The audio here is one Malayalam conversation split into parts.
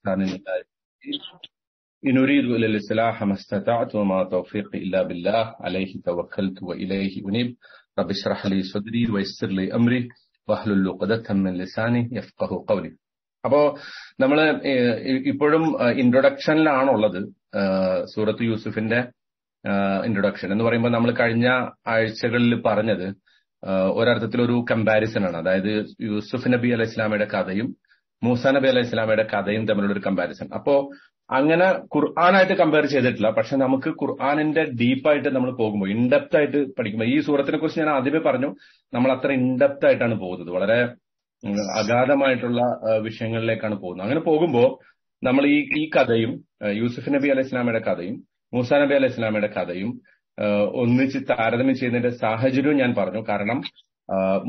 بإحسان إلى إن أريد إلى الإصلاح ما استطعت وما توفيقي إلا بالله عليه توكلت وإليه أنيب رب اشرح لي صدري ويسر لي أمري واحلل عقدة من لساني يفقه قولي അപ്പോ നമ്മള് ഇപ്പോഴും ഇൻട്രൊഡക്ഷനിലാണുള്ളത് സൂറത്ത് യൂസുഫിന്റെ ഇൻട്രൊഡക്ഷൻ എന്ന് പറയുമ്പോൾ നമ്മൾ കഴിഞ്ഞ ആഴ്ചകളിൽ പറഞ്ഞത് ഒരർത്ഥത്തിൽ ഒരു കമ്പാരിസൺ ആണ് അതായത് യൂസുഫ് നബി അലൈഹി ഇസ്ലാമയുടെ കഥയും മൂസ നബി അലൈഹി ഇസ്ലാമയുടെ കഥയും തമ്മിലുള്ള ഒരു കമ്പാരിസൺ അപ്പോ അങ്ങനെ ഖുർആാനായിട്ട് കമ്പയർ ചെയ്തിട്ടില്ല. പക്ഷെ നമുക്ക് ഖുർആാനിന്റെ ഡീപ്പായിട്ട് നമ്മൾ പോകുമ്പോൾ ഇൻഡെപ്ത് ആയിട്ട് പഠിക്കുമ്പോൾ ഈ സൂറത്തിനെ കുറിച്ച് ഞാൻ ആദ്യമേ പറഞ്ഞു നമ്മൾ അത്ര ഇൻഡെപ്ത് ആയിട്ടാണ് പോകുന്നത്. വളരെ അഗാധമായിട്ടുള്ള വിഷയങ്ങളിലേക്കാണ് പോകുന്നത്. അങ്ങനെ പോകുമ്പോൾ നമ്മൾ ഈ ഈ കഥയും യൂസുഫ് നബി അലൈഹി ഇസ്ലാമയുടെ കഥയും മൂസ നബി അലൈഹി ഇസ്ലാമയുടെ കഥയും ഒന്നിച്ച് താരതമ്യം ചെയ്യുന്നതിന്റെ സാഹചര്യവും ഞാൻ പറഞ്ഞു. കാരണം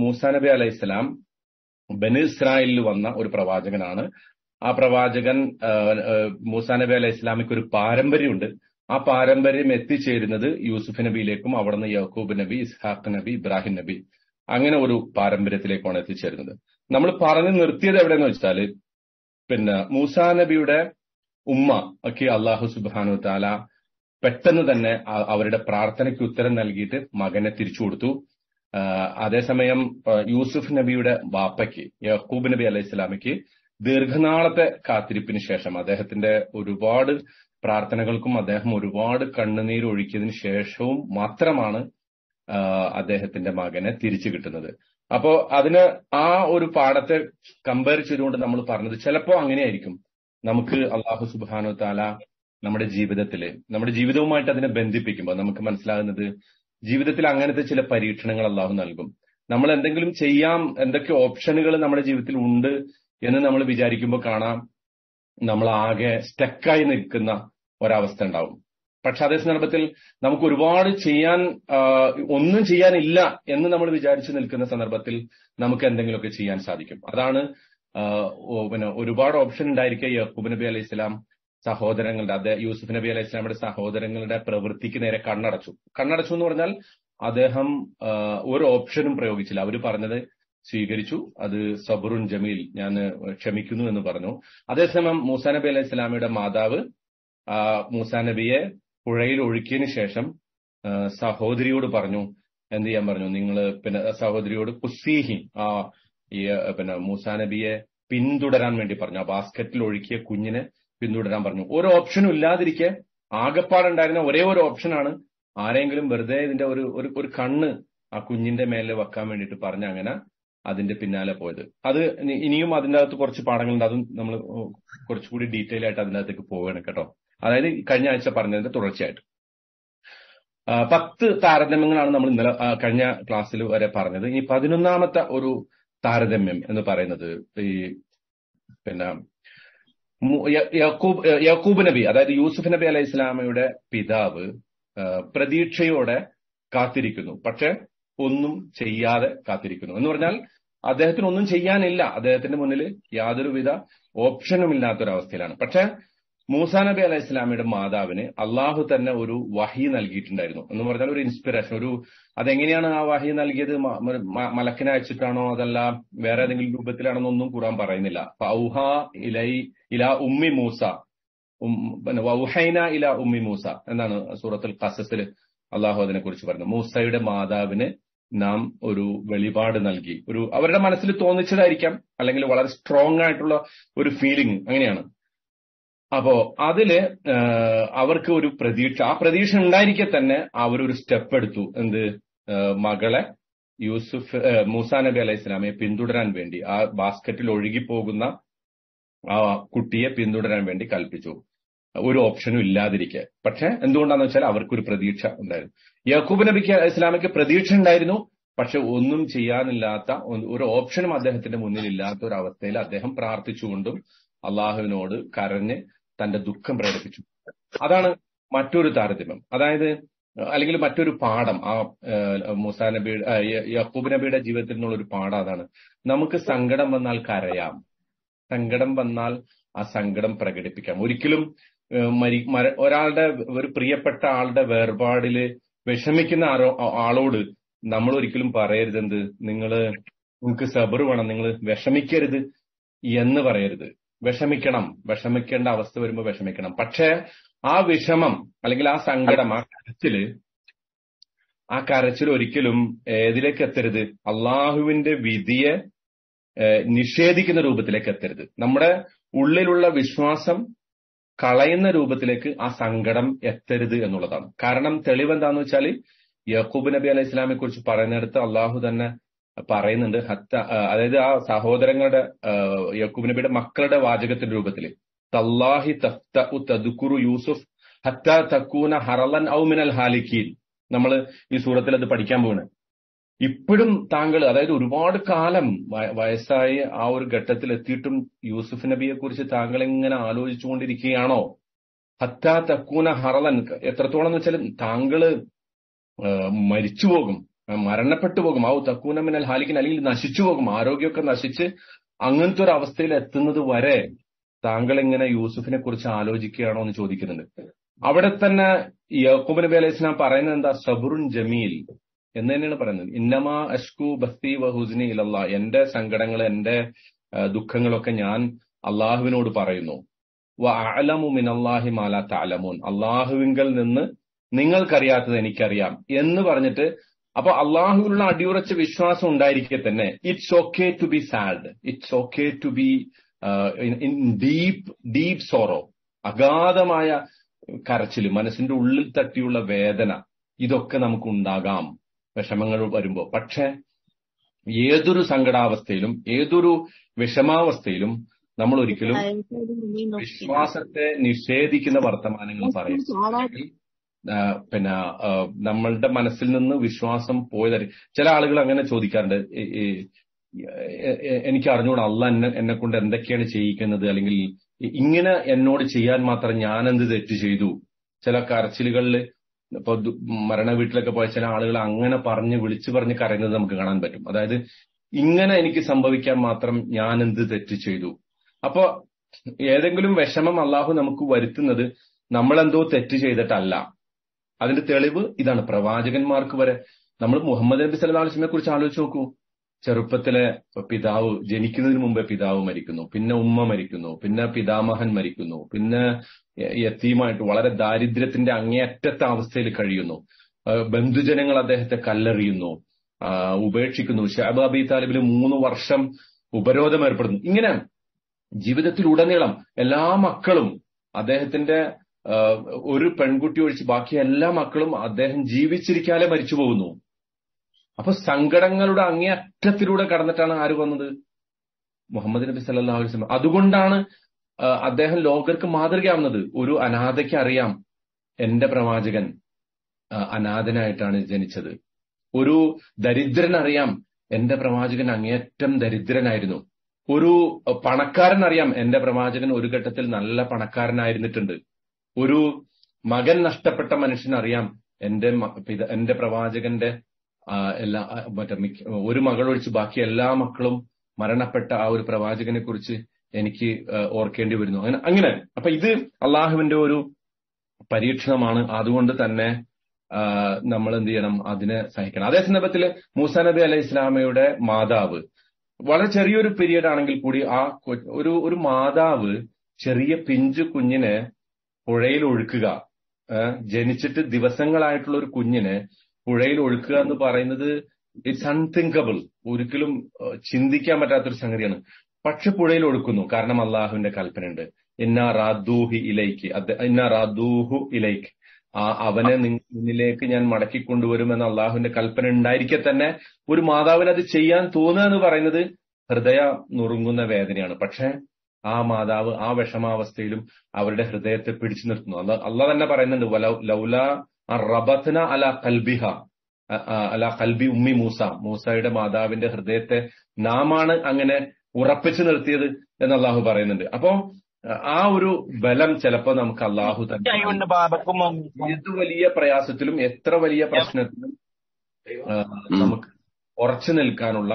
മൂസ നബി അലൈഹി ഇസ്ലാം ബന് ഇസ്രായേലിൽ വന്ന ഒരു പ്രവാചകനാണ്. ആ പ്രവാചകൻ മൂസ നബി അലൈഹി ഇസ്ലാമിക്ക് ഒരു പാരമ്പര്യമുണ്ട്. ആ പാരമ്പര്യം എത്തിച്ചേരുന്നത് യൂസുഫ് നബിയിലേക്കും അവിടുന്ന് യാക്കൂബ് നബി ഇസ്ഹാഖ് നബി ഇബ്രാഹിം നബി. അങ്ങനെ ഒരു പാരമ്പര്യത്തിലേക്കാണ് എത്തിച്ചേരുന്നത്. നമ്മൾ പറഞ്ഞു നിർത്തിയത് എവിടെയെന്ന് വെച്ചാൽ പിന്നെ മൂസാ നബിയുടെ ഉമ്മ ഒക്കെ അള്ളാഹു സുബാനു താല പെട്ടെന്ന് തന്നെ അവരുടെ പ്രാർത്ഥനയ്ക്ക് ഉത്തരം നൽകിയിട്ട് മകനെ തിരിച്ചു കൊടുത്തു. അതേസമയം യൂസുഫ് നബിയുടെ വാപ്പയ്ക്ക് യഹൂബ് നബി അലൈഹി ഇസ്ലാമിക്ക് ദീർഘനാളത്തെ കാത്തിരിപ്പിന് ശേഷം അദ്ദേഹത്തിന്റെ ഒരുപാട് പ്രാർത്ഥനകൾക്കും അദ്ദേഹം ഒരുപാട് കണ്ണുനീർ ഒഴുക്കിയതിനു ശേഷവും മാത്രമാണ് അദ്ദേഹത്തിന്റെ മകനെ തിരിച്ചു കിട്ടുന്നത്. അപ്പോ അതിന് ആ ഒരു പാഠത്തെ കമ്പയർ ചെയ്തുകൊണ്ട് നമ്മൾ പറഞ്ഞത് ചിലപ്പോ അങ്ങനെയായിരിക്കും. നമുക്ക് അള്ളാഹു സുബാനു താല നമ്മുടെ ജീവിതത്തിൽ നമ്മുടെ ജീവിതവുമായിട്ട് അതിനെ ബന്ധിപ്പിക്കുമ്പോൾ നമുക്ക് മനസ്സിലാകുന്നത് ജീവിതത്തിൽ അങ്ങനത്തെ ചില പരീക്ഷണങ്ങൾ അള്ളാഹു നൽകും. നമ്മൾ എന്തെങ്കിലും ചെയ്യാം എന്തൊക്കെ ഓപ്ഷനുകൾ നമ്മുടെ ജീവിതത്തിൽ ഉണ്ട് എന്ന് നമ്മൾ വിചാരിക്കുമ്പോൾ കാണാം നമ്മൾ ആകെ സ്റ്റക്കായി നിൽക്കുന്ന ഒരവസ്ഥ ഉണ്ടാവും. പക്ഷെ അതേ സന്ദർഭത്തിൽ നമുക്ക് ഒരുപാട് ചെയ്യാൻ ഒന്നും ചെയ്യാനില്ല എന്ന് നമ്മൾ വിചാരിച്ചു നിൽക്കുന്ന സന്ദർഭത്തിൽ നമുക്ക് എന്തെങ്കിലുമൊക്കെ ചെയ്യാൻ സാധിക്കും. അതാണ് പിന്നെ ഒരുപാട് ഓപ്ഷൻ ഉണ്ടായിരിക്കെ യഹൂബ് നബി അലൈഹി സ്വലാം സഹോദരങ്ങളുടെ അദ്ദേഹം യൂസുഫ് നബി അലൈഹി സ്വലാമിയുടെ സഹോദരങ്ങളുടെ പ്രവൃത്തിക്ക് നേരെ കണ്ണടച്ചു. കണ്ണടച്ചു എന്ന് പറഞ്ഞാൽ അദ്ദേഹം ഒരു ഓപ്ഷനും പ്രയോഗിച്ചില്ല. അവർ പറഞ്ഞത് സ്വീകരിച്ചു. അത് സബറുൻ ജമീൽ ഞാൻ ക്ഷമിക്കുന്നു എന്ന് പറഞ്ഞു. അതേസമയം മൂസാ നബി അലൈഹി സ്വലാമിയുടെ മാതാവ് മൂസാ നബിയെ പുഴയിൽ ഒഴുക്കിയതിനു ശേഷം സഹോദരിയോട് പറഞ്ഞു എന്ത് ചെയ്യാൻ പറഞ്ഞു? നിങ്ങൾ പിന്നെ സഹോദരിയോട് കുസീഹി ആ പിന്നെ മൂസാ നബിയെ പിന്തുടരാൻ വേണ്ടി പറഞ്ഞു. ആ ബാസ്ക്കറ്റിൽ ഒഴുക്കിയ കുഞ്ഞിനെ പിന്തുടരാൻ പറഞ്ഞു. ഒരു ഓപ്ഷനും ഇല്ലാതിരിക്കെ ആകെപ്പാടുണ്ടായിരുന്ന ഒരേ ഒരു ഓപ്ഷനാണ് ആരെങ്കിലും വെറുതെ ഇതിന്റെ ഒരു ഒരു കണ്ണ് ആ കുഞ്ഞിന്റെ മേലെ വെക്കാൻ വേണ്ടിയിട്ട് പറഞ്ഞ അങ്ങനെ അതിന്റെ പിന്നാലെ പോയത്. അത് ഇനിയും അതിന്റെ അകത്ത് കുറച്ച് പാഠങ്ങളുണ്ട്. അതും നമ്മൾ കുറച്ചുകൂടി ഡീറ്റെയിൽ ആയിട്ട് അതിന്റെ അകത്തേക്ക് പോവുകയാണ് കേട്ടോ. അതായത് കഴിഞ്ഞ ആഴ്ച പറഞ്ഞതിന്റെ തുടർച്ചയായിട്ട്. പത്ത് താരതമ്യങ്ങളാണ് നമ്മൾ ഇന്നലെ കഴിഞ്ഞ ക്ലാസ്സിൽ വരെ പറഞ്ഞത്. ഇനി പതിനൊന്നാമത്തെ ഒരു താരതമ്യം എന്ന് പറയുന്നത് ഈ പിന്നെ യക്കൂബ് യക്കൂബ് നബി അതായത് യൂസുഫ് നബി അലൈഹി ഇസ്ലാമയുടെ പിതാവ് പ്രതീക്ഷയോടെ കാത്തിരിക്കുന്നു. പക്ഷെ ഒന്നും ചെയ്യാതെ കാത്തിരിക്കുന്നു. എന്ന് പറഞ്ഞാൽ അദ്ദേഹത്തിന് ഒന്നും ചെയ്യാനില്ല. അദ്ദേഹത്തിന്റെ മുന്നിൽ യാതൊരുവിധ ഓപ്ഷനും ഇല്ലാത്തൊരവസ്ഥയിലാണ്. പക്ഷെ മൂസാ നബി അലൈഹി ഇസ്ലാമിയുടെ മാതാവിന് അള്ളാഹു തന്നെ ഒരു വഹി നൽകിയിട്ടുണ്ടായിരുന്നു. എന്ന് പറഞ്ഞാൽ ഒരു ഇൻസ്പിറേഷൻ ഒരു അതെങ്ങനെയാണ് ആ വഹി നൽകിയത്? മലക്കിനെ അയച്ചിട്ടാണോ? അതല്ല വേറെ ഏതെങ്കിലും രൂപത്തിലാണോ ഒന്നും ഖുറാൻ പറയുന്നില്ല. ഔഹ ഇലൈ ഇല ഉമ്മി മൂസ. വൗഹൈന ഇല ഉമ്മി മൂസ എന്നാണ് സൂറത്തുൽ ഖസസിൽ അള്ളാഹു അതിനെ കുറിച്ച് പറയുന്നത്. മൂസയുടെ മാതാവിന് നാം ഒരു വെളിപാട് നൽകി. ഒരു അവരുടെ മനസ്സിൽ തോന്നിച്ചതായിരിക്കാം. അല്ലെങ്കിൽ വളരെ സ്ട്രോങ് ആയിട്ടുള്ള ഒരു ഫീലിംഗ് അങ്ങനെയാണ്. അപ്പോ അതിൽ അവർക്ക് ഒരു പ്രതീക്ഷ ആ പ്രതീക്ഷ ഉണ്ടായിരിക്കെ തന്നെ അവരൊരു സ്റ്റെപ്പ് എടുത്തു. എന്ത്? മകളെ യൂസുഫ് മൂസാ നബി അലൈഹി ഇസ്ലാമയെ പിന്തുടരാൻ വേണ്ടി ആ ബാസ്ക്കറ്റിൽ ഒഴുകിപ്പോകുന്ന ആ കുട്ടിയെ പിന്തുടരാൻ വേണ്ടി കൽപ്പിച്ചു. ഒരു ഓപ്ഷനും ഇല്ലാതിരിക്കെ. പക്ഷെ എന്തുകൊണ്ടാന്ന് വെച്ചാൽ അവർക്കൊരു പ്രതീക്ഷ ഉണ്ടായിരുന്നു. യാക്കൂബ് നബിക്ക് ഇസ്ലാമിക്ക് പ്രതീക്ഷ ഉണ്ടായിരുന്നു. പക്ഷെ ഒന്നും ചെയ്യാനില്ലാത്ത ഒരു ഓപ്ഷനും അദ്ദേഹത്തിന്റെ മുന്നിൽ ഇല്ലാത്ത ഒരു അവസ്ഥയിൽ അദ്ദേഹം പ്രാർത്ഥിച്ചുകൊണ്ടും അള്ളാഹുവിനോട് കരഞ്ഞ് തന്റെ ദുഃഖം പ്രകടിപ്പിച്ചു. അതാണ് മറ്റൊരു താരതമ്യം. അതായത് അല്ലെങ്കിൽ മറ്റൊരു പാഠം. ആ മൂസാ നബിയുടെ യക്കൂബ് നബിയുടെ ജീവിതത്തിൽ നിന്നുള്ള ഒരു പാഠം അതാണ്. നമുക്ക് സങ്കടം വന്നാൽ കരയാം. സങ്കടം വന്നാൽ ആ സങ്കടം പ്രകടിപ്പിക്കാം. ഒരിക്കലും മരി ഒരാളുടെ ഒരു പ്രിയപ്പെട്ട ആളുടെ വേർപാടിൽ വിഷമിക്കുന്ന ആരോ ആളോട് നമ്മൾ ഒരിക്കലും പറയരുതെന്ത്? നിങ്ങൾ നിങ്ങൾക്ക് സബർ വേണം. നിങ്ങൾ വിഷമിക്കരുത് എന്ന് പറയരുത്. വിഷമിക്കണം. വിഷമിക്കേണ്ട അവസ്ഥ വരുമ്പോൾ വിഷമിക്കണം. പക്ഷേ ആ വിഷമം അല്ലെങ്കിൽ ആ സങ്കടം ആ കരച്ചിൽ ആ കരച്ചിൽ ഒരിക്കലും ഏതിലേക്ക് എത്തരുത്? അള്ളാഹുവിന്റെ വിധിയെ നിഷേധിക്കുന്ന രൂപത്തിലേക്ക് എത്തരുത്. നമ്മുടെ ഉള്ളിലുള്ള വിശ്വാസം കളയുന്ന രൂപത്തിലേക്ക് ആ സങ്കടം എത്തരുത് എന്നുള്ളതാണ്. കാരണം തെളിവ് എന്താന്ന് വെച്ചാൽ യഹൂബ് നബി അലൈഹി ഇസ്ലാമിനെ കുറിച്ച് പറയുന്നിടത്ത് അള്ളാഹു തന്നെ പറയുന്നുണ്ട്. ഹത്ത അതായത് ആ സഹോദരങ്ങളുടെ യക്കൂബ് നബിയുടെ മക്കളുടെ വാചകത്തിന്റെ രൂപത്തിൽ തല്ലാഹി തദ്ക്കുറു യൂസുഫ് ഹത്ത തക്കൂന ഹറലൻ ഔ മിനൽ ഹാലിക്കീൻ. നമ്മൾ ഈ സൂറത്തിൽ അത് പഠിക്കാൻ പോവാണ്. ഇപ്പോഴും താങ്കൾ അതായത് ഒരുപാട് കാലം വയസ്സായി ആ ഒരു ഘട്ടത്തിൽ എത്തിയിട്ടും യൂസുഫ് നബിയെ കുറിച്ച് താങ്കൾ എങ്ങനെ ആലോചിച്ചുകൊണ്ടിരിക്കുകയാണോ? ഹത്ത തക്കൂന ഹറലൻ എത്രത്തോളം എന്ന് വെച്ചാൽ താങ്കൾ മരിച്ചു പോകും മരണപ്പെട്ടു പോകും. ആ തക്കൂനമിനൽ ഹാലിക്കിൻ അല്ലെങ്കിൽ നശിച്ചു പോകും. ആരോഗ്യമൊക്കെ നശിച്ച് അങ്ങനത്തെ ഒരു അവസ്ഥയിൽ എത്തുന്നത് വരെ താങ്കൾ ഇങ്ങനെ യൂസുഫിനെ കുറിച്ച് ആലോചിക്കുകയാണോ എന്ന് ചോദിക്കുന്നുണ്ട്. അവിടെ തന്നെ യഹൂബ് നബി അലൈഹി സ്വലാം പറയുന്നത് എന്താ? സബുറുൻ ജമീൽ എന്ന് തന്നെയാണ് പറയുന്നത്. ഇന്നമാ അഷ്കു ബസ്തി വഹുസ്നി ഇലല്ല. എന്റെ സങ്കടങ്ങൾ എന്റെ ദുഃഖങ്ങളൊക്കെ ഞാൻ അള്ളാഹുവിനോട് പറയുന്നു. അലമുഹി അലമു മിനല്ലാഹി മാല താലമൂൻ അള്ളാഹുവിങ്കൽ നിന്ന് നിങ്ങൾക്കറിയാത്തത് എനിക്കറിയാം എന്ന് പറഞ്ഞിട്ട് അപ്പൊ അള്ളാഹുവിനുള്ള അടിയുറച്ച വിശ്വാസം ഉണ്ടായിരിക്കെ തന്നെ it's okay to be sad it's okay to be in deep deep sorrow അഗാധമായ കരച്ചിൽ മനസ്സിന്റെ ഉള്ളിൽ തട്ടിയുള്ള വേദന ഇതൊക്കെ നമുക്ക് ഉണ്ടാകാം വിഷമങ്ങൾ വരുമ്പോ. പക്ഷെ ഏതൊരു സങ്കടാവസ്ഥയിലും ഏതൊരു വിഷമാവസ്ഥയിലും നമ്മൾ ഒരിക്കലും വിശ്വാസത്തെ നിഷേധിക്കുന്ന വർത്തമാനങ്ങൾ പറയും പിന്നെ നമ്മളുടെ മനസ്സിൽ നിന്ന് വിശ്വാസം പോയതായി ചില ആളുകൾ അങ്ങനെ ചോദിക്കാറുണ്ട്. എനിക്ക് അറിഞ്ഞുകൂടാ അല്ല എന്നെ എന്നെ കൊണ്ട് എന്തൊക്കെയാണ് ചെയ്യിക്കുന്നത്? അല്ലെങ്കിൽ ഇങ്ങനെ എന്നോട് ചെയ്യാൻ മാത്രം ഞാൻ എന്ത് തെറ്റ് ചെയ്തു? ചില കരച്ചിലുകളിൽ ഇപ്പൊ മരണ വീട്ടിലൊക്കെ പോയ ചില ആളുകൾ അങ്ങനെ പറഞ്ഞ് വിളിച്ചു പറഞ്ഞ് കരയുന്നത് നമുക്ക് കാണാൻ പറ്റും. അതായത് ഇങ്ങനെ എനിക്ക് സംഭവിക്കാൻ മാത്രം ഞാൻ എന്ത് തെറ്റ് ചെയ്തു? അപ്പോ ഏതെങ്കിലും വിഷമം അള്ളാഹു നമുക്ക് വരുത്തുന്നത് നമ്മളെന്തോ തെറ്റ് ചെയ്തിട്ടല്ല. അതിന്റെ തെളിവ് ഇതാണ്. പ്രവാചകന്മാർക്ക് വരെ. നമ്മൾ മുഹമ്മദ് നബി സല്ലാ അലിസ്മിനെ കുറിച്ച് ആലോചിച്ച് നോക്കൂ. ചെറുപ്പത്തിലെ പിതാവ് ജനിക്കുന്നതിന് മുമ്പേ പിതാവ് മരിക്കുന്നു. പിന്നെ ഉമ്മ മരിക്കുന്നു. പിന്നെ പിതാമഹൻ മരിക്കുന്നു. പിന്നെ യത്തീമായിട്ട് വളരെ ദാരിദ്ര്യത്തിന്റെ അങ്ങേയറ്റത്തെ അവസ്ഥയിൽ കഴിയുന്നു. ബന്ധുജനങ്ങൾ അദ്ദേഹത്തെ കല്ലെറിയുന്നു. ഉപേക്ഷിക്കുന്നു. ഷാബാബി താലിബിൽ മൂന്ന് വർഷം ഉപരോധം ഏർപ്പെടുന്നു. ഇങ്ങനെ ജീവിതത്തിലുടനീളം എല്ലാ മക്കളും അദ്ദേഹത്തിന്റെ ഒരു പെൺകുട്ടി ഒഴിച്ച് ബാക്കി എല്ലാ മക്കളും അദ്ദേഹം ജീവിച്ചിരിക്കാതെ മരിച്ചു പോകുന്നു. അപ്പൊ സങ്കടങ്ങളുടെ അങ്ങേയറ്റത്തിലൂടെ കടന്നിട്ടാണ് ആര് വന്നത്? മുഹമ്മദ് നബി സല്ലാ അലൈഹി അതുകൊണ്ടാണ് അദ്ദേഹം ലോകർക്ക് മാതൃകയാവുന്നത് ഒരു അനാഥയ്ക്ക് അറിയാം എന്റെ പ്രവാചകൻ അനാഥനായിട്ടാണ് ജനിച്ചത്. ഒരു ദരിദ്രൻ അറിയാം എന്റെ പ്രവാചകൻ അങ്ങേയറ്റം ദരിദ്രനായിരുന്നു. ഒരു പണക്കാരൻ അറിയാം എന്റെ പ്രവാചകൻ ഒരു ഘട്ടത്തിൽ നല്ല പണക്കാരനായിരുന്നിട്ടുണ്ട്. ഒരു മകൻ നഷ്ടപ്പെട്ട മനുഷ്യനറിയാം. എന്റെ എന്റെ പ്രവാചകന്റെ എല്ലാ മറ്റേ ഒരു മകളൊഴിച്ച് ബാക്കി എല്ലാ മക്കളും മരണപ്പെട്ട ആ ഒരു പ്രവാചകനെ കുറിച്ച് എനിക്ക് ഓർക്കേണ്ടി വരുന്നു. അങ്ങനെ അങ്ങനെ. അപ്പൊ ഇത് അള്ളാഹുവിന്റെ ഒരു പരീക്ഷണമാണ്. അതുകൊണ്ട് തന്നെ നമ്മൾ എന്ത് ചെയ്യണം? അതിനെ സഹിക്കണം. അതേ സന്ദർഭത്തിൽ മൂസ നബി അലൈഹി ഇസ്ലാമയുടെ മാതാവ്. വളരെ ചെറിയൊരു പീരീഡ് ആണെങ്കിൽ കൂടി ആ ഒരു ഒരു മാതാവ് ചെറിയ പിഞ്ചു കുഞ്ഞിനെ പുഴയിൽ ഒഴുക്കുക. ജനിച്ചിട്ട് ദിവസങ്ങളായിട്ടുള്ള ഒരു കുഞ്ഞിനെ പുഴയിൽ ഒഴുക്കുക എന്ന് പറയുന്നത് ഇറ്റ്സ് അൺതിങ്കബിൾ ഒരിക്കലും ചിന്തിക്കാൻ പറ്റാത്തൊരു സംഗതിയാണ്. പക്ഷെ പുഴയിൽ ഒഴുക്കുന്നു. കാരണം അള്ളാഹുവിന്റെ കൽപ്പനയുണ്ട്. ഇന്ന റാദൂഹി ഇലൈക്ക്. ഇന്ന റാദൂഹു ഇലൈക്ക്. ആ അവനെ മുന്നിലേക്ക് ഞാൻ മടക്കി കൊണ്ടുവരുമെന്ന് അള്ളാഹുവിന്റെ കൽപ്പന ഉണ്ടായിരിക്കെ തന്നെ ഒരു മാതാവിന് അത് ചെയ്യാൻ തോന്നുക എന്ന് പറയുന്നത് ഹൃദയ നുറുങ്ങുന്ന വേദനയാണ്. പക്ഷെ ആ മാതാവ് ആ വിഷമാവസ്ഥയിലും അവരുടെ ഹൃദയത്തെ പിടിച്ചു നിർത്തുന്നു. അല്ല അല്ല തന്നെ പറയുന്നുണ്ട് ലൗല റബത്ന അല കൽബിഹ അല കൽബി ഉമ്മി മൂസ മൂസയുടെ മാതാവിന്റെ ഹൃദയത്തെ നാമാണ് അങ്ങനെ ഉറപ്പിച്ചു നിർത്തിയത് എന്ന് അള്ളാഹു പറയുന്നുണ്ട്. അപ്പോ ആ ഒരു ബലം ചിലപ്പോ നമുക്ക് അള്ളാഹു തന്നെ ഏത് വലിയ പ്രയാസത്തിലും എത്ര വലിയ പ്രശ്നത്തിലും നമുക്ക് ഉറച്ചു നിൽക്കാനുള്ള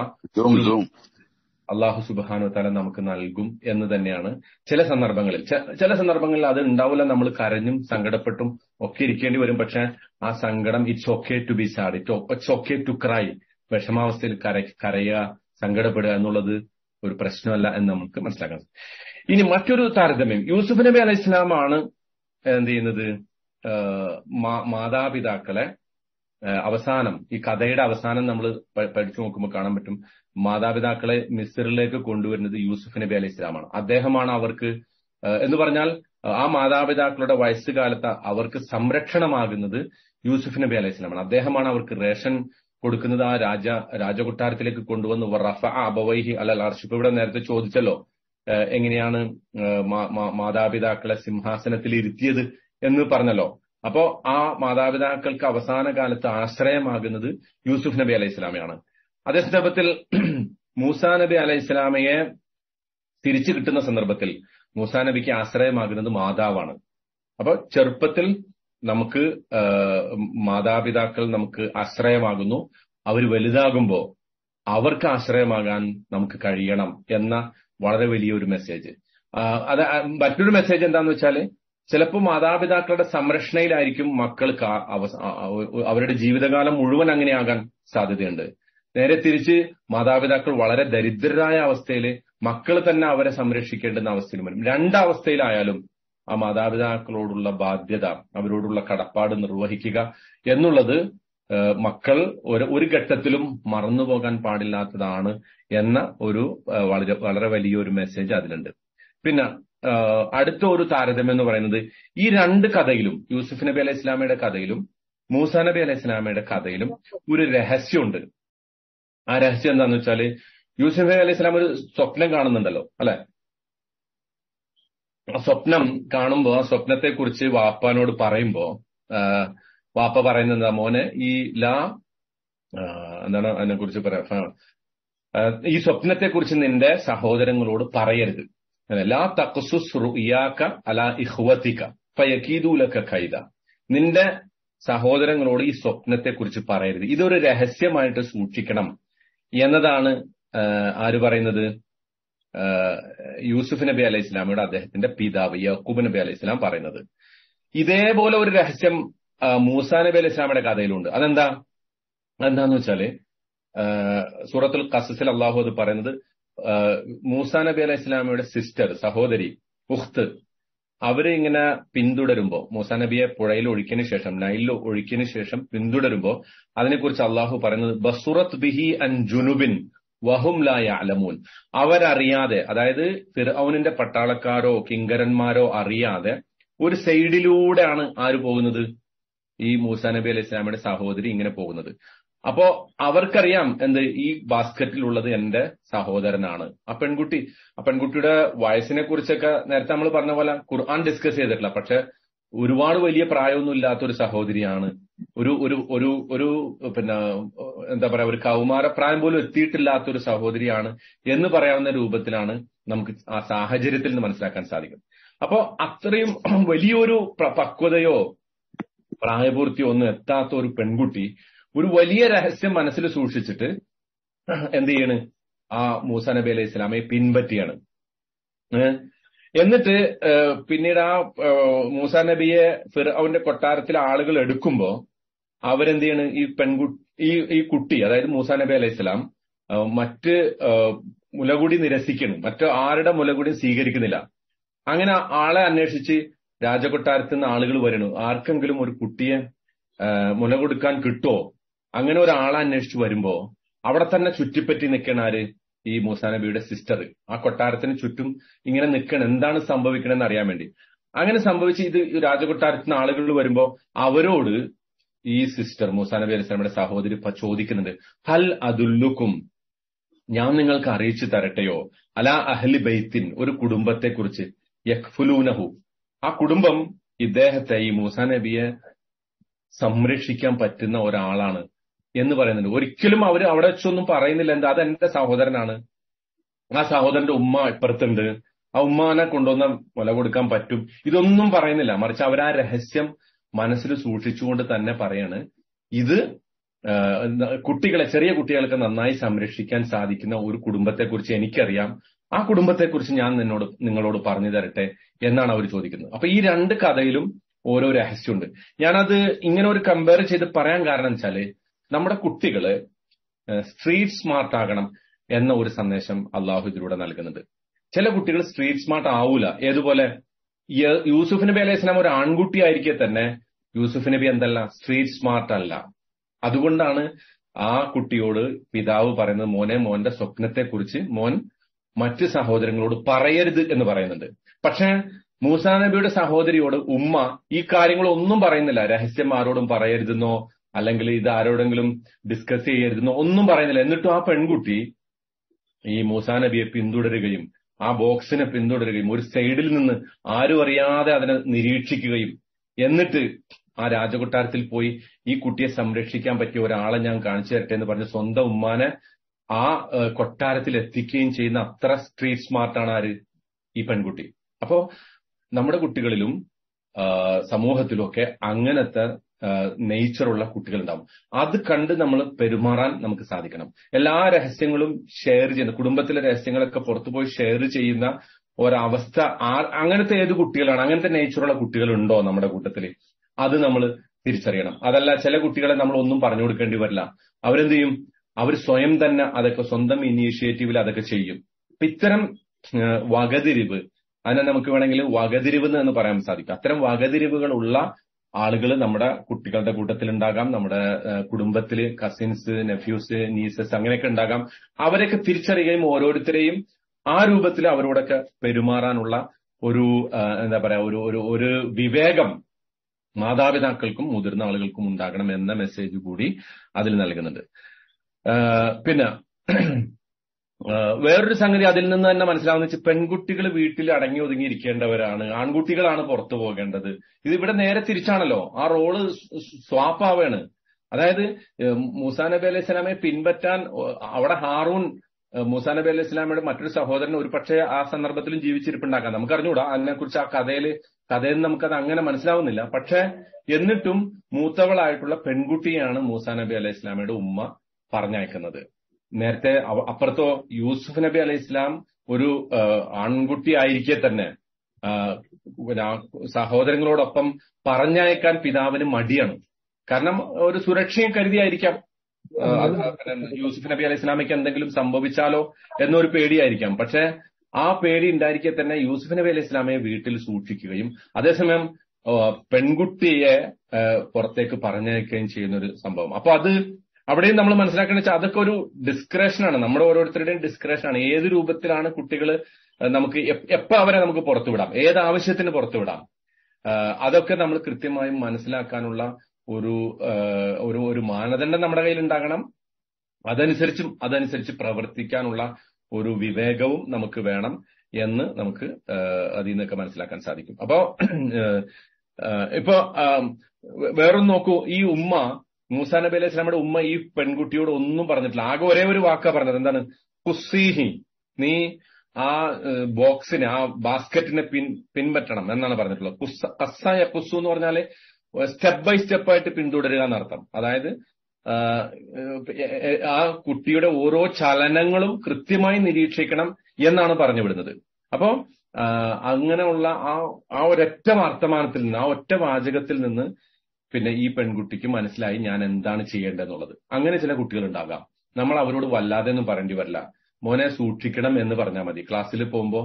അള്ളാഹു സുബാനു തല നമുക്ക് നൽകും എന്ന് തന്നെയാണ് ചില സന്ദർഭങ്ങളിൽ. ചില സന്ദർഭങ്ങളിൽ അത് ഉണ്ടാവില്ല നമ്മൾ കരഞ്ഞും സങ്കടപ്പെട്ടും ഒക്കെ ഇരിക്കേണ്ടി വരും. പക്ഷെ ആ സങ്കടം it's okay to be sad it it's okay to cry വിഷമാവസ്ഥയിൽ കര കരയുക സങ്കടപ്പെടുക എന്നുള്ളത് ഒരു പ്രശ്നമല്ല എന്ന് നമുക്ക് മനസ്സിലാക്കാം. ഇനി മറ്റൊരു താരതമ്യം. യൂസുഫ് നബി അലൈഹി ഇസ്ലാമാണ് എന്ത് ചെയ്യുന്നത്? മാതാപിതാക്കളെ അവസാനം ഈ കഥയുടെ അവസാനം നമ്മൾ പഠിച്ചു നോക്കുമ്പോൾ കാണാൻ പറ്റും. മാതാപിതാക്കളെ മിസ്റിലേക്ക് കൊണ്ടുവരുന്നത് യൂസുഫ് നബി അലൈഹി ഇസ്ലാമാണ് അദ്ദേഹമാണ് അവർക്ക് എന്ന് പറഞ്ഞാൽ ആ മാതാപിതാക്കളുടെ വയസ്സുകാലത്ത് അവർക്ക് സംരക്ഷണമാകുന്നത് യൂസുഫ് നബി അലൈഹി ഇസ്ലാമാണ് അദ്ദേഹമാണ് അവർക്ക് റേഷൻ കൊടുക്കുന്നത് ആ രാജ രാജകൊട്ടാരത്തിലേക്ക് കൊണ്ടുവന്ന് റഫ അബവൈഹി അല്ല അർഷിപ്പ് ഇവിടെ നേരത്തെ ചോദിച്ചല്ലോ എങ്ങനെയാണ് മാതാപിതാക്കളെ സിംഹാസനത്തിൽ ഇരുത്തിയത് എന്ന് പറഞ്ഞല്ലോ. അപ്പോ ആ മാതാപിതാക്കൾക്ക് അവസാന കാലത്ത് ആശ്രയമാകുന്നത് യൂസുഫ് നബി അലൈഹി ഇസ്ലാമയാണ് അതേ സന്ദർഭത്തിൽ മൂസാ നബി അലൈഹി ഇസ്ലാമയെ തിരിച്ചു കിട്ടുന്ന സന്ദർഭത്തിൽ മൂസാ നബിക്ക് ആശ്രയമാകുന്നത് മാതാവാണ്. അപ്പൊ ചെറുപ്പത്തിൽ നമുക്ക് മാതാപിതാക്കൾ നമുക്ക് ആശ്രയമാകുന്നു. അവർ വലുതാകുമ്പോൾ അവർക്ക് ആശ്രയമാകാൻ നമുക്ക് കഴിയണം എന്ന വളരെ വലിയൊരു മെസ്സേജ് അത് മറ്റൊരു മെസ്സേജ് എന്താന്ന് വെച്ചാൽ ചിലപ്പോൾ മാതാപിതാക്കളുടെ സംരക്ഷണയിലായിരിക്കും മക്കൾക്ക് അവരുടെ ജീവിതകാലം മുഴുവൻ അങ്ങനെയാകാൻ സാധ്യതയുണ്ട്. നേരെ തിരിച്ച് മാതാപിതാക്കൾ വളരെ ദരിദ്രരായ അവസ്ഥയിൽ മക്കൾ തന്നെ അവരെ സംരക്ഷിക്കേണ്ടുന്ന അവസ്ഥയിൽ വരും. രണ്ടവസ്ഥയിലായാലും ആ മാതാപിതാക്കളോടുള്ള ബാധ്യത അവരോടുള്ള കടപ്പാട് നിർവഹിക്കുക എന്നുള്ളത് മക്കൾ ഒരു ഒരു ഘട്ടത്തിലും മറന്നു പോകാൻ പാടില്ലാത്തതാണ് എന്ന ഒരു വളരെ വളരെ വലിയൊരു മെസ്സേജ് അതിലുണ്ട്. പിന്നെ അടുത്ത ഒരു താരതമ്യം എന്ന് പറയുന്നത് ഈ രണ്ട് കഥയിലും യൂസുഫ് നബി അലൈഹി ഇസ്ലാമയുടെ കഥയിലും മൂസ നബി അലൈഹി ഇസ്ലാമയുടെ കഥയിലും ഒരു രഹസ്യമുണ്ട്. ആ രഹസ്യം എന്താന്ന് വെച്ചാൽ യൂസുഫ് നബി അലൈഹി ഇസ്ലാം ഒരു സ്വപ്നം കാണുന്നുണ്ടല്ലോ അല്ലെ? ആ സ്വപ്നം കാണുമ്പോ ആ സ്വപ്നത്തെ കുറിച്ച് വാപ്പാനോട് പറയുമ്പോ വാപ്പ പറയുന്നത് എന്താ മോനെ ഈ ലാ എന്താണ് അതിനെ കുറിച്ച് പറയാ ഈ സ്വപ്നത്തെ കുറിച്ച് നിന്റെ സഹോദരങ്ങളോട് പറയരുത്. ലാ തഖസുസ് റുയാക്ക അലാ ഇഹ്വത്തിക ലക ഖൈദ നിന്റെ സഹോദരങ്ങളോട് ഈ സ്വപ്നത്തെ കുറിച്ച് പറയരുത്. ഇതൊരു രഹസ്യമായിട്ട് സൂക്ഷിക്കണം എന്നതാണ് ആര് പറയുന്നത്? യൂസുഫ് നബി അലൈഹി ഇസ്ലാമിയുടെ അദ്ദേഹത്തിന്റെ പിതാവ് യക്കൂബ് നബി അലൈഹി ഇസ്ലാം പറയുന്നത്. ഇതേപോലെ ഒരു രഹസ്യം മൂസ നബി അലൈഹി ഇസ്ലാമിയുടെ കഥയിലുണ്ട്. അതെന്താ? അതെന്താന്ന് വെച്ചാൽ സൂറത്തുൽ ഖസസിൽ അള്ളാഹു അത് പറയുന്നത് മൂസ നബി അലൈഹി ഇസ്ലാമിയുടെ സിസ്റ്റർ സഹോദരി ഉഖ്ത് അവരെ ഇങ്ങനെ പിന്തുടരുമ്പോ മൂസാ നബിയെ പുഴയിൽ ഒഴിക്കിന് ശേഷം നൈലിൽ ഒഴിക്കിന് ശേഷം പിന്തുടരുമ്പോ അതിനെക്കുറിച്ച് അള്ളാഹു പറയുന്നത് ബസുറത്ത് ബിഹി അൻ ജുനുബിൻ വഹും ലായ അലമൂൻ അവരറിയാതെ അതായത് ഫിർഔനിന്റെ പട്ടാളക്കാരോ കിങ്കരന്മാരോ അറിയാതെ ഒരു സൈഡിലൂടെയാണ് ആര് പോകുന്നത്? ഈ മൂസാ നബി അലൈഹി ഇസ്ലാമിയുടെ സഹോദരി ഇങ്ങനെ പോകുന്നത്. അപ്പോ അവർക്കറിയാം എന്ത് ഈ ബാസ്ക്കറ്റിലുള്ളത് എന്റെ സഹോദരനാണ്. ആ പെൺകുട്ടി ആ പെൺകുട്ടിയുടെ വയസ്സിനെ കുറിച്ചൊക്കെ നേരത്തെ നമ്മൾ പറഞ്ഞ പോലെ ഖുർആൻ ഡിസ്കസ് ചെയ്തിട്ടില്ല. പക്ഷെ ഒരുപാട് വലിയ പ്രായമൊന്നും ഇല്ലാത്ത ഒരു സഹോദരിയാണ്. ഒരു ഒരു ഒരു ഒരു പിന്നെ എന്താ പറയാ ഒരു കൗമാര പ്രായം പോലും എത്തിയിട്ടില്ലാത്ത ഒരു സഹോദരിയാണ് എന്ന് പറയാവുന്ന രൂപത്തിലാണ് നമുക്ക് ആ സാഹചര്യത്തിൽ നിന്ന് മനസ്സിലാക്കാൻ സാധിക്കും അപ്പോ അത്രയും വലിയൊരു പക്വതയോ പ്രായപൂർത്തിയോ ഒന്നും എത്താത്ത ഒരു പെൺകുട്ടി ഒരു വലിയ രഹസ്യം മനസ്സിൽ സൂക്ഷിച്ചിട്ട് എന്ത് ചെയ്യാണ്? ആ മൂസ നബി അലൈഹി ഇസ്ലാമെ പിൻപറ്റിയാണ്. എന്നിട്ട് പിന്നീട് ആ മൂസ നബിയെ ഫിറൌന്റെ കൊട്ടാരത്തിലെ ആളുകൾ എടുക്കുമ്പോ അവരെന്ത് ചെയ്യാണ്? ഈ പെൺകുട്ടി ഈ ഈ കുട്ടി അതായത് മൂസ നബി അലൈഹി ഇസ്ലാം മറ്റ് മുലകുടി നിരസിക്കണം മറ്റു ആരുടെ മുലകുടി സ്വീകരിക്കുന്നില്ല. അങ്ങനെ ആളെ അന്വേഷിച്ച് രാജകൊട്ടാരത്തിൽ നിന്ന് ആളുകൾ വരണു. ആർക്കെങ്കിലും ഒരു കുട്ടിയെ മുല കൊടുക്കാൻ കിട്ടുമോ അങ്ങനെ ഒരാളെ അന്വേഷിച്ച് വരുമ്പോ അവിടെ തന്നെ ചുറ്റിപ്പറ്റി നിൽക്കണ ആര്? ഈ മൂസാ നബിയുടെ സിസ്റ്റർ ആ കൊട്ടാരത്തിന് ചുറ്റും ഇങ്ങനെ നിൽക്കണം എന്താണ് സംഭവിക്കണമെന്ന് അറിയാൻ വേണ്ടി. അങ്ങനെ സംഭവിച്ച് ഇത് രാജകൊട്ടാരത്തിന് ആളുകൾ വരുമ്പോ അവരോട് ഈ സിസ്റ്റർ മൂസാ നബി അലിസ്ലാമിയുടെ സഹോദരി ചോദിക്കുന്നുണ്ട് ഹൽ അതുല്ലുക്കും? ഞാൻ നിങ്ങൾക്ക് അറിയിച്ചു തരട്ടെയോ? അല അഹ്ലി ബൈത്തിൻ ഒരു കുടുംബത്തെ കുറിച്ച് യഖ്ഫുലൂനഹു. ആ കുടുംബം ഇദ്ദേഹത്തെ ഈ മൂസാ നബിയെ സംരക്ഷിക്കാൻ പറ്റുന്ന ഒരാളാണ്. എന്ന് പറയുന്നുണ്ട്. ഒരിക്കലും അവർ അവിടെ വെച്ചൊന്നും പറയുന്നില്ല. എന്താ? അത് എന്റെ സഹോദരനാണ്. ആ സഹോദരന്റെ ഉമ്മ ഇപ്പുറത്തുണ്ട്. ആ ഉമ്മാനെ കൊണ്ടുവന്ന മുല കൊടുക്കാൻ പറ്റും. ഇതൊന്നും പറയുന്നില്ല. മറിച്ച് അവർ ആ രഹസ്യം മനസ്സിൽ സൂക്ഷിച്ചുകൊണ്ട് തന്നെ പറയാണ്. ഇത് കുട്ടികളെ ചെറിയ കുട്ടികൾക്ക് നന്നായി സംരക്ഷിക്കാൻ സാധിക്കുന്ന ഒരു കുടുംബത്തെക്കുറിച്ച് എനിക്കറിയാം. ആ കുടുംബത്തെക്കുറിച്ച് ഞാൻ നിന്നോട് നിങ്ങളോട് പറഞ്ഞു തരട്ടെ എന്നാണ് അവർ ചോദിക്കുന്നത്. അപ്പൊ ഈ രണ്ട് കഥയിലും ഓരോ രഹസ്യമുണ്ട്. ഞാനത് ഇങ്ങനെ ഒരു കമ്പയർ ചെയ്ത് പറയാൻ കാരണം വെച്ചാൽ നമ്മുടെ കുട്ടികൾ സ്ട്രീറ്റ് സ്മാർട്ട് ആകണം എന്ന ഒരു സന്ദേശം അള്ളാഹു ഇതിലൂടെ നൽകുന്നുണ്ട്. ചില കുട്ടികൾ സ്ട്രീറ്റ് സ്മാർട്ട് ആവൂല. ഏതുപോലെ യൂസുഫ് നബി അലൈഹി സ്വലാം ഒരു ആൺകുട്ടി ആയിരിക്കെ തന്നെ യൂസുഫ് നബി എന്തല്ല? സ്ട്രീറ്റ് സ്മാർട്ട് അല്ല. അതുകൊണ്ടാണ് ആ കുട്ടിയോട് പിതാവ് പറയുന്നത് മോനെ മോന്റെ സ്വപ്നത്തെക്കുറിച്ച് മോൻ മറ്റ് സഹോദരങ്ങളോട് പറയരുത് എന്ന് പറയുന്നുണ്ട്. പക്ഷേ മൂസാ നബിയുടെ സഹോദരിയോട് ഉമ്മ ഈ കാര്യങ്ങളൊന്നും പറയുന്നില്ല. രഹസ്യം ആരോടും പറയരുതെന്നോ അല്ലെങ്കിൽ ഇത് ആരോടെങ്കിലും ഡിസ്കസ് ചെയ്യരുതെന്ന് ഒന്നും പറയുന്നില്ല. എന്നിട്ടും ആ പെൺകുട്ടി ഈ മൂസാ നബിയെ പിന്തുടരുകയും ആ ബോക്സിനെ പിന്തുടരുകയും ഒരു സൈഡിൽ നിന്ന് ആരും അറിയാതെ അതിനെ നിരീക്ഷിക്കുകയും എന്നിട്ട് ആ രാജകൊട്ടാരത്തിൽ പോയി ഈ കുട്ടിയെ സംരക്ഷിക്കാൻ പറ്റിയ ഒരാളെ ഞാൻ കാണിച്ചു തരട്ടെ എന്ന് പറഞ്ഞ സ്വന്തം ഉമ്മാനെ ആ കൊട്ടാരത്തിൽ എത്തിക്കുകയും ചെയ്യുന്ന അത്ര സ്ട്രീറ്റ് സ്മാർട്ടാണ് ആര്? ഈ പെൺകുട്ടി. അപ്പോ നമ്മുടെ കുട്ടികളിലും സമൂഹത്തിലും ഒക്കെ അങ്ങനത്തെ നേച്ചറുള്ള കുട്ടികളുണ്ടാവും. അത് കണ്ട് നമ്മൾ പെരുമാറാൻ നമുക്ക് സാധിക്കണം. എല്ലാ രഹസ്യങ്ങളും ഷെയർ ചെയ്യുന്ന കുടുംബത്തിലെ രഹസ്യങ്ങളൊക്കെ പുറത്തുപോയി ഷെയർ ചെയ്യുന്ന ഒരവസ്ഥ അങ്ങനത്തെ ഏത് കുട്ടികളാണ് അങ്ങനത്തെ നേച്ചറുള്ള കുട്ടികളുണ്ടോ നമ്മുടെ കൂട്ടത്തിൽ അത് നമ്മൾ തിരിച്ചറിയണം. അതല്ല ചില കുട്ടികളെ നമ്മൾ ഒന്നും പറഞ്ഞു കൊടുക്കേണ്ടി വരില്ല. അവരെന്ത് ചെയ്യും? അവർ സ്വയം തന്നെ അതൊക്കെ സ്വന്തം ഇനീഷ്യേറ്റീവിൽ അതൊക്കെ ചെയ്യും. ഇത്തരം വകതിരിവ് അതിനെ നമുക്ക് വേണമെങ്കിൽ വകതിരിവ് എന്ന് പറയാൻ സാധിക്കും. അത്തരം വകതിരിവുകളുള്ള ആളുകൾ നമ്മുടെ കുട്ടികളുടെ കൂട്ടത്തിൽ ഉണ്ടാകാം നമ്മുടെ കുടുംബത്തിൽ കസിൻസ് നെഫ്യൂസ് നീസസ് അങ്ങനെയൊക്കെ ഉണ്ടാകാം. അവരെയൊക്കെ തിരിച്ചറിയുകയും ഓരോരുത്തരെയും ആ രൂപത്തിൽ അവരോടൊക്കെ പെരുമാറാനുള്ള ഒരു എന്താ പറയാ ഒരു ഒരു ഒരു വിവേകം മാതാപിതാക്കൾക്കും മുതിർന്ന ആളുകൾക്കും ഉണ്ടാകണം എന്ന മെസ്സേജ് കൂടി അതിൽ നൽകുന്നുണ്ട്. പിന്നെ വേറൊരു സംഗതി അതിൽ നിന്ന് തന്നെ മനസ്സിലാവുന്ന വെച്ചാൽ പെൺകുട്ടികൾ വീട്ടിൽ അടങ്ങി ഒതുങ്ങിയിരിക്കേണ്ടവരാണ്. ആൺകുട്ടികളാണ് പുറത്തു പോകേണ്ടത്. ഇത് ഇവിടെ നേരെ തിരിച്ചാണല്ലോ. ആ റോൾ സ്വാപ്പ് ആവുകയാണ് അതായത് മൂസാ നബി അലൈഹി സ്വലാമെ പിൻപറ്റാൻ അവിടെ ഹാറൂൺ മൂസാ നബി അലൈഹി സ്വലാമയുടെ മറ്റൊരു സഹോദരൻ ഒരു പക്ഷേ ആ സന്ദർഭത്തിലും ജീവിച്ചിരിപ്പുണ്ടാക്കാം നമുക്ക് അറിഞ്ഞൂടാ അതിനെക്കുറിച്ച് ആ കഥയിൽ കഥയിൽ നമുക്കത് അങ്ങനെ മനസ്സിലാവുന്നില്ല. പക്ഷേ എന്നിട്ടും മൂത്തവളായിട്ടുള്ള പെൺകുട്ടിയാണ് മൂസാ നബി അലൈഹി ഇസ്ലാമയുടെ ഉമ്മ പറഞ്ഞയക്കുന്നത്. നേരത്തെ അപ്പുറത്തോ യൂസുഫ് നബി അലൈഹി ഇസ്ലാം ഒരു ആൺകുട്ടി ആയിരിക്കെ തന്നെ സഹോദരങ്ങളോടൊപ്പം പറഞ്ഞയക്കാൻ പിതാവിന് മടിയാണ്. കാരണം ഒരു സുരക്ഷയും കരുതിയായിരിക്കാം യൂസുഫ് നബി അലൈഹി ഇസ്ലാമിക്ക് എന്തെങ്കിലും സംഭവിച്ചാലോ എന്നൊരു പേടിയായിരിക്കാം. പക്ഷെ ആ പേടി ഉണ്ടായിരിക്കെ തന്നെ യൂസുഫ് നബി അലൈഹി ഇസ്ലാമയെ വീട്ടിൽ സൂക്ഷിക്കുകയും അതേസമയം പെൺകുട്ടിയെ പുറത്തേക്ക് പറഞ്ഞയക്കുകയും ചെയ്യുന്ന ഒരു സംഭവം. അപ്പൊ അത് അവിടെയും നമ്മൾ മനസ്സിലാക്കേണ്ട വെച്ചാൽ അതൊക്കെ ഒരു ഡിസ്ക്രേഷനാണ് നമ്മുടെ ഓരോരുത്തരുടെയും ഡിസ്ക്രേഷനാണ് ഏത് രൂപത്തിലാണ് കുട്ടികൾ നമുക്ക് എപ്പ- അവരെ നമുക്ക് പുറത്തുവിടാം ഏത് ആവശ്യത്തിന് പുറത്തുവിടാം അതൊക്കെ നമ്മൾ കൃത്യമായും മനസ്സിലാക്കാനുള്ള ഒരു ഒരു ഒരു മാനദണ്ഡം നമ്മുടെ കയ്യിൽ ഉണ്ടാകണം. അതനുസരിച്ചും അതനുസരിച്ച് പ്രവർത്തിക്കാനുള്ള ഒരു വിവേകവും നമുക്ക് വേണം എന്ന് നമുക്ക് അതിൽ നിന്നൊക്കെ മനസ്സിലാക്കാൻ സാധിക്കും. അപ്പോ ഇപ്പോ വേറൊന്ന് നോക്കൂ. ഈ ഉമ്മ മൂസാ നബി അലൈഹി സ്വലാമയുടെ ഉമ്മ ഈ പെൺകുട്ടിയോട് ഒന്നും പറഞ്ഞിട്ടില്ല. ആകെ ഒരേ ഒരു വാക്കാ പറഞ്ഞത്. എന്താണ്? കുസീഹി നീ ആ ബോക്സിന് ആ ബാസ്ക്കറ്റിനെ പിൻ പിൻപറ്റണം എന്നാണ് പറഞ്ഞിട്ടുള്ളത്. കുസ്സ കസ്സായ കുസ്സു എന്ന് പറഞ്ഞാൽ സ്റ്റെപ്പ് ബൈ സ്റ്റെപ്പ് ആയിട്ട് പിന്തുടരുക എന്നർത്ഥം. അതായത് ആ കുട്ടിയുടെ ഓരോ ചലനങ്ങളും കൃത്യമായി നിരീക്ഷിക്കണം എന്നാണ് പറഞ്ഞു വിടുന്നത്. അപ്പോ അങ്ങനെയുള്ള ആ ആ ഒരൊറ്റ വർത്തമാനത്തിൽ നിന്ന് ആ ഒറ്റ വാചകത്തിൽ നിന്ന് പിന്നെ ഈ പെൺകുട്ടിക്ക് മനസ്സിലായി ഞാൻ എന്താണ് ചെയ്യേണ്ടതെന്നുള്ളത്. അങ്ങനെ ചില കുട്ടികൾ ഉണ്ടാകാം നമ്മൾ അവരോട് വല്ലാതെ ഒന്നും പറയേണ്ടി വരില്ല. മോനെ സൂക്ഷിക്കണം എന്ന് പറഞ്ഞാൽ മതി. ക്ലാസ്സിൽ പോകുമ്പോൾ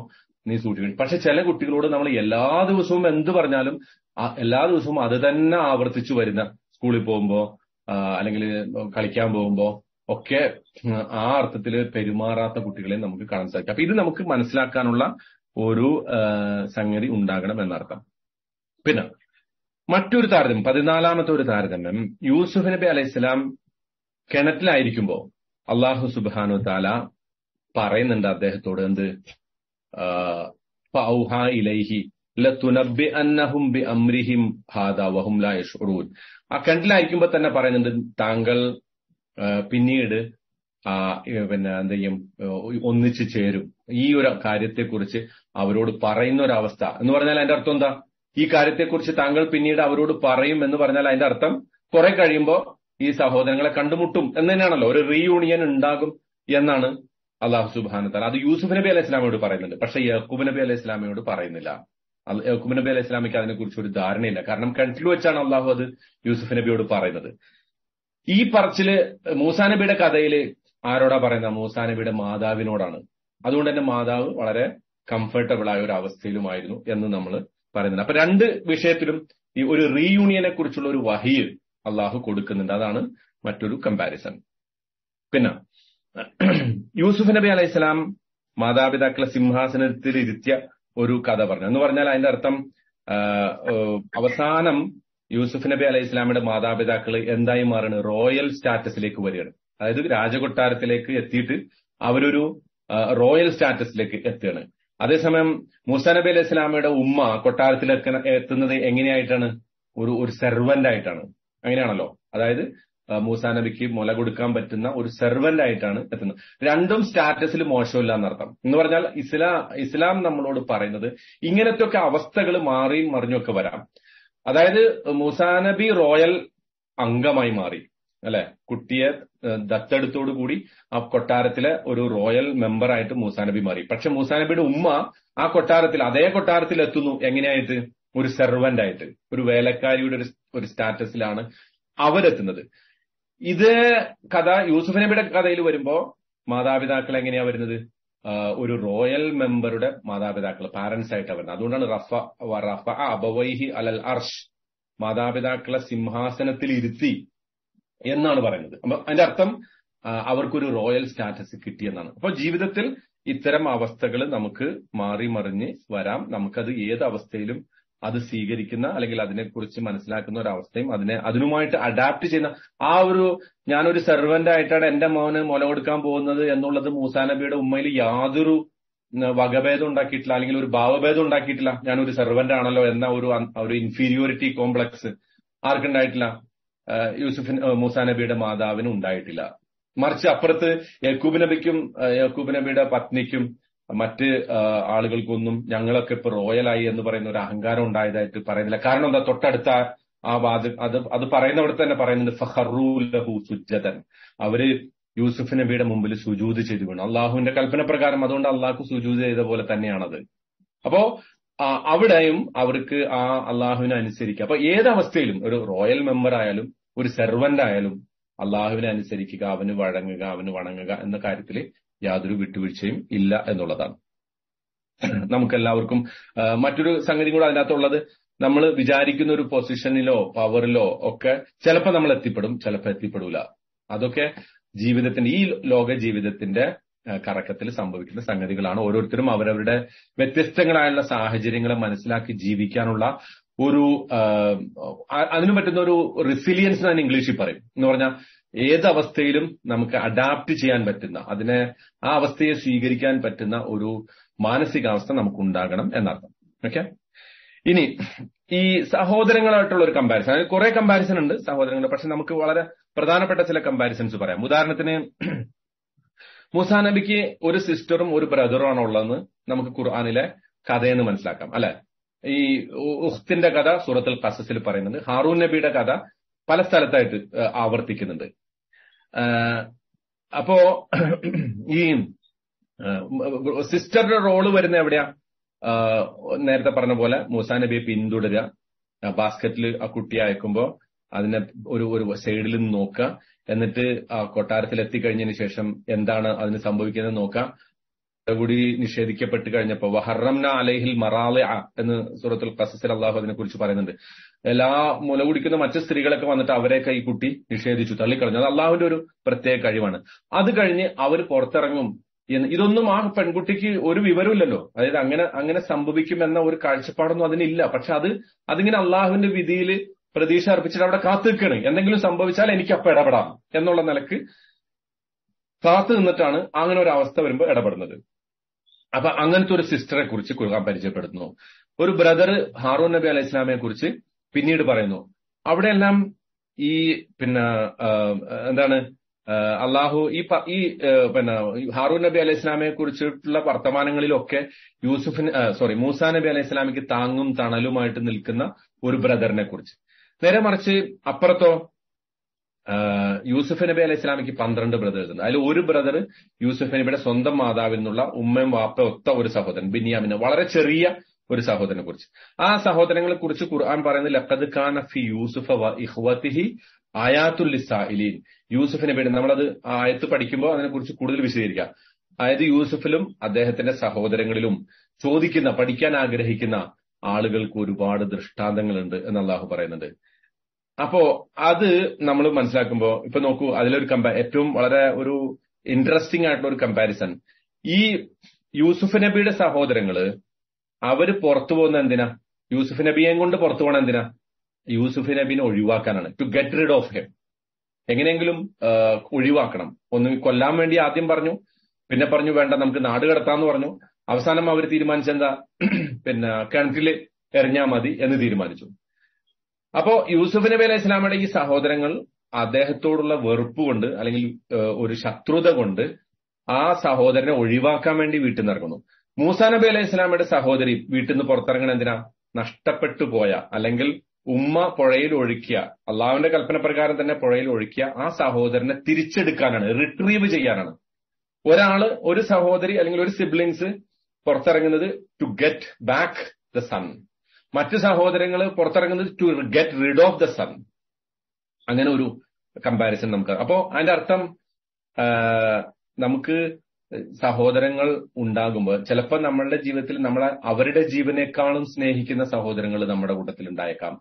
നീ സൂക്ഷിക്കണം. പക്ഷെ ചില കുട്ടികളോട് നമ്മൾ എല്ലാ ദിവസവും എന്ത് പറഞ്ഞാലും എല്ലാ ദിവസവും അത് തന്നെ ആവർത്തിച്ചു വരുന്ന സ്കൂളിൽ പോകുമ്പോൾ അല്ലെങ്കിൽ കളിക്കാൻ പോകുമ്പോൾ ഒക്കെ ആ അർത്ഥത്തിൽ പെരുമാറാത്ത കുട്ടികളെ നമുക്ക് കാണാൻ സാധിക്കും. അപ്പൊ ഇത് നമുക്ക് മനസ്സിലാക്കാനുള്ള ഒരു സംഗതി ഉണ്ടാകണം എന്നർത്ഥം. പിന്നെ മറ്റൊരു താരതമ്യം പതിനാലാമത്തെ ഒരു താരതമ്യം. യൂസുഫ് നബി അലൈഹിസ്സലാം കിണറ്റിലായിരിക്കുമ്പോ അള്ളാഹു സുബാനു താല പറയുന്നുണ്ട് അദ്ദേഹത്തോട് എന്ത്? ഇലൈഹി ആ കിണറ്റിലായിരിക്കുമ്പോ തന്നെ പറയുന്നുണ്ട് താങ്കൾ പിന്നീട് ആ പിന്നെ എന്ത് ചെയ്യും? ഒന്നിച്ചു ചേരും. ഈ ഒരു കാര്യത്തെക്കുറിച്ച് അവരോട് പറയുന്ന ഒരു അവസ്ഥ എന്ന് പറഞ്ഞാൽ അതിന്റെ അർത്ഥം എന്താ? ഈ കാര്യത്തെക്കുറിച്ച് താങ്കൾ പിന്നീട് അവരോട് പറയും എന്ന് പറഞ്ഞാൽ അതിന്റെ അർത്ഥം കുറെ കഴിയുമ്പോൾ ഈ സഹോദരങ്ങളെ കണ്ടുമുട്ടും എന്ന് തന്നെയാണല്ലോ. ഒരു റീയൂണിയൻ ഉണ്ടാകും എന്നാണ് അള്ളാഹു സുബാന താല അത് യൂസുഫ് നബി അലൈഹി ഇസ്ലാമിയോട് പറയുന്നുണ്ട്. പക്ഷെ യാക്കൂബ് നബി അലൈഹി ഇസ്ലാമിയോട് പറയുന്നില്ല. യാക്കൂബ് നബി അലൈഹി ഇസ്ലാമിക്ക് അതിനെക്കുറിച്ച് ഒരു ധാരണയില്ല. കാരണം കിണറ്റിൽ വെച്ചാണ് അള്ളാഹു അത് യൂസുഫ് നബിയോട് പറയുന്നത്. ഈ പറച്ചിൽ മൂസാ നബിയുടെ കഥയിൽ ആരോടാ പറയുന്നത് മൂസാ നബിയുടെ മാതാവിനോടാണ്. അതുകൊണ്ട് തന്നെ മാതാവ് വളരെ കംഫർട്ടബിൾ ആയ ഒരു അവസ്ഥയിലുമായിരുന്നു എന്ന് നമ്മൾ പറയുന്നുണ്ട്. അപ്പൊ രണ്ട് വിഷയത്തിലും ഈ ഒരു റീയൂണിയനെ കുറിച്ചുള്ള ഒരു വഹിയ് അള്ളാഹു കൊടുക്കുന്നുണ്ട്. അതാണ് മറ്റൊരു കമ്പാരിസൺ പിന്നെ യൂസുഫ് നബി അലൈഹി സ്വലാം മാതാപിതാക്കളെ സിംഹാസനത്തിൽ ഇരുത്തിയ ഒരു കഥ പറഞ്ഞു. എന്ന് പറഞ്ഞാൽ അതിന്റെ അർത്ഥം അവസാനം യൂസുഫ് നബി അലൈഹി ഇസ്ലാമിയുടെ മാതാപിതാക്കൾ എന്തായി മാറാണ് റോയൽ സ്റ്റാറ്റസിലേക്ക് വരികയാണ്. അതായത് രാജകൊട്ടാരത്തിലേക്ക് എത്തിയിട്ട് അവരൊരു റോയൽ സ്റ്റാറ്റസിലേക്ക് എത്തുകയാണ്. അതേസമയം മൂസ നബി അലൈഹി ഇസ്ലാമയുടെ ഉമ്മ കൊട്ടാരത്തിൽ എത്തുന്നത് എങ്ങനെയായിട്ടാണ്? ഒരു ഒരു സെർവന്റ് ആയിട്ടാണ്. അങ്ങനെയാണല്ലോ. അതായത് മൂസാ നബിക്ക് മുല കൊടുക്കാൻ പറ്റുന്ന ഒരു സെർവന്റ് ആയിട്ടാണ് എത്തുന്നത്. രണ്ടും സ്റ്റാറ്റസിൽ മോശമില്ല എന്നർത്ഥം. എന്ന് പറഞ്ഞാൽ ഇസ്ലാ ഇസ്ലാം നമ്മളോട് പറയുന്നത് ഇങ്ങനത്തെ ഒക്കെ അവസ്ഥകൾ മാറിയും മറിഞ്ഞൊക്കെ വരാം. അതായത് മൂസാ നബി റോയൽ അംഗമായി മാറി. അല്ലെ? കുട്ടിയെ ദത്തെടുത്തോടു കൂടി ആ കൊട്ടാരത്തിലെ ഒരു റോയൽ മെമ്പർ ആയിട്ട് മൂസാനബി മാറി. പക്ഷെ മൂസാനബിയുടെ ഉമ്മ ആ കൊട്ടാരത്തിൽ അതേ കൊട്ടാരത്തിൽ എത്തുന്നു എങ്ങനെയായിട്ട്? ഒരു സെർവന്റ് ആയിട്ട് ഒരു വേലക്കാരിയുടെ ഒരു ഒരു സ്റ്റാറ്റസിലാണ് അവരെത്തുന്നത്. ഇത് കഥ യൂസുഫ് നബിയുടെ കഥയിൽ വരുമ്പോ മാതാപിതാക്കൾ എങ്ങനെയാ വരുന്നത്? ഒരു റോയൽ മെമ്പറുടെ മാതാപിതാക്കൾ പാരന്റ്സ് ആയിട്ടാണ് വരുന്നത്. അതുകൊണ്ടാണ് റഫ റഫ അബവൈഹി അലൽ അർഷ് മാതാപിതാക്കളെ സിംഹാസനത്തിൽ ഇരുത്തി എന്നാണ് പറയുന്നത്. അപ്പൊ അതിന്റെ അർത്ഥം അവർക്കൊരു റോയൽ സ്റ്റാറ്റസ് കിട്ടിയെന്നാണ് അപ്പൊ ജീവിതത്തിൽ ഇത്തരം അവസ്ഥകൾ നമുക്ക് മാറി മറിഞ്ഞ് വരാം. നമുക്കത് ഏത് അവസ്ഥയിലും അത് സ്വീകരിക്കുന്ന അല്ലെങ്കിൽ അതിനെക്കുറിച്ച് മനസ്സിലാക്കുന്ന ഒരു അവസ്ഥയും അതിനെ അതിനുമായിട്ട് അഡാപ്റ്റ് ചെയ്യുന്ന ആ ഒരു ഞാനൊരു സെർവന്റ് ആയിട്ടാണ് എന്റെ മോന് മുല കൊടുക്കാൻ പോകുന്നത് എന്നുള്ളത് മൂസാ നബിയുടെ ഉമ്മയിൽ യാതൊരു വകഭേദം ഉണ്ടാക്കിയിട്ടില്ല. അല്ലെങ്കിൽ ഒരു ഭാവഭേദം ഉണ്ടാക്കിയിട്ടില്ല. ഞാനൊരു സെർവന്റ് ആണല്ലോ എന്ന ഒരു ഒരു ഇൻഫീരിയോറിറ്റി കോംപ്ലക്സ് ആർക്കുണ്ടായിട്ടില്ല. യൂസുഫ് മൂസാ നബിയുടെ മാതാവിന് ഉണ്ടായിട്ടില്ല. മറിച്ച് അപ്പുറത്ത് യക്കൂബ് നബിക്കും യക്കൂബ് നബിയുടെ പത്നിക്കും മറ്റ് ആളുകൾക്കൊന്നും ഞങ്ങളൊക്കെ ഇപ്പൊ റോയലായി എന്ന് പറയുന്ന ഒരു അഹങ്കാരം ഉണ്ടായതായിട്ട് പറയുന്നില്ല. കാരണം എന്താ? തൊട്ടടുത്ത ആ വാദ അത് അത് പറയുന്നവിടെ തന്നെ പറയുന്നുണ്ട് ഫഹറൂലഹു സുജതൻ അവർ യൂസുഫ് നബിയുടെ മുമ്പിൽ സുജൂത് ചെയ്തു വീണു. അള്ളാഹുവിന്റെ കൽപ്പന പ്രകാരം അതുകൊണ്ട് അള്ളാഹു സുജൂത് ചെയ്ത പോലെ തന്നെയാണത്. അപ്പോ അവിടെയും അവർക്ക് ആ അള്ളാഹുവിനെ അനുസരിക്കുക. അപ്പൊ ഏതവസ്ഥയിലും ഒരു റോയൽ മെമ്പർ ആയാലും ഒരു സെർവന്റ് ആയാലും അള്ളാഹുവിനെ അനുസരിക്കുക അവന് വഴങ്ങുക അവന് വണങ്ങുക എന്ന കാര്യത്തിൽ യാതൊരു വിട്ടുവീഴ്ചയും ഇല്ല എന്നുള്ളതാണ്. നമുക്കെല്ലാവർക്കും മറ്റൊരു സംഗതി കൂടെ അതിനകത്തുള്ളത്. നമ്മൾ വിചാരിക്കുന്ന ഒരു പൊസിഷനിലോ പവറിലോ ഒക്കെ ചിലപ്പോൾ നമ്മൾ എത്തിപ്പെടും ചിലപ്പോൾ എത്തിപ്പെടൂല. അതൊക്കെ ജീവിതത്തിന്റെ ഈ ലോക ജീവിതത്തിന്റെ കറക്കത്തിൽ സംഭവിക്കുന്ന സംഗതികളാണ്. ഓരോരുത്തരും അവരവരുടെ വ്യത്യസ്തങ്ങളായുള്ള സാഹചര്യങ്ങളെ മനസ്സിലാക്കി ജീവിക്കാനുള്ള ഒരു അതിനു പറ്റുന്ന ഒരു റെസിലിയൻസ് ഞാൻ ഇംഗ്ലീഷിൽ പറയും. എന്ന് പറഞ്ഞാൽ ഏത് അവസ്ഥയിലും നമുക്ക് അഡാപ്റ്റ് ചെയ്യാൻ പറ്റുന്ന അതിനെ ആ അവസ്ഥയെ സ്വീകരിക്കാൻ പറ്റുന്ന ഒരു മാനസികാവസ്ഥ നമുക്ക് ഉണ്ടാകണം എന്നർത്ഥം. ഓക്കെ ഇനി ഈ സഹോദരങ്ങളായിട്ടുള്ള ഒരു കമ്പാരിസൺ അതിൽ കുറെ കമ്പാരിസൺ ഉണ്ട് സഹോദരങ്ങൾ പക്ഷെ നമുക്ക് വളരെ പ്രധാനപ്പെട്ട ചില കമ്പാരിസൺസ് പറയാം. ഉദാഹരണത്തിന് മൂസാ നബിക്ക് ഒരു സിസ്റ്ററും ഒരു ബ്രദറും ആണ് ഉള്ളതെന്ന് നമുക്ക് ഖുർആാനിലെ കഥയെന്ന് മനസ്സിലാക്കാം അല്ലെ? ഈ ഉഖ്തിന്റെ കഥ സൂറത്തുൽ കസസിൽ പറയുന്നുണ്ട്. ഹാറൂൻ നബിയുടെ കഥ പല സ്ഥലത്തായിട്ട് ആവർത്തിക്കുന്നുണ്ട്. അപ്പോ ഈ സിസ്റ്ററുടെ റോൾ വരുന്ന എവിടെയാ? നേരത്തെ പറഞ്ഞ പോലെ മൂസാ നബിയെ പിന്തുടരുക ബാസ്ക്കറ്റിൽ ആ കുട്ടിയെ അയക്കുമ്പോ അതിനെ ഒരു ഒരു സൈഡിൽ നിന്ന് നോക്കുക. എന്നിട്ട് ആ കൊട്ടാരത്തിൽ എത്തിക്കഴിഞ്ഞതിന് ശേഷം എന്താണ് അതിന് സംഭവിക്കുന്നത് നോക്കാം. കൂടി നിഷേധിക്കപ്പെട്ട് കഴിഞ്ഞപ്പോ വഹറംന അലൈഹിൽ മറാല എന്ന് സൂറത്തുൽ കസസിൽ അള്ളാഹു അതിനെ കുറിച്ച് പറയുന്നുണ്ട്. എല്ലാ മുല കുടിക്കുന്ന മറ്റു സ്ത്രീകളൊക്കെ വന്നിട്ട് അവരെയൊക്കെ ഈ കുട്ടി നിഷേധിച്ചു തള്ളിക്കളഞ്ഞു. അത് അള്ളാഹുവിന്റെ ഒരു പ്രത്യേക കഴിവാണ്. അത് കഴിഞ്ഞ് അവർ പുറത്തിറങ്ങും. എന്ന് ഇതൊന്നും ആ പെൺകുട്ടിക്ക് ഒരു വിവരമില്ലല്ലോ അതായത് അങ്ങനെ അങ്ങനെ സംഭവിക്കുമെന്ന ഒരു കാഴ്ചപ്പാടൊന്നും അതിനില്ല. പക്ഷെ അത് അതിങ്ങനെ അള്ളാഹുവിന്റെ വിധിയിൽ പ്രതീക്ഷ അർപ്പിച്ചിട്ട് അവിടെ കാത്തു നിൽക്കണ് എന്തെങ്കിലും സംഭവിച്ചാൽ എനിക്ക് അപ്പം ഇടപെടാം എന്നുള്ള നിലയ്ക്ക് കാത്തു നിന്നിട്ടാണ് അങ്ങനെ ഒരു അവസ്ഥ വരുമ്പോൾ ഇടപെടുന്നത്. അപ്പൊ അങ്ങനത്തെ ഒരു സിസ്റ്ററെ കുറിച്ച് കുറുക്കാൻ പരിചയപ്പെടുന്നു ഒരു ബ്രദർ ഹാറൂൺ നബി അലൈഹി ഇസ്ലാമിയെ കുറിച്ച് പിന്നീട് പറയുന്നു അവിടെയെല്ലാം ഈ പിന്നെ എന്താണ് അള്ളാഹു ഈ ഈ പിന്നെ ഹാറൂൻ നബി അലൈഹി ഇസ്ലാമിയെ കുറിച്ചിട്ടുള്ള വർത്തമാനങ്ങളിലൊക്കെ യൂസുഫിന് സോറി മൂസാ നബി അലൈഹി ഇസ്ലാമിക്ക് താങ്ങും തണലുമായിട്ട് നിൽക്കുന്ന ഒരു ബ്രദറിനെ കുറിച്ച്. നേരെ മറിച്ച് അപ്പുറത്തോ യൂസഫ് നബി അലൈഹി ഇസ്ലാമിക്ക് പന്ത്രണ്ട് ബ്രദേഴ്സ് ഉണ്ട്. അതിൽ ഒരു ബ്രദർ യൂസഫ് നബിയുടെ സ്വന്തം മാതാവിൽ നിന്നുള്ള ഉമ്മയും വാപ്പ ഒത്ത ഒരു സഹോദരൻ ബിനിയാമിന് വളരെ ചെറിയ ഒരു സഹോദരനെ കുറിച്ച്. ആ സഹോദരങ്ങളെ കുറിച്ച് ഖുർആൻ പറയുന്നത് ലഖദ് ഖാന ഫി യൂസുഫ വ ഇഖ്വതിഹി ആയാത്തുൽ ലിസായിലീൻ യൂസുഫ് നബിയുടെ നമ്മളത് ആയത്ത് പഠിക്കുമ്പോൾ അതിനെക്കുറിച്ച് കൂടുതൽ വിശദീകരിക്കാം. അതായത് യൂസഫിലും അദ്ദേഹത്തിന്റെ സഹോദരങ്ങളിലും ചോദിക്കുന്ന പഠിക്കാൻ ആഗ്രഹിക്കുന്ന ആളുകൾക്ക് ഒരുപാട് ദൃഷ്ടാന്തങ്ങളുണ്ട് എന്ന് അള്ളാഹു പറയുന്നുണ്ട്. അപ്പോ അത് നമ്മൾ മനസ്സിലാക്കുമ്പോൾ ഇപ്പൊ നോക്കൂ അതിലൊരു കമ്പാ ഏറ്റവും വളരെ ഒരു ഇൻട്രസ്റ്റിംഗ് ആയിട്ടുള്ള ഒരു കമ്പാരിസൺ ഈ യൂസുഫ് നബിയുടെ സഹോദരങ്ങൾ അവർ പുറത്തു പോകുന്ന എന്തിനാ? യൂസുഫ് നബിയെ കൊണ്ട് പുറത്തു പോകണ എന്തിനാ? യൂസുഫ് നബീനെ ഒഴിവാക്കാനാണ്. To get rid of him എങ്ങനെയെങ്കിലും ഒഴിവാക്കണം. ഒന്ന് കൊല്ലാൻ വേണ്ടി ആദ്യം പറഞ്ഞു പിന്നെ പറഞ്ഞു വേണ്ട നമുക്ക് നാട് കടത്താന്ന് പറഞ്ഞു. അവസാനം അവർ തീരുമാനിച്ചെന്താ? പിന്നെ കിണറ്റിൽ എറിഞ്ഞാ മതി എന്ന് തീരുമാനിച്ചു. അപ്പോ യൂസുഫ് നബി അലൈഹി ഇസ്ലാമയുടെ ഈ സഹോദരങ്ങൾ അദ്ദേഹത്തോടുള്ള വെറുപ്പ് കൊണ്ട് അല്ലെങ്കിൽ ഒരു ശത്രുത കൊണ്ട് ആ സഹോദരനെ ഒഴിവാക്കാൻ വേണ്ടി വീട്ടിൽ നിന്ന് ഇറങ്ങുന്നു. മൂസാ നബി അലൈഹി ഇസ്ലാമയുടെ സഹോദരി വീട്ടിൽ നിന്ന് പുറത്തിറങ്ങണ എന്തിനാ? നഷ്ടപ്പെട്ടു പോയ അല്ലെങ്കിൽ ഉമ്മ പുഴയിൽ ഒഴുക്കിയ അള്ളാഹുവിന്റെ കൽപ്പന പ്രകാരം തന്നെ പുഴയിൽ ഒഴുക്കിയ ആ സഹോദരനെ തിരിച്ചെടുക്കാനാണ് റിട്രീവ് ചെയ്യാനാണ്. ഒരാൾ ഒരു സഹോദരി അല്ലെങ്കിൽ ഒരു സിബ്ലിങ്സ് പുറത്തിറങ്ങുന്നത് to get back the son മറ്റു സഹോദരങ്ങൾ പുറത്തിറങ്ങുന്നത് to get rid of the son അങ്ങനെ ഒരു കമ്പാരിസൺ നമുക്ക്. അപ്പോ അതിന്റെ അർത്ഥം നമുക്ക് സഹോദരങ്ങൾ ഉണ്ടാകുമ്പോൾ ചിലപ്പോൾ നമ്മളുടെ ജീവിതത്തിൽ നമ്മളെ അവരുടെ ജീവനേക്കാളും സ്നേഹിക്കുന്ന സഹോദരങ്ങൾ നമ്മുടെ കൂട്ടത്തിൽ ഉണ്ടായേക്കാം.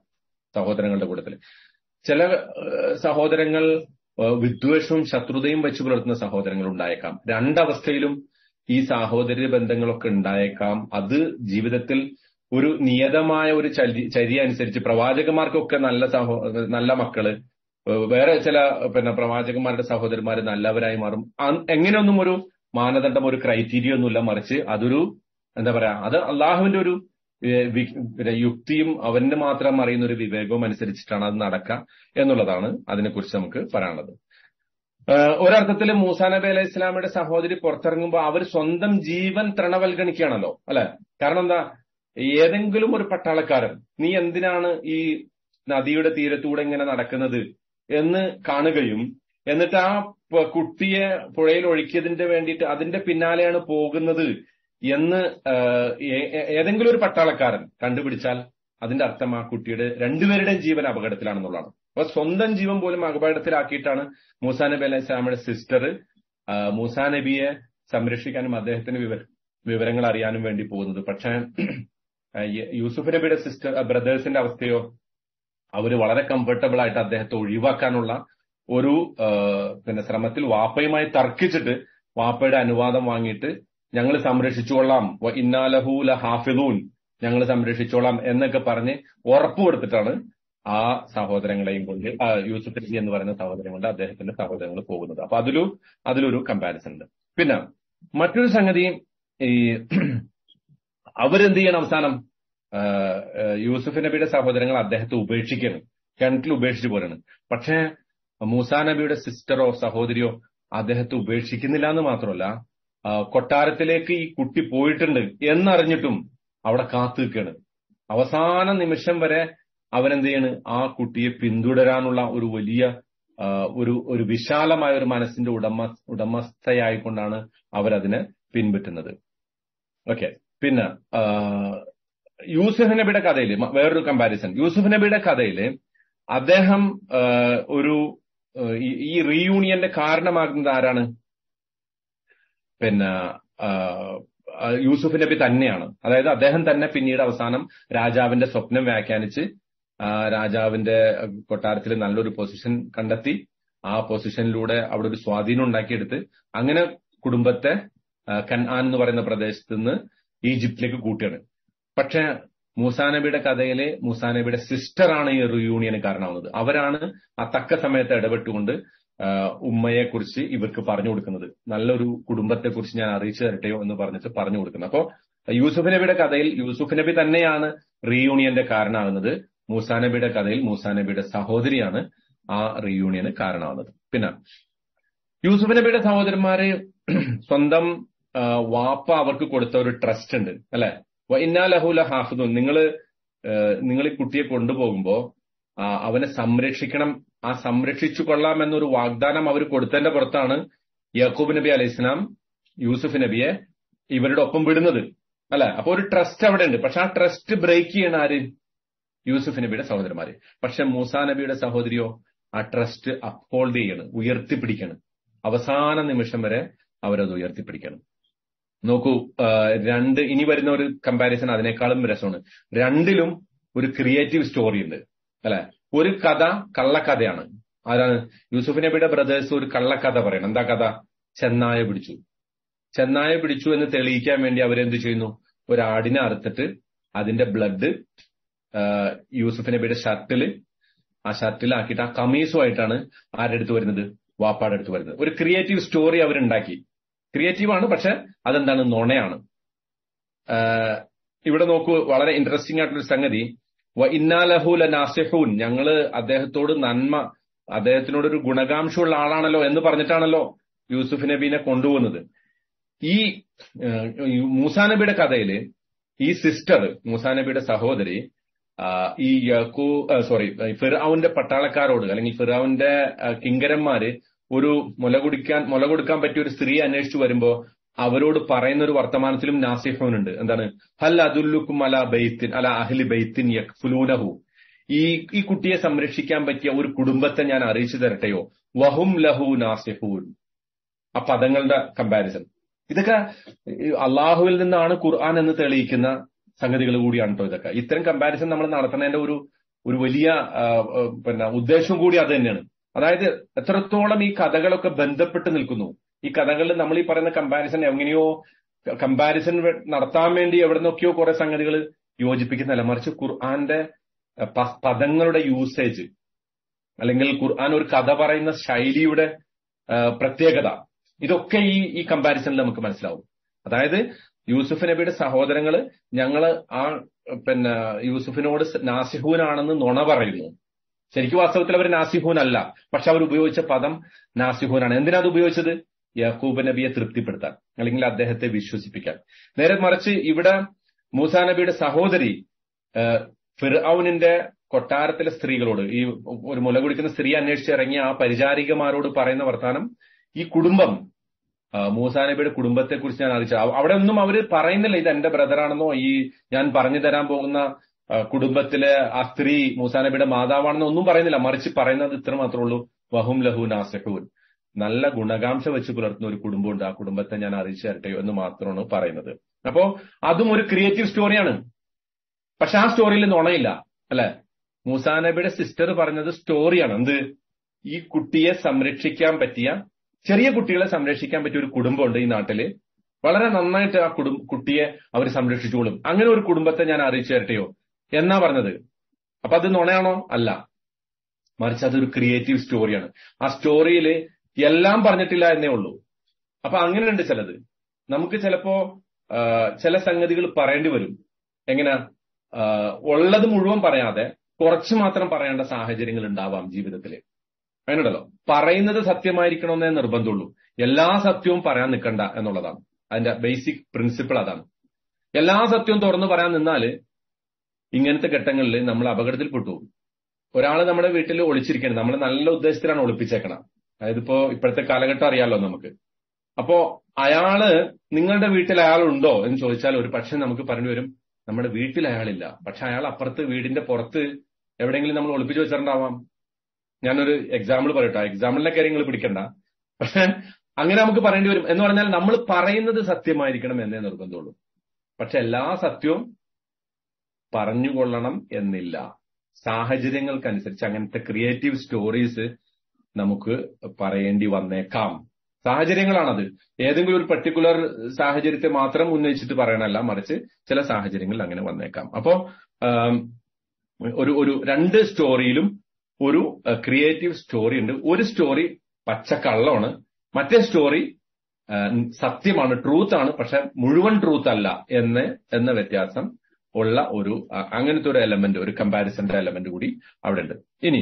സഹോദരങ്ങളുടെ കൂട്ടത്തിൽ. ചില സഹോദരങ്ങൾ വിദ്വേഷവും ശത്രുതയും വെച്ച് പുലർത്തുന്ന സഹോദരങ്ങൾ ഉണ്ടായേക്കാം. രണ്ടവസ്ഥയിലും ഈ സാഹോദര്യ ബന്ധങ്ങളൊക്കെ ഉണ്ടായേക്കാം. അത് ജീവിതത്തിൽ ഒരു നിയതമായ ഒരു ചര്യ അനുസരിച്ച് പ്രവാചകന്മാർക്കൊക്കെ നല്ല സഹോ നല്ല മക്കൾ. വേറെ ചില പിന്നെ പ്രവാചകന്മാരുടെ സഹോദരന്മാര് നല്ലവരായി മാറും. എങ്ങനെയൊന്നും ഒരു മാനദണ്ഡം ഒരു ക്രൈറ്റീരിയ ഒന്നുമില്ല. മറിച്ച് അതൊരു എന്താ പറയാ അത് അള്ളാഹുവിന്റെ ഒരു യുക്തിയും അവന്റെ മാത്രം അറിയുന്ന ഒരു വിവേകവും അനുസരിച്ചിട്ടാണ് അത് നടക്കുക എന്നുള്ളതാണ് അതിനെക്കുറിച്ച് നമുക്ക് പറയാനുള്ളത്. ഒരർത്ഥത്തിൽ മൂസാ നബി അലൈഹി ഇസ്ലാമിയുടെ സഹോദരി പുറത്തിറങ്ങുമ്പോൾ അവർ സ്വന്തം ജീവൻ തൃണവൽഗണിക്കുകയാണല്ലോ അല്ലെ? കാരണം എന്താ? ഏതെങ്കിലും ഒരു പട്ടാളക്കാരൻ നീ എന്തിനാണ് ഈ നദിയുടെ തീരത്തൂടെ ഇങ്ങനെ നടക്കുന്നത്? എന്ന് കാണുകയും എന്നിട്ട് ആ കുട്ടിയെ പുഴയിൽ ഒഴുക്കിയതിന്റെ വേണ്ടിയിട്ട് അതിന്റെ പിന്നാലെയാണ് പോകുന്നത് എന്ന് ഏതെങ്കിലും ഒരു പട്ടാളക്കാരൻ കണ്ടുപിടിച്ചാൽ അതിന്റെ അർത്ഥം ആ കുട്ടിയുടെ രണ്ടുപേരുടെയും ജീവൻ അപകടത്തിലാണെന്നുള്ളതാണ്. അപ്പൊ സ്വന്തം ജീവൻ പോലും അപകടത്തിലാക്കിയിട്ടാണ് മൂസാ നബി അലൈഹി സ്വലാമയുടെ സിസ്റ്റർ മൂസാ നബിയെ സംരക്ഷിക്കാനും അദ്ദേഹത്തിന് വിവരങ്ങൾ അറിയാനും വേണ്ടി പോകുന്നത്. പക്ഷേ യൂസുഫ് നബിയുടെ സിസ്റ്റർ ബ്രദേഴ്സിന്റെ അവസ്ഥയോ അവർ വളരെ കംഫർട്ടബിൾ ആയിട്ട് അദ്ദേഹത്തെ ഒഴിവാക്കാനുള്ള ഒരു പിന്നെ ശ്രമത്തിൽ വാപ്പയുമായി തർക്കിച്ചിട്ട് വാപ്പയുടെ അനുവാദം വാങ്ങിയിട്ട് ഞങ്ങൾ സംരക്ഷിച്ചോളാം ഇന്നാലഹൂല ഹാഫിദൂൻ ഞങ്ങൾ സംരക്ഷിച്ചോളാം എന്നൊക്കെ പറഞ്ഞ് ഉറപ്പ് കൊടുത്തിട്ടാണ് ആ സഹോദരങ്ങളെയും കൊണ്ട് യൂസുഫ് നബി എന്ന് പറയുന്ന സഹോദരൻ കൊണ്ട് അദ്ദേഹത്തിന്റെ സഹോദരങ്ങൾ പോകുന്നത്. അപ്പൊ അതിലും അതിലൊരു കമ്പാരിസൺ ഉണ്ട്. പിന്നെ മറ്റൊരു സംഗതി ഈ അവരെന്ത് ചെയ്യണം അവസാനം യൂസുഫ് നബിയുടെ സഹോദരങ്ങൾ അദ്ദേഹത്തെ ഉപേക്ഷിക്കണം. കിണറ്റിൽ ഉപേക്ഷിച്ചു പോരാണ്. പക്ഷേ മൂസാ നബിയുടെ സിസ്റ്ററോ സഹോദരിയോ അദ്ദേഹത്തെ ഉപേക്ഷിക്കുന്നില്ല എന്ന് മാത്രമല്ല കൊട്ടാരത്തിലേക്ക് ഈ കുട്ടി പോയിട്ടുണ്ട് എന്നറിഞ്ഞിട്ടും അവിടെ കാത്തു നിൽക്കുകയാണ്. അവസാന നിമിഷം വരെ അവരെന്ത് ചെയ്യാണ് ആ കുട്ടിയെ പിന്തുടരാനുള്ള ഒരു വലിയ ഒരു ഒരു വിശാലമായ ഒരു മനസ്സിന്റെ ഉടമ ഉടമസ്ഥയായിക്കൊണ്ടാണ് അവരതിനെ പിൻപറ്റുന്നത്. ഓക്കെ. പിന്നെ യൂസുഫ് നബിയുടെ കഥയിൽ വേറൊരു കമ്പാരിസൺ യൂസുഫ് നബിയുടെ കഥയിൽ അദ്ദേഹം ഒരു ഈ റീയൂണിയന്റെ കാരണമാകുന്നത് ആരാണ്? പിന്നെ യൂസുഫ് നബി തന്നെയാണ്. അതായത് അദ്ദേഹം തന്നെ പിന്നീട് അവസാനം രാജാവിന്റെ സ്വപ്നം വ്യാഖ്യാനിച്ച് രാജാവിന്റെ കൊട്ടാരത്തിൽ നല്ലൊരു പൊസിഷൻ കണ്ടെത്തി ആ പൊസിഷനിലൂടെ അവിടെ ഒരു സ്വാധീനം ഉണ്ടാക്കിയെടുത്ത് അങ്ങനെ കുടുംബത്തെ കൻആൻ എന്ന് പറയുന്ന പ്രദേശത്ത് നിന്ന് ഈജിപ്തിലേക്ക് കൂട്ടിയാണ്. പക്ഷെ മൂസാ നബിയുടെ കഥയിലെ മൂസാ നബിയുടെ സിസ്റ്ററാണ് ഈ റിയൂണിയന് കാരണമാവുന്നത്. അവരാണ് ആ തക്ക സമയത്ത് ഇടപെട്ടുകൊണ്ട് ഉമ്മയെ കുറിച്ച് ഇവർക്ക് പറഞ്ഞു കൊടുക്കുന്നത്. നല്ലൊരു കുടുംബത്തെ കുറിച്ച് ഞാൻ അറിയിച്ചു തരട്ടെയോ എന്ന് പറഞ്ഞിട്ട് പറഞ്ഞു കൊടുക്കുന്നത്. അപ്പോ യൂസുഫ് നബിയുടെ കഥയിൽ യൂസുഫ് നബി തന്നെയാണ് റീയൂണിയന്റെ കാരണമാകുന്നത്. മൂസാ നബിയുടെ കഥയിൽ മൂസാ നബിയുടെ സഹോദരിയാണ് ആ റീയൂണിയന് കാരണമാകുന്നത്. പിന്നെ യൂസുഫ് നബിയുടെ സഹോദരന്മാര് സ്വന്തം വാപ്പ അവർക്ക് കൊടുത്ത ഒരു ട്രസ്റ്റ് ഉണ്ട് അല്ലെ? ഇന്നാ ലഹുല ഹാഫിദുൻ നിങ്ങൾ നിങ്ങൾ ഈ കുട്ടിയെ കൊണ്ടുപോകുമ്പോ അവനെ സംരക്ഷിക്കണം ആ സംരക്ഷിച്ചു കൊള്ളാം എന്നൊരു വാഗ്ദാനം അവർ കൊടുത്തതിന്റെ പുറത്താണ് യാക്കൂബ് നബി അലൈഹി ഇസ്ലാം യൂസുഫ് നബിയെ ഇവരുടെ ഒപ്പം വിടുന്നത് അല്ലെ? അപ്പൊ ഒരു ട്രസ്റ്റ് അവിടെ ഉണ്ട്. പക്ഷെ ആ ട്രസ്റ്റ് ബ്രേക്ക് ചെയ്യണ ആര്? യൂസുഫ് നബിയുടെ സഹോദരന്മാര്. പക്ഷെ മൂസാ നബിയുടെ സഹോദരിയോ ആ ട്രസ്റ്റ് അപ്ഹോൾഡ് ചെയ്യണം ഉയർത്തിപ്പിടിക്കണം. അവസാന നിമിഷം വരെ അവരത് ഉയർത്തിപ്പിടിക്കണം. നോക്കൂ രണ്ട് ഇനി വരുന്ന ഒരു കമ്പാരിസൺ അതിനേക്കാളും രസമാണ്. രണ്ടിലും ഒരു ക്രിയേറ്റീവ് സ്റ്റോറി ഉണ്ട് അല്ലെ? ഒരു കഥ കള്ളക്കഥയാണ്. ആരാണ്? യൂസുഫ് നബിയുടെ ബ്രദേഴ്സ് ഒരു കള്ളക്കഥ പറയണം. എന്താ കഥ? ചെന്നായ പിടിച്ചു. ചെന്നായ പിടിച്ചു എന്ന് തെളിയിക്കാൻ വേണ്ടി അവരെന്ത് ചെയ്യുന്നു? ഒരാടിനെ അറുത്തിട്ട് അതിന്റെ ബ്ലഡ് യൂസുഫ് നബിയുടെ ഷർട്ടിൽ ആ ഷർട്ടിലാക്കിയിട്ട് ആ കമീസുമായിട്ടാണ് ആരുടെ അടുത്ത് വരുന്നത്? വാപ്പാടെ അടുത്ത് വരുന്നത്. ഒരു ക്രിയേറ്റീവ് സ്റ്റോറി അവരുണ്ടാക്കി. ക്രിയേറ്റീവ് ആണ് പക്ഷെ അതെന്താണ്? നുണയാണ്. ഇവിടെ നോക്കൂ വളരെ ഇൻട്രസ്റ്റിംഗ് ആയിട്ടുള്ള സംഗതി. വ ഇന്നാലഹുല നാസിഹൂൻ ഞങ്ങൾ അദ്ദേഹത്തോട് നന്മ അദ്ദേഹത്തിനോടൊരു ഗുണകാംക്ഷയുള്ള ആളാണല്ലോ എന്ന് പറഞ്ഞിട്ടാണല്ലോ യൂസുഫ് നബീനെ കൊണ്ടുപോകുന്നത്. ഈ മൂസാ നബിയുടെ കഥയിൽ ഈ സിസ്റ്റർ മൂസാ നബിയുടെ സഹോദരി ഈ യക്കൂ സോറി ഫിറാവുന്റെ പട്ടാളക്കാരോട് അല്ലെങ്കിൽ ഫിറാവുന്റെ കിങ്കരന്മാര് ഒരു മുല കുടിക്കാൻ മുല കൊടുക്കാൻ പറ്റിയ ഒരു സ്ത്രീ അന്വേഷിച്ചു വരുമ്പോ അവരോട് പറയുന്ന ഒരു വർത്തമാനത്തിലും നാസിഹൂൻ ഉണ്ട് എന്താണ്? ഹൽ അതുല്ലുക്കും അല ബൈത്തിൻ അല അഹ്ലി ബൈത്തിൻ യക്ഫുലൂനഹു ഈ ഈ കുട്ടിയെ സംരക്ഷിക്കാൻ പറ്റിയ ഒരു കുടുംബത്തെ ഞാൻ അറിയിച്ചു തരട്ടെയോ? വഹും ലഹു നാസിഹൂൻ. ആ പദങ്ങളുടെ കമ്പാരിസൺ. ഇതൊക്കെ അള്ളാഹുവിൽ നിന്നാണ് ഖുർആൻ എന്ന് തെളിയിക്കുന്ന സംഗതികൾ കൂടിയാണ് കേട്ടോ ഇതൊക്കെ. ഇത്തരം കമ്പാരിസൺ നമ്മൾ നടത്തുന്നതിന്റെ ഒരു ഒരു വലിയ പിന്നെ ഉദ്ദേശം കൂടി അത് തന്നെയാണ്. അതായത് എത്രത്തോളം ഈ കഥകളൊക്കെ ബന്ധപ്പെട്ട് നിൽക്കുന്നു. ഈ കഥകളിൽ നമ്മൾ ഈ പറയുന്ന കമ്പാരിസൺ എങ്ങനെയോ കമ്പാരിസൺ നടത്താൻ വേണ്ടി എവിടെ നിന്നൊക്കെയോ കുറെ സംഗതികൾ യോജിപ്പിക്കുന്നില്ല മറിച്ച് ഖുർആന്റെ പദങ്ങളുടെ യൂസേജ് അല്ലെങ്കിൽ ഖുർആൻ ഒരു കഥ പറയുന്ന ശൈലിയുടെ പ്രത്യേകത. ഇതൊക്കെ ഈ ഈ കമ്പാരിസണിൽ നമുക്ക് മനസ്സിലാവും. അതായത് യൂസുഫ് നബിയുടെ സഹോദരങ്ങൾ ഞങ്ങൾ ആ പിന്നെ യൂസുഫിനോട് നാസിഹൂനാണെന്ന് നുണ പറയുന്നു. ശരിക്കും വാസ്തവത്തിൽ അവർ നാസിഹൂൻ അല്ല പക്ഷെ അവർ ഉപയോഗിച്ച പദം നാസിഹൂനാണ്. എന്തിനാ അത് ഉപയോഗിച്ചത്? യാക്കൂബ് നബിയെ തൃപ്തിപ്പെടുത്താൻ അല്ലെങ്കിൽ അദ്ദേഹത്തെ വിശ്വസിപ്പിക്കാൻ. നേരെ മറിച്ച് ഇവിടെ മൂസാ നബിയുടെ സഹോദരി ഫിർഔനിന്റെ കൊട്ടാരത്തിലെ സ്ത്രീകളോട് ഈ ഒരു മുല കുടിക്കുന്ന സ്ത്രീ അന്വേഷിച്ച് ഇറങ്ങിയ ആ പരിചാരികമാരോട് പറയുന്ന വർത്താനം ഈ കുടുംബം മൂസാ നബിയുടെ കുടുംബത്തെ കുറിച്ച് ഞാൻ അറിയിച്ചു. അവിടെ ഒന്നും അവർ പറയുന്നില്ല ഇത് എന്റെ ബ്രദറാണെന്നോ ഈ ഞാൻ പറഞ്ഞു തരാൻ പോകുന്ന കുടുംബത്തിലെ ആ സ്ത്രീ മൂസാ നബിയുടെ മാതാവാണെന്ന് ഒന്നും പറയുന്നില്ല. മറിച്ച് പറയുന്നത് ഇത്ര മാത്രമേ ഉള്ളൂ. വഹും ലഹു നാസഹൂൻ. നല്ല ഗുണകാംക്ഷ വെച്ച് പുലർത്തുന്ന ഒരു കുടുംബമുണ്ട്. ആ കുടുംബത്തെ ഞാൻ അറിയിച്ചു തരട്ടെയോ എന്ന് മാത്രമാണ് പറയുന്നത്. അപ്പോ അതും ഒരു ക്രിയേറ്റീവ് സ്റ്റോറിയാണ് പക്ഷെ ആ സ്റ്റോറിയിൽ നുണയില്ല അല്ലെ? മൂസാ നബിയുടെ സിസ്റ്റർ പറഞ്ഞത് സ്റ്റോറിയാണ് എന്ത്? ഈ കുട്ടിയെ സംരക്ഷിക്കാൻ പറ്റിയ ചെറിയ കുട്ടികളെ സംരക്ഷിക്കാൻ പറ്റിയ ഒരു കുടുംബമുണ്ട് ഈ നാട്ടിൽ. വളരെ നന്നായിട്ട് ആ കുടും കുട്ടിയെ അവർ സംരക്ഷിച്ചുകൊള്ളും. അങ്ങനെ ഒരു കുടുംബത്തെ ഞാൻ അറിയിച്ചു തരട്ടെയോ? എന്നാ പറഞ്ഞത്? അപ്പൊ അത് നുണയാണോ? അല്ല. മറിച്ച് അതൊരു ക്രിയേറ്റീവ് സ്റ്റോറിയാണ് ആ സ്റ്റോറിയിൽ എല്ലാം പറഞ്ഞിട്ടില്ല എന്നേ ഉള്ളൂ. അപ്പൊ അങ്ങനെയുണ്ട് ചിലത്. നമുക്ക് ചിലപ്പോ ചില സംഗതികൾ പറയേണ്ടി വരും. എങ്ങനെ? ഉള്ളത് മുഴുവൻ പറയാതെ കുറച്ച് മാത്രം പറയേണ്ട സാഹചര്യങ്ങൾ ഉണ്ടാവാം ജീവിതത്തിൽ അങ്ങനെയുണ്ടല്ലോ? പറയുന്നത് സത്യമായിരിക്കണമെന്നേ നിർബന്ധമുള്ളൂ. എല്ലാ സത്യവും പറയാൻ നിൽക്കണ്ട എന്നുള്ളതാണ്. അതിന്റെ ബേസിക് പ്രിൻസിപ്പിൾ അതാണ്. എല്ലാ സത്യവും തുറന്നു പറയാൻ നിന്നാൽ ഇങ്ങനത്തെ ഘട്ടങ്ങളിൽ നമ്മൾ അപകടത്തിൽപ്പെട്ടു. പെട്ടുപോകും ഒരാൾ നമ്മുടെ വീട്ടിൽ ഒളിച്ചിരിക്കണം നമ്മൾ നല്ല ഉദ്ദേശത്തിലാണ് ഒളിപ്പിച്ചേക്കണം. അതായത് ഇപ്പോ ഇപ്പോഴത്തെ കാലഘട്ടം അറിയാലോ നമുക്ക്. അപ്പോ അയാൾ നിങ്ങളുടെ വീട്ടിൽ അയാൾ ഉണ്ടോ എന്ന് ചോദിച്ചാൽ ഒരു പക്ഷെ നമുക്ക് പറഞ്ഞു വരും നമ്മുടെ വീട്ടിൽ അയാളില്ല. പക്ഷെ അയാൾ അപ്പുറത്ത് വീടിന്റെ പുറത്ത് എവിടെയെങ്കിലും നമ്മൾ ഒളിപ്പിച്ചു വെച്ചിട്ടുണ്ടാവാം. ഞാനൊരു എക്സാമ്പിൾ പറയട്ടോ. എക്സാമ്പിളിന്റെ കാര്യങ്ങൾ പിടിക്കണ്ട. പക്ഷെ അങ്ങനെ നമുക്ക് പറയേണ്ടി വരും. എന്ന് പറഞ്ഞാൽ നമ്മൾ പറയുന്നത് സത്യമായിരിക്കണം എന്നേ നിർബന്ധമുള്ളൂ. പക്ഷെ എല്ലാ സത്യവും പറഞ്ഞുകൊള്ളണം എന്നില്ല. സാഹചര്യങ്ങൾക്കനുസരിച്ച് അങ്ങനത്തെ ക്രിയേറ്റീവ് സ്റ്റോറീസ് നമുക്ക് പറയേണ്ടി വന്നേക്കാം. സാഹചര്യങ്ങളാണത്. ഏതെങ്കിലും ഒരു പർട്ടിക്കുലർ സാഹചര്യത്തെ മാത്രം ഉന്നയിച്ചിട്ട് പറയണല്ല മറിച്ച് ചില സാഹചര്യങ്ങളിൽ അങ്ങനെ വന്നേക്കാം. അപ്പോ ഒരു ഒരു രണ്ട് സ്റ്റോറിയിലും ഒരു ക്രിയേറ്റീവ് സ്റ്റോറി ഉണ്ട്. ഒരു സ്റ്റോറി പച്ചക്കള്ളമാണ്. മറ്റേ സ്റ്റോറി സത്യമാണ് ട്രൂത്ത് ആണ് പക്ഷെ മുഴുവൻ ട്രൂത്ത് അല്ല എന്ന് എന്ന വ്യത്യാസം ഉള്ള ഒരു അങ്ങനത്തെ ഒരു എലമെന്റ് ഒരു കമ്പാരിസന്റെ എലമെന്റ് കൂടി അവിടെ ഉണ്ട് ഇനി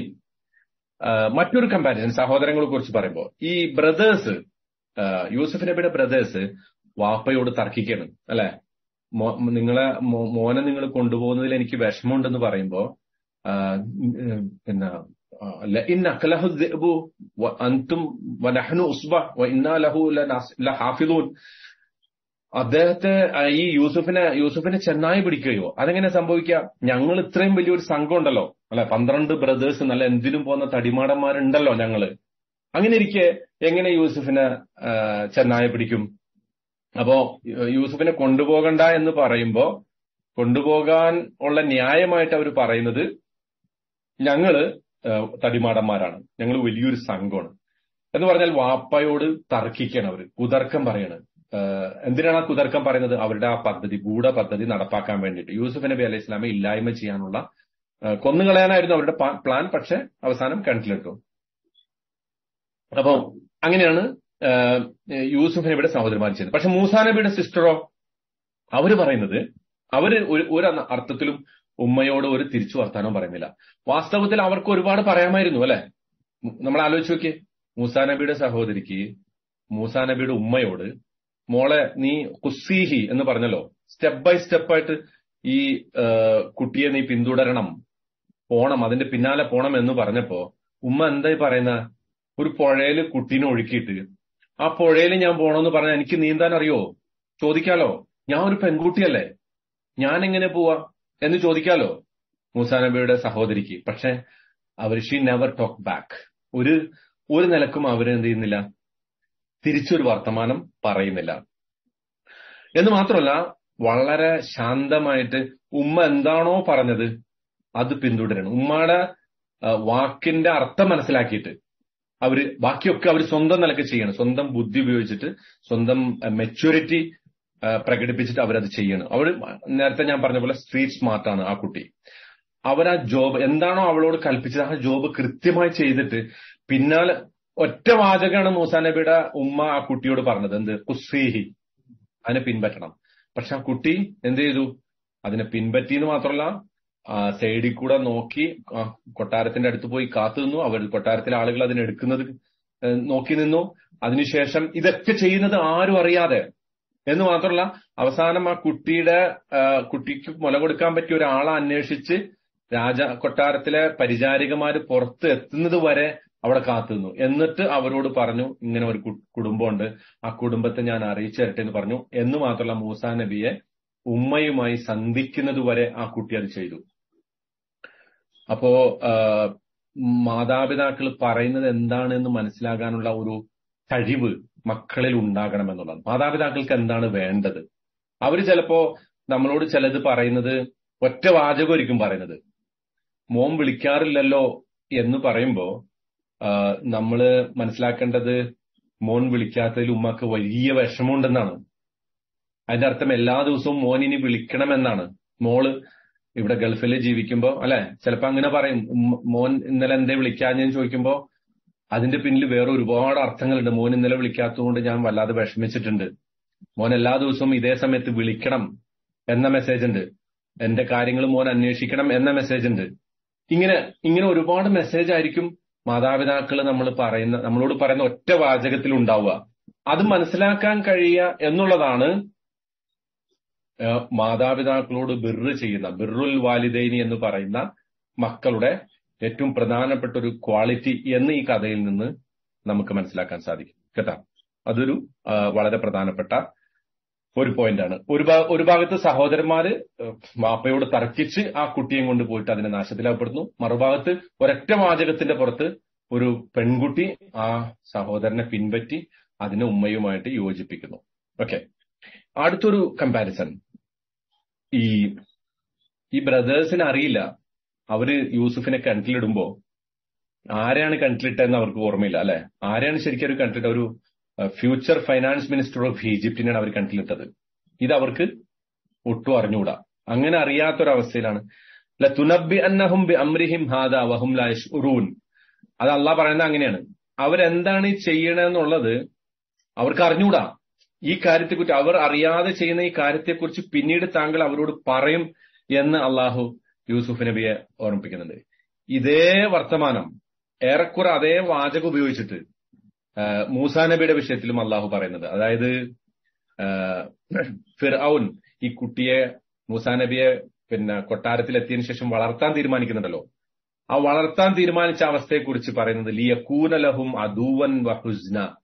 മറ്റൊരു കമ്പാരിസൺ സഹോദരങ്ങളെ കുറിച്ച് പറയുമ്പോൾ ഈ ബ്രദേഴ്സ് യൂസഫ് നബിയുടെ ബ്രദേഴ്സ് വാപ്പയോട് തർക്കിക്കണം അല്ലെ? നിങ്ങളെ മോനെ നിങ്ങൾ കൊണ്ടുപോകുന്നതിൽ എനിക്ക് വിഷമമുണ്ടെന്ന് പറയുമ്പോ പിന്നെ ഇൻ അദ്ദേഹത്തെ ഈ യൂസുഫിനെ യൂസുഫിനെ ചെന്നായി പിടിക്കുകയോ അതെങ്ങനെ സംഭവിക്കുക? ഞങ്ങൾ ഇത്രയും വലിയൊരു സംഘം ഉണ്ടല്ലോ. അല്ലെ പന്ത്രണ്ട് ബ്രദേഴ്സ് നല്ല എന്തിനും പോകുന്ന തടിമാടന്മാരുണ്ടല്ലോ ഞങ്ങൾ. അങ്ങനെ ഇരിക്കെ എങ്ങനെ യൂസുഫിനെ ചെന്നായ പിടിക്കും? അപ്പോ യൂസുഫിനെ കൊണ്ടുപോകണ്ട എന്ന് പറയുമ്പോ കൊണ്ടുപോകാൻ ഉള്ള ന്യായമായിട്ട് അവർ പറയുന്നത് ഞങ്ങൾ തടിമാടന്മാരാണ്. ഞങ്ങൾ വലിയൊരു സംഘമാണ്. എന്ന് പറഞ്ഞാൽ വാപ്പയോട് തർക്കിക്കാണ് അവർ. കുതർക്കം പറയാണ്. എന്തിനാണ് ആ കുതർക്കം പറയുന്നത്? അവരുടെ ആ പദ്ധതി ഗൂഢ പദ്ധതി നടപ്പാക്കാൻ വേണ്ടിയിട്ട്. യൂസുഫ് നബി അലൈഹി ഇസ്ലാമെ ഇല്ലായ്മ ചെയ്യാനുള്ള കൊന്നുകളയാനായിരുന്നു അവരുടെ പ്ലാൻ പക്ഷെ അവസാനം കിണറ്റിലിട്ടു. അപ്പോ അങ്ങനെയാണ് യൂസുഫ് നബിയുടെ സഹോദരന്മാർ ചെയ്യുന്നത് പക്ഷെ മൂസാ നബിയുടെ സിസ്റ്ററോ അവർ പറയുന്നത് അവർ ഒരു അർത്ഥത്തിലും ഉമ്മയോട് ഒരു തിരിച്ചു വർത്താനവും പറയുന്നില്ല. വാസ്തവത്തിൽ അവർക്ക് ഒരുപാട് പറയാമായിരുന്നു അല്ലെ? നമ്മൾ ആലോചിച്ച് നോക്കിയേ. മൂസാ നബിയുടെ സഹോദരിക്ക് മൂസാ നബിയുടെ ഉമ്മയോട് മോളെ നീ കുസീഹി എന്ന് പറഞ്ഞല്ലോ. സ്റ്റെപ്പ് ബൈ സ്റ്റെപ്പായിട്ട് ഈ കുട്ടിയെ നീ പിന്തുടരണം. പോണം അതിന്റെ പിന്നാലെ പോണം എന്ന് പറഞ്ഞപ്പോ ഉമ്മ എന്തായി പറയുന്ന? ഒരു പുഴയിൽ കുട്ടീനെ ഒഴുക്കിയിട്ട്. ആ പുഴയിൽ ഞാൻ പോണമെന്ന് പറഞ്ഞാൽ എനിക്ക് നീന്താൻ അറിയോ? ചോദിക്കാലോ? ഞാൻ ഒരു പെൺകുട്ടിയല്ലേ. ഞാൻ എങ്ങനെ പോവാ? എന്ന് ചോദിക്കാലോ? മൂസാ നബിയുടെ സഹോദരിക്ക്. പക്ഷെ അവർ ഷീ നെവർ ടോക്ക് ബാക്ക് ഒരു ഒരു നിലക്കും അവരെന്ത് ചെയ്യുന്നില്ല? തിരിച്ചൊരു വർത്തമാനം പറയുന്നില്ല. എന്ന് മാത്രമല്ല വളരെ ശാന്തമായിട്ട് ഉമ്മ എന്താണോ പറഞ്ഞത് അത് പിന്തുടരണം. ഉമ്മയുടെ വാക്കിന്റെ അർത്ഥം മനസ്സിലാക്കിയിട്ട് അവർ ബാക്കിയൊക്കെ അവർ സ്വന്തം നിലയ്ക്ക് ചെയ്യണം. സ്വന്തം ബുദ്ധി ഉപയോഗിച്ചിട്ട് സ്വന്തം മെച്യൂരിറ്റി പ്രകടിപ്പിച്ചിട്ട് അവരത് ചെയ്യണം. അവർ നേരത്തെ ഞാൻ പറഞ്ഞ പോലെ സ്ട്രീറ്റ് സ്മാർട്ടാണ് ആ കുട്ടി. അവർ ആ ജോബ് എന്താണോ അവളോട് കൽപ്പിച്ചത് ആ ജോബ് കൃത്യമായി ചെയ്തിട്ട് പിന്നാലെ ഒറ്റ വാചകമാണ് മൂസാ നബിയുടെ ഉമ്മ ആ കുട്ടിയോട് പറഞ്ഞത്. എന്ത്? കുസ്സീഹി. അതിനെ പിൻപറ്റണം. പക്ഷെ ആ കുട്ടി എന്ത് ചെയ്തു? അതിനെ പിൻപറ്റി എന്ന് മാത്രമല്ല സൈഡിൽ കൂടെ നോക്കി കൊട്ടാരത്തിന്റെ അടുത്ത് പോയി കാത്തു നിന്നു. അവർ കൊട്ടാരത്തിലെ ആളുകൾ അതിനെടുക്കുന്നത് നോക്കി നിന്നു. അതിനുശേഷം ഇതൊക്കെ ചെയ്യുന്നത് ആരും അറിയാതെ. എന്ന് മാത്രമല്ല അവസാനം ആ കുട്ടിയുടെ കുട്ടിക്ക് മുല കൊടുക്കാൻ പറ്റിയ ഒരാളെ അന്വേഷിച്ച് രാജ കൊട്ടാരത്തിലെ പരിചാരികമാര് പുറത്ത് എത്തുന്നത് വരെ അവിടെ കാത്തുനിന്നു എന്നിട്ട് അവരോട് പറഞ്ഞു ഇങ്ങനെ ഒരു കുടുംബമുണ്ട്. ആ കുടുംബത്തെ ഞാൻ അറിയിച്ചു തരട്ടെ എന്ന് പറഞ്ഞു. എന്ന് മാത്രമല്ല മൂസാ നബിയെ ഉമ്മയുമായി സന്ധിക്കുന്നത് വരെ ആ കുട്ടി അത് ചെയ്തു. അപ്പോ മാതാപിതാക്കൾ പറയുന്നത് എന്താണെന്ന് മനസ്സിലാകാനുള്ള ഒരു കഴിവ് മക്കളിൽ ഉണ്ടാകണമെന്നുള്ളതാണ്. മാതാപിതാക്കൾക്ക് എന്താണ് വേണ്ടത്? അവർ ചിലപ്പോ നമ്മളോട് ചിലത് പറയുന്നത് ഒറ്റ വാചകമായിരിക്കും പറയുന്നത്. മോം വിളിക്കാറില്ലല്ലോ എന്ന് പറയുമ്പോ നമ്മൾ മനസ്സിലാക്കേണ്ടത് മോൻ വിളിക്കാത്തതിൽ ഉമ്മക്ക് വലിയ വിഷമമുണ്ടെന്നാണ്. അതിന്റെ അർത്ഥം എല്ലാ ദിവസവും മോൻ ഇനി വിളിക്കണമെന്നാണ്. മോൾ ഇവിടെ ഗൾഫിൽ ജീവിക്കുമ്പോ അല്ലെ? ചിലപ്പോ അങ്ങനെ പറയും മോൻ ഇന്നലെ എന്തേ വിളിക്കാഞ്ഞെന്ന് ചോദിക്കുമ്പോ അതിന്റെ പിന്നിൽ വേറെ ഒരുപാട് അർത്ഥങ്ങളുണ്ട്. മോൻ ഇന്നലെ വിളിക്കാത്തതുകൊണ്ട് ഞാൻ വല്ലാതെ വിഷമിച്ചിട്ടുണ്ട്. മോൻ എല്ലാ ദിവസവും ഇതേ സമയത്ത് വിളിക്കണം എന്ന മെസ്സേജ് ഉണ്ട്. എന്റെ കാര്യങ്ങൾ മോൻ അന്വേഷിക്കണം എന്ന മെസ്സേജ് ഉണ്ട്. ഇങ്ങനെ ഇങ്ങനെ ഒരുപാട് മെസ്സേജ് ആയിരിക്കും മാതാപിതാക്കൾ നമ്മൾ പറയുന്ന നമ്മളോട് പറയുന്ന ഒറ്റ വാചകത്തിൽ ഉണ്ടാവുക അത് മനസ്സിലാക്കാൻ കഴിയുക എന്നുള്ളതാണ് മാതാപിതാക്കളോട് ബിർറ് ചെയ്യുന്ന ബിർറുൽ വാലിദൈനി എന്ന് പറയുന്ന മക്കളുടെ ഏറ്റവും പ്രധാനപ്പെട്ട ഒരു ക്വാളിറ്റി എന്ന് ഈ കഥയിൽ നിന്ന് നമുക്ക് മനസ്സിലാക്കാൻ സാധിക്കും. കേട്ടോ? അതൊരു വളരെ പ്രധാനപ്പെട്ട ഒരു പോയിന്റാണ്. ഒരു ഒരു ഭാഗത്ത് സഹോദരന്മാര് വാപ്പയോട് തർക്കിച്ച് ആ കുട്ടിയെ കൊണ്ട് പോയിട്ട് അതിനെ നാശത്തിലാക്കപ്പെടുന്നു. മറുഭാഗത്ത് ഒരൊറ്റ വാചകത്തിന്റെ പുറത്ത് ഒരു പെൺകുട്ടി ആ സഹോദരനെ പിൻപറ്റി അതിനെ ഉമ്മയുമായിട്ട് യോജിപ്പിക്കുന്നു. ഓക്കെ. അടുത്തൊരു കമ്പാരിസൺ. ഈ ഈ ബ്രദേഴ്സിന് അറിയില്ല. അവർ യൂസുഫിനെ കിണറ്റിലിടുമ്പോ ആരെയാണ് കിണറ്റിലിട്ടതെന്ന് അവർക്ക് ഓർമ്മയില്ല അല്ലെ? ആരെയാണ് ശരിക്കും ഒരു കിണറ്റിലിട്ട ഒരു ഫ്യൂച്ചർ ഫൈനാൻസ് മിനിസ്റ്റർ ഓഫ് ഈജിപ്തിനെയാണ് അവർ കണ്ടിലിട്ടത്. ഇത് അവർക്ക് ഒട്ടും അറിഞ്ഞുകൂടാ. അങ്ങനെ അറിയാത്തൊരവസ്ഥയിലാണ്. തുനബി അന്നഹും ബി അമ്രിഹിം ഹാദ വഹും ലാഷ് ഉറൂൻ അത് അള്ളാഹ് പറയുന്നത് അങ്ങനെയാണ്. അവരെന്താണ് ചെയ്യണമെന്നുള്ളത് അവർക്ക് അറിഞ്ഞുകൂടാ. ഈ കാര്യത്തെക്കുറിച്ച് അവർ അറിയാതെ ചെയ്യുന്ന ഈ കാര്യത്തെക്കുറിച്ച് പിന്നീട് താങ്കൾ അവരോട് പറയും എന്ന് അള്ളാഹു യൂസുഫ് നബിയെ ഓർമ്മിപ്പിക്കുന്നുണ്ട്. ഇതേ വർത്തമാനം ഏറെക്കുറെ അതേ വാചകം ഉപയോഗിച്ചിട്ട് മൂസാ നബിയുടെ വിഷയത്തിലും അള്ളാഹു പറയുന്നത്. അതായത് ഫിർഔൻ ഈ കുട്ടിയെ മൂസാ നബിയെ പിന്നെ കൊട്ടാരത്തിൽ എത്തിയതിനു ശേഷം വളർത്താൻ തീരുമാനിക്കുന്നുണ്ടല്ലോ. ആ വളർത്താൻ തീരുമാനിച്ച അവസ്ഥയെക്കുറിച്ച് പറയുന്നത് ലിയക്കൂന ലഹും അദൂവൻ വഹുസ്ന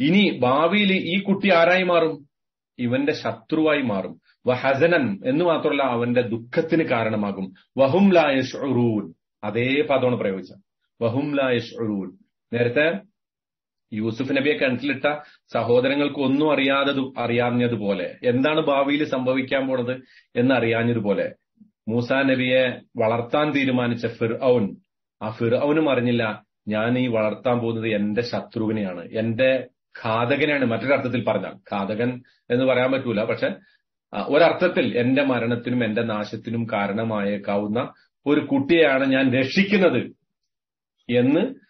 ഇനി ഭാവിയിൽ ഈ കുട്ടി ആരായി മാറും? ഇവന്റെ ശത്രുവായി മാറും. വഹസനൻ എന്ന് മാത്രമല്ല അവന്റെ ദുഃഖത്തിന് കാരണമാകും. വഹും ലായഷ് അതേ പദമാണ് പ്രയോഗിച്ച വഹും ലായഷ് നേരത്തെ യൂസുഫ് നബിയെ കിണറ്റിലിട്ട സഹോദരങ്ങൾക്ക് ഒന്നും അറിയാതത് അറിയാഞ്ഞതുപോലെ. എന്താണ് ഭാവിയിൽ സംഭവിക്കാൻ പോണത് എന്ന് അറിയാഞ്ഞതുപോലെ മൂസാ നബിയെ വളർത്താൻ തീരുമാനിച്ച ഫിർ ആ ഫിർ അറിഞ്ഞില്ല ഞാൻ ഈ വളർത്താൻ പോകുന്നത് എന്റെ ശത്രുവിനെയാണ് എന്റെ ഘാതകനെയാണ്. മറ്റൊരർത്ഥത്തിൽ പറഞ്ഞാൽ ഘാതകൻ എന്ന് പറയാൻ പറ്റൂല പക്ഷെ ഒരർത്ഥത്തിൽ എന്റെ മരണത്തിനും എന്റെ നാശത്തിനും കാരണമായേക്കാവുന്ന ഒരു കുട്ടിയെയാണ് ഞാൻ രക്ഷിക്കുന്നത് എന്ന്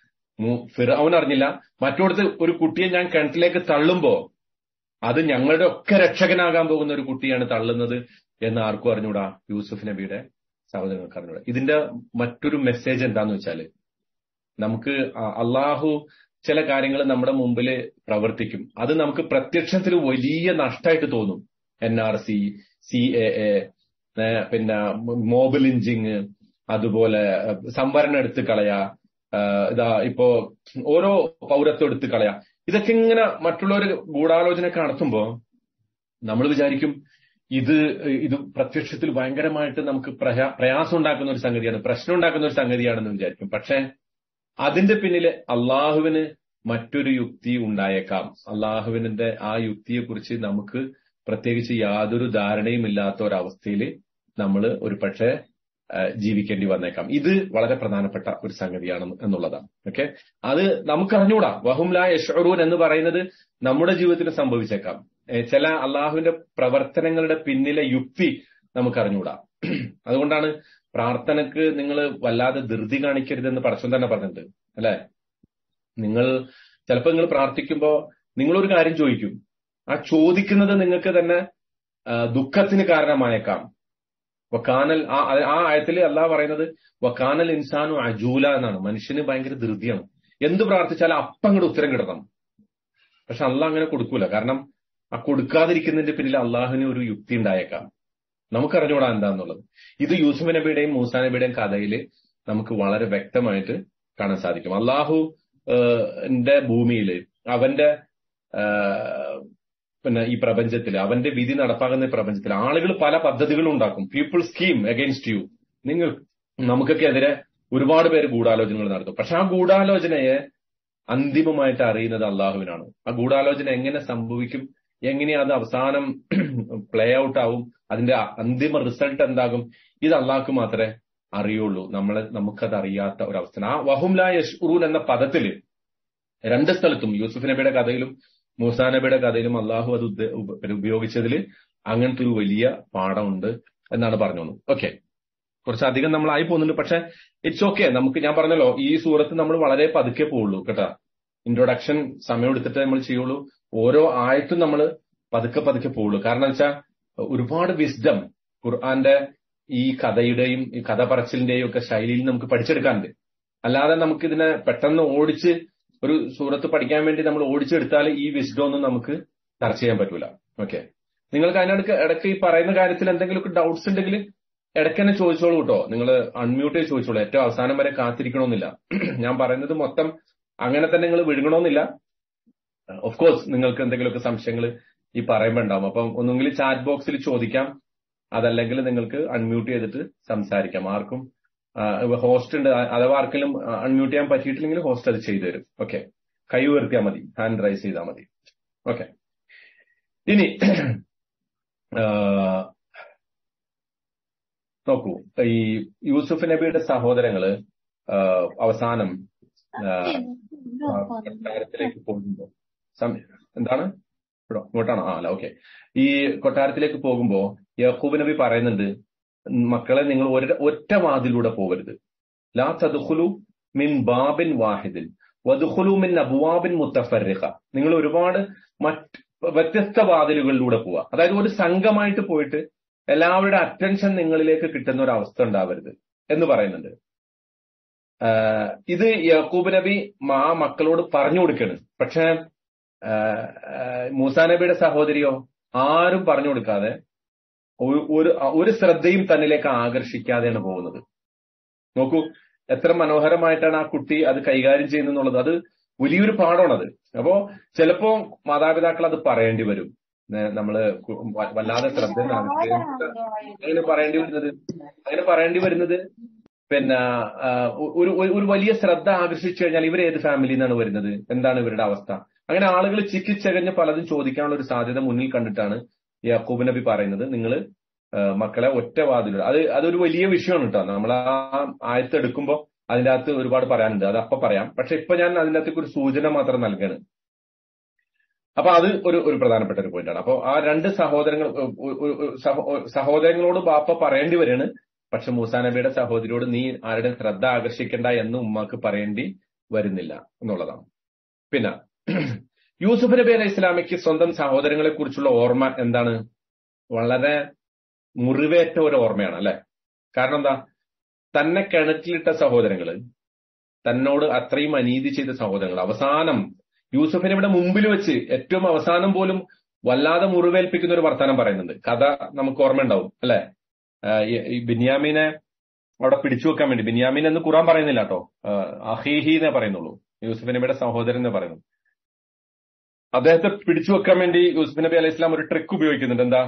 ഫിറൌൻ അറിഞ്ഞില്ല മറ്റോടത്ത് ഒരു കുട്ടിയെ ഞാൻ കിണറ്റിലേക്ക് തള്ളുമ്പോ അത് ഞങ്ങളുടെ ഒക്കെ രക്ഷകനാകാൻ പോകുന്ന ഒരു കുട്ടിയാണ് തള്ളുന്നത് എന്ന് ആർക്കും അറിഞ്ഞൂടാ യൂസുഫ് നബിയുടെ സഹോദരങ്ങൾക്ക് അറിഞ്ഞൂടാ ഇതിന്റെ മറ്റൊരു മെസ്സേജ് എന്താന്ന് വെച്ചാൽ നമുക്ക് അള്ളാഹു ചില കാര്യങ്ങൾ നമ്മുടെ മുമ്പിൽ പ്രവർത്തിക്കും. അത് നമുക്ക് പ്രത്യക്ഷത്തിൽ വലിയ നഷ്ടമായിട്ട് തോന്നും. N R C C A A പിന്നെ മോബിലിഞ്ചിങ് അതുപോലെ സംവരണം എടുത്ത് കളയാ ഇതാ ഇപ്പോ ഓരോ പൗരത്വം എടുത്ത് കളയാം. ഇതൊക്കെ ഇങ്ങനെ മറ്റുള്ളവർ ഗൂഢാലോചനയൊക്കെ നടത്തുമ്പോ നമ്മൾ വിചാരിക്കും ഇത് ഇത് പ്രത്യക്ഷത്തിൽ ഭയങ്കരമായിട്ട് നമുക്ക് പ്രയാസം ഉണ്ടാക്കുന്ന ഒരു സംഗതിയാണ് പ്രശ്നം ഉണ്ടാക്കുന്ന ഒരു സംഗതിയാണെന്ന് വിചാരിക്കും. പക്ഷെ അതിന്റെ പിന്നിൽ അള്ളാഹുവിന് മറ്റൊരു യുക്തി ഉണ്ടായേക്കാം. അള്ളാഹുവിന്റെ ആ യുക്തിയെ കുറിച്ച് നമുക്ക് പ്രത്യേകിച്ച് യാതൊരു ധാരണയും ഇല്ലാത്ത ഒരവസ്ഥയിൽ നമ്മൾ ഒരു പക്ഷേ ജീവിക്കേണ്ടി വന്നേക്കാം. ഇത് വളരെ പ്രധാനപ്പെട്ട ഒരു സംഗതിയാണ് എന്നുള്ളതാണ് ഓക്കെ? അത് നമുക്ക് അറിഞ്ഞൂടാ വഹുംല യഷറൂൻ എന്ന് പറയുന്നത് നമ്മുടെ ജീവിതത്തിൽ സംഭവിച്ചേക്കാം. ചില അള്ളാഹുവിന്റെ പ്രവർത്തനങ്ങളുടെ പിന്നിലെ യുക്തി നമുക്ക് അറിഞ്ഞൂടാ അതുകൊണ്ടാണ് പ്രാർത്ഥനക്ക് നിങ്ങൾ വല്ലാതെ ധൃതി കാണിക്കരുതെന്ന് പടച്ചം തന്നെ പറഞ്ഞിട്ടുണ്ട്. അല്ലെ? നിങ്ങൾ ചിലപ്പോൾ നിങ്ങൾ പ്രാർത്ഥിക്കുമ്പോ നിങ്ങളൊരു കാര്യം ചോദിക്കും. ആ ചോദിക്കുന്നത് നിങ്ങൾക്ക് തന്നെ ദുഃഖത്തിന് കാരണമായേക്കാം. വക്കാനൽ ആ ആ ആയത്തിൽ അള്ളാഹ് പറയുന്നത് വക്കാനൽ ഇൻസാനു അജൂല എന്നാണ്. മനുഷ്യന് ഭയങ്കര ധൃതിയാണ്. എന്ത് പ്രാർത്ഥിച്ചാലും അപ്പം ഉത്തരം കിടണം പക്ഷെ അള്ളാഹ് അങ്ങനെ കൊടുക്കൂല. കാരണം ആ കൊടുക്കാതിരിക്കുന്നതിന്റെ പിന്നിൽ അള്ളാഹുവിന് ഒരു യുക്തി ഉണ്ടായേക്കാം. നമുക്കറിഞ്ഞുകൂടാ എന്താന്നുള്ളത്. ഇത് യൂസുഫ് നബിയുടെയും മൂസാ നബിയുടെയും കഥയിൽ നമുക്ക് വളരെ വ്യക്തമായിട്ട് കാണാൻ സാധിക്കും. അള്ളാഹു ഭൂമിയിൽ അവന്റെ പിന്നെ ഈ പ്രപഞ്ചത്തിൽ അവന്റെ വിധി നടപ്പാകുന്ന പ്രപഞ്ചത്തിൽ ആളുകൾ പല പദ്ധതികളും ഉണ്ടാക്കും. പീപ്പിൾ സ്കീം അഗെയിൻസ്റ്റ് യു നിങ്ങൾ നമുക്കൊക്കെ എതിരെ ഒരുപാട് പേര് ഗൂഢാലോചനകൾ നടത്തും. പക്ഷെ ആ ഗൂഢാലോചനയെ അന്തിമമായിട്ട് അറിയുന്നത് അള്ളാഹുവിനാണ്. ആ ഗൂഢാലോചന എങ്ങനെ സംഭവിക്കും എങ്ങനെ അത് അവസാനം പ്ലേ ഔട്ട് ആവും അതിന്റെ അന്തിമ റിസൾട്ട് എന്താകും ഇത് അള്ളാഹ്ക്ക് മാത്രമേ അറിയുള്ളൂ. നമ്മളെ നമുക്കത് അറിയാത്ത ഒരവസ്ഥ. ആ വഹുംല യഷ്റൂൻ എന്ന പദത്തിൽ രണ്ട് സ്ഥലത്തും യൂസുഫ് നബിയുടെ കഥയിലും മൂസാ നബിയുടെ കഥയിലും അള്ളാഹു അത് ഉപയോഗിച്ചതിൽ അങ്ങനത്തെ ഒരു വലിയ പാഠമുണ്ട് എന്നാണ് പറഞ്ഞു ഓക്കെ കുറച്ചധികം നമ്മൾ ആയി പോകുന്നുണ്ട്. പക്ഷെ ഇറ്റ്സ് ഓക്കെ നമുക്ക് ഞാൻ പറഞ്ഞല്ലോ ഈ സൂറത്ത് നമ്മൾ വളരെ പതുക്കെ പോവുള്ളൂ കേട്ടോ. ഇൻട്രൊഡക്ഷൻ സമയം എടുത്തിട്ട് നമ്മൾ ചെയ്യുള്ളൂ. ഓരോ ആയത്തും നമ്മൾ പതുക്കെ പതുക്കെ പോവുള്ളൂ. കാരണം വെച്ചാൽ ഒരുപാട് വിസ്ഡം ഖുർആന്റെ ഈ കഥയുടെയും ഈ കഥ പറച്ചിലിന്റെയും ഒക്കെ ശൈലിയിൽ നമുക്ക് പഠിച്ചെടുക്കാനുണ്ട്. അല്ലാതെ നമുക്കിതിനെ പെട്ടെന്ന് ഓടിച്ച് ഒരു സൂറത്ത് പഠിക്കാൻ വേണ്ടി നമ്മൾ ഓടിച്ചെടുത്താൽ ഈ വിസ്ഡം ഒന്നും നമുക്ക് ചർച്ച ചെയ്യാൻ പറ്റൂല. ഓക്കെ നിങ്ങൾക്ക് അതിനടുക്ക് ഇടയ്ക്ക് ഈ പറയുന്ന കാര്യത്തിൽ എന്തെങ്കിലുമൊക്കെ ഡൗട്ട്സ് ഉണ്ടെങ്കിൽ ഇടയ്ക്ക് തന്നെ ചോദിച്ചോളൂ കേട്ടോ. നിങ്ങൾ അൺമ്യൂട്ട് ചെയ്ത് ചോദിച്ചോളൂ. ഏറ്റവും അവസാനം വരെ കാത്തിരിക്കണമെന്നില്ല. ഞാൻ പറയുന്നത് മൊത്തം അങ്ങനെ തന്നെ നിങ്ങൾ വിഴുങ്ങണമെന്നില്ല. ഓഫ് കോഴ്സ് നിങ്ങൾക്ക് എന്തെങ്കിലുമൊക്കെ സംശയങ്ങൾ ഈ പറയുമ്പോൾ ഉണ്ടാവും. അപ്പം ഒന്നുകിൽ ചാറ്റ് ബോക്സിൽ ചോദിക്കാം. അതല്ലെങ്കിൽ നിങ്ങൾക്ക് അൺമ്യൂട്ട് ചെയ്തിട്ട് സംസാരിക്കാം. ആർക്കും ഹോസ്റ്റ് ഉണ്ട്. അഥവാ ആർക്കെങ്കിലും അൺമ്യൂട്ട് ചെയ്യാൻ പറ്റിയിട്ടില്ലെങ്കിൽ ഹോസ്റ്റ് അത് ചെയ്തു തരും. ഓക്കെ കൈ ഉയർത്തിയാൽ മതി. ഹാൻഡ് റൈസ് ചെയ്താൽ മതി. ഓക്കെ ഇനി നോക്കൂ. ഈ യൂസുഫ് നബിയുടെ സഹോദരങ്ങൾ അവസാനം കൊട്ടാരത്തിലേക്ക് പോകുമ്പോ എന്താണ്? ഇവിടെ ഇങ്ങോട്ടാണോ? ആ അല്ല ഓക്കെ ഈ കൊട്ടാരത്തിലേക്ക് പോകുമ്പോ യഹൂബ് നബി പറയുന്നുണ്ട് മക്കളെ നിങ്ങൾ ഒരു ഒറ്റ വാതിലൂടെ പോകരുത് ലാ തദ്ഖുലു മിൻ ബാബിൻ വാഹിദിൻ വദുഖുലു മിൻ അബ്വാബിൻ മുത്തഫർറിഖ നിങ്ങൾ ഒരുപാട് മറ്റ് വ്യത്യസ്ത വാതിലുകളിലൂടെ പോവുക അതായത് ഒരു സംഘമായിട്ട് പോയിട്ട് എല്ലാവരുടെ അറ്റൻഷൻ നിങ്ങളിലേക്ക് കിട്ടുന്ന ഒരു അവസ്ഥ ഉണ്ടാവരുത് എന്ന് പറയുന്നുണ്ട്. ഇത് യാക്കൂബ് നബി ആ മക്കളോട് പറഞ്ഞു കൊടുക്കാണ്. പക്ഷെ മൂസാ നബിയുടെ സഹോദരിയോ ആരും പറഞ്ഞു കൊടുക്കാതെ ഒരു ഒരു ശ്രദ്ധയും തന്നിലേക്ക് ആകർഷിക്കാതെയാണ് പോകുന്നത്. നോക്കൂ എത്ര മനോഹരമായിട്ടാണ് ആ കുട്ടി അത് കൈകാര്യം ചെയ്യുന്നത് അത് വലിയൊരു പാഠമാണത്. അപ്പോ ചിലപ്പോ മാതാപിതാക്കൾ അത് പറയേണ്ടി വരും. നമ്മൾ വല്ലാതെ ശ്രദ്ധ അങ്ങനെ പറയേണ്ടി വരുന്നത്? അങ്ങനെ പറയേണ്ടി വരുന്നത് പിന്നെ ഒരു ഒരു- ഒരു വലിയ ശ്രദ്ധ ആകർഷിച്ചു കഴിഞ്ഞാൽ ഇവർ ഏത് ഫാമിലിയിൽ നിന്നാണ് വരുന്നത്? എന്താണ് ഇവരുടെ അവസ്ഥ? അങ്ങനെ ആളുകൾ ചിക്കിച്ചകഞ്ഞ് പലതും ചോദിക്കാനുള്ള ഒരു സാധ്യത മുന്നിൽ കണ്ടിട്ടാണ് യാക്കൂബ് നബി പറയുന്നത് നിങ്ങൾ മക്കളെ ഒറ്റ വാതിൽ അത് അതൊരു വലിയ വിഷയമാണ് കേട്ടോ നമ്മൾ ആ ആയത്തെടുക്കുമ്പോൾ അതിന്റെ അകത്ത് ഒരുപാട് പറയാനുണ്ട്. അത് അപ്പൊ പറയാം. പക്ഷെ ഇപ്പൊ ഞാൻ അതിന്റെ അകത്തേക്ക് ഒരു സൂചന മാത്രം നൽകാണ്. അപ്പൊ അത് ഒരു ഒരു പ്രധാനപ്പെട്ട ഒരു പോയിന്റാണ് അപ്പൊ ആ രണ്ട് സഹോദരങ്ങൾ സഹോദരങ്ങളോട് ബാപ്പ പറയേണ്ടി വരികയാണ് പക്ഷെ മൂസാ നബിയുടെ സഹോദരിയോട് നീ ആരുടെ ശ്രദ്ധ ആകർഷിക്കണ്ട എന്ന് ഉമ്മാക്ക് പറയേണ്ടി വരുന്നില്ല എന്നുള്ളതാണ്. പിന്നെ യൂസുഫ് നബി അലൈഹി ഇസ്ലാമിക്ക് സ്വന്തം സഹോദരങ്ങളെ കുറിച്ചുള്ള ഓർമ്മ എന്താണ്? വളരെ മുറിവേറ്റ ഒരു ഓർമ്മയാണ് അല്ലെ? കാരണം എന്താ? തന്നെ കിണറ്റിലിട്ട സഹോദരങ്ങൾ തന്നോട് അത്രയും അനീതി ചെയ്ത സഹോദരങ്ങൾ അവസാനം യൂസുഫിനെ ഇവിടെ മുമ്പിൽ വെച്ച് ഏറ്റവും അവസാനം പോലും വല്ലാതെ മുറിവേൽപ്പിക്കുന്ന ഒരു വർത്തമാനം പറയുന്നുണ്ട്. കഥ നമുക്ക് ഓർമ്മയുണ്ടാവും അല്ലെ? ഈ ബിന്യാമിനെ അവിടെ പിടിച്ചു വെക്കാൻ വേണ്ടി. ബിന്യാമിൻ എന്ന് ഖുറാൻ പറയുന്നില്ല കേട്ടോ. അഹീഹി എന്നേ പറയുന്നുള്ളൂ. യൂസുഫ് ഇവിടെ സഹോദരൻ എന്ന് പറയുന്നു. അദ്ദേഹത്തെ പിടിച്ചു വെക്കാൻ വേണ്ടി യൂസുഫ് നബി അലൈഹി ഇസ്ലാം ഒരു ട്രിക്ക് ഉപയോഗിക്കുന്നുണ്ട്. എന്താ?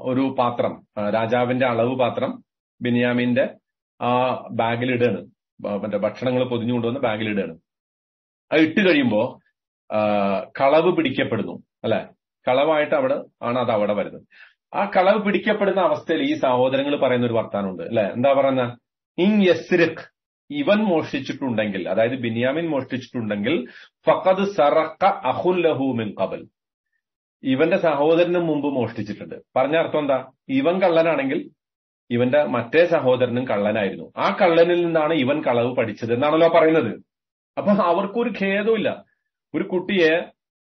ഒരു പാത്രം രാജാവിന്റെ അളവ് പാത്രം ബിനിയാമിന്റെ ആ ബാഗിൽ ഇടുകയാണ് ബ- മറ്റേ ഭക്ഷണങ്ങൾ പൊതിഞ്ഞു ബാഗിൽ ഇടുകയാണ് അത് ഇട്ട് കഴിയുമ്പോ കളവ് പിടിക്കപ്പെടുന്നു അല്ലെ? കളവായിട്ട് അവിടെ ആണ് അത് അവിടെ വരുന്നത്. ആ കളവ് പിടിക്കപ്പെടുന്ന അവസ്ഥയിൽ ഈ സഹോദരങ്ങൾ പറയുന്ന ഒരു വർത്താനമുണ്ട് അല്ലെ? എന്താ പറയുന്ന? ഇങ് യസ്രിഖ് ഇവൻ മോഷ്ടിച്ചിട്ടുണ്ടെങ്കിൽ അതായത് ബിനിയാമിൻ മോഷ്ടിച്ചിട്ടുണ്ടെങ്കിൽ ഫഖദ് സറക്ക മിൻ ഖബൽ. ഇവന്റെ സഹോദരന് മുമ്പ് മോഷ്ടിച്ചിട്ടുണ്ട്. പറഞ്ഞ അർത്ഥം എന്താ? ഇവൻ കള്ളനാണെങ്കിൽ ഇവന്റെ മറ്റേ സഹോദരനും കള്ളനായിരുന്നു. ആ കള്ളനിൽ നിന്നാണ് ഇവൻ കളവ് പഠിച്ചത് എന്നാണല്ലോ പറയുന്നത്. അപ്പൊ അവർക്കൊരു ഖേദമില്ല ഒരു കുട്ടിയെ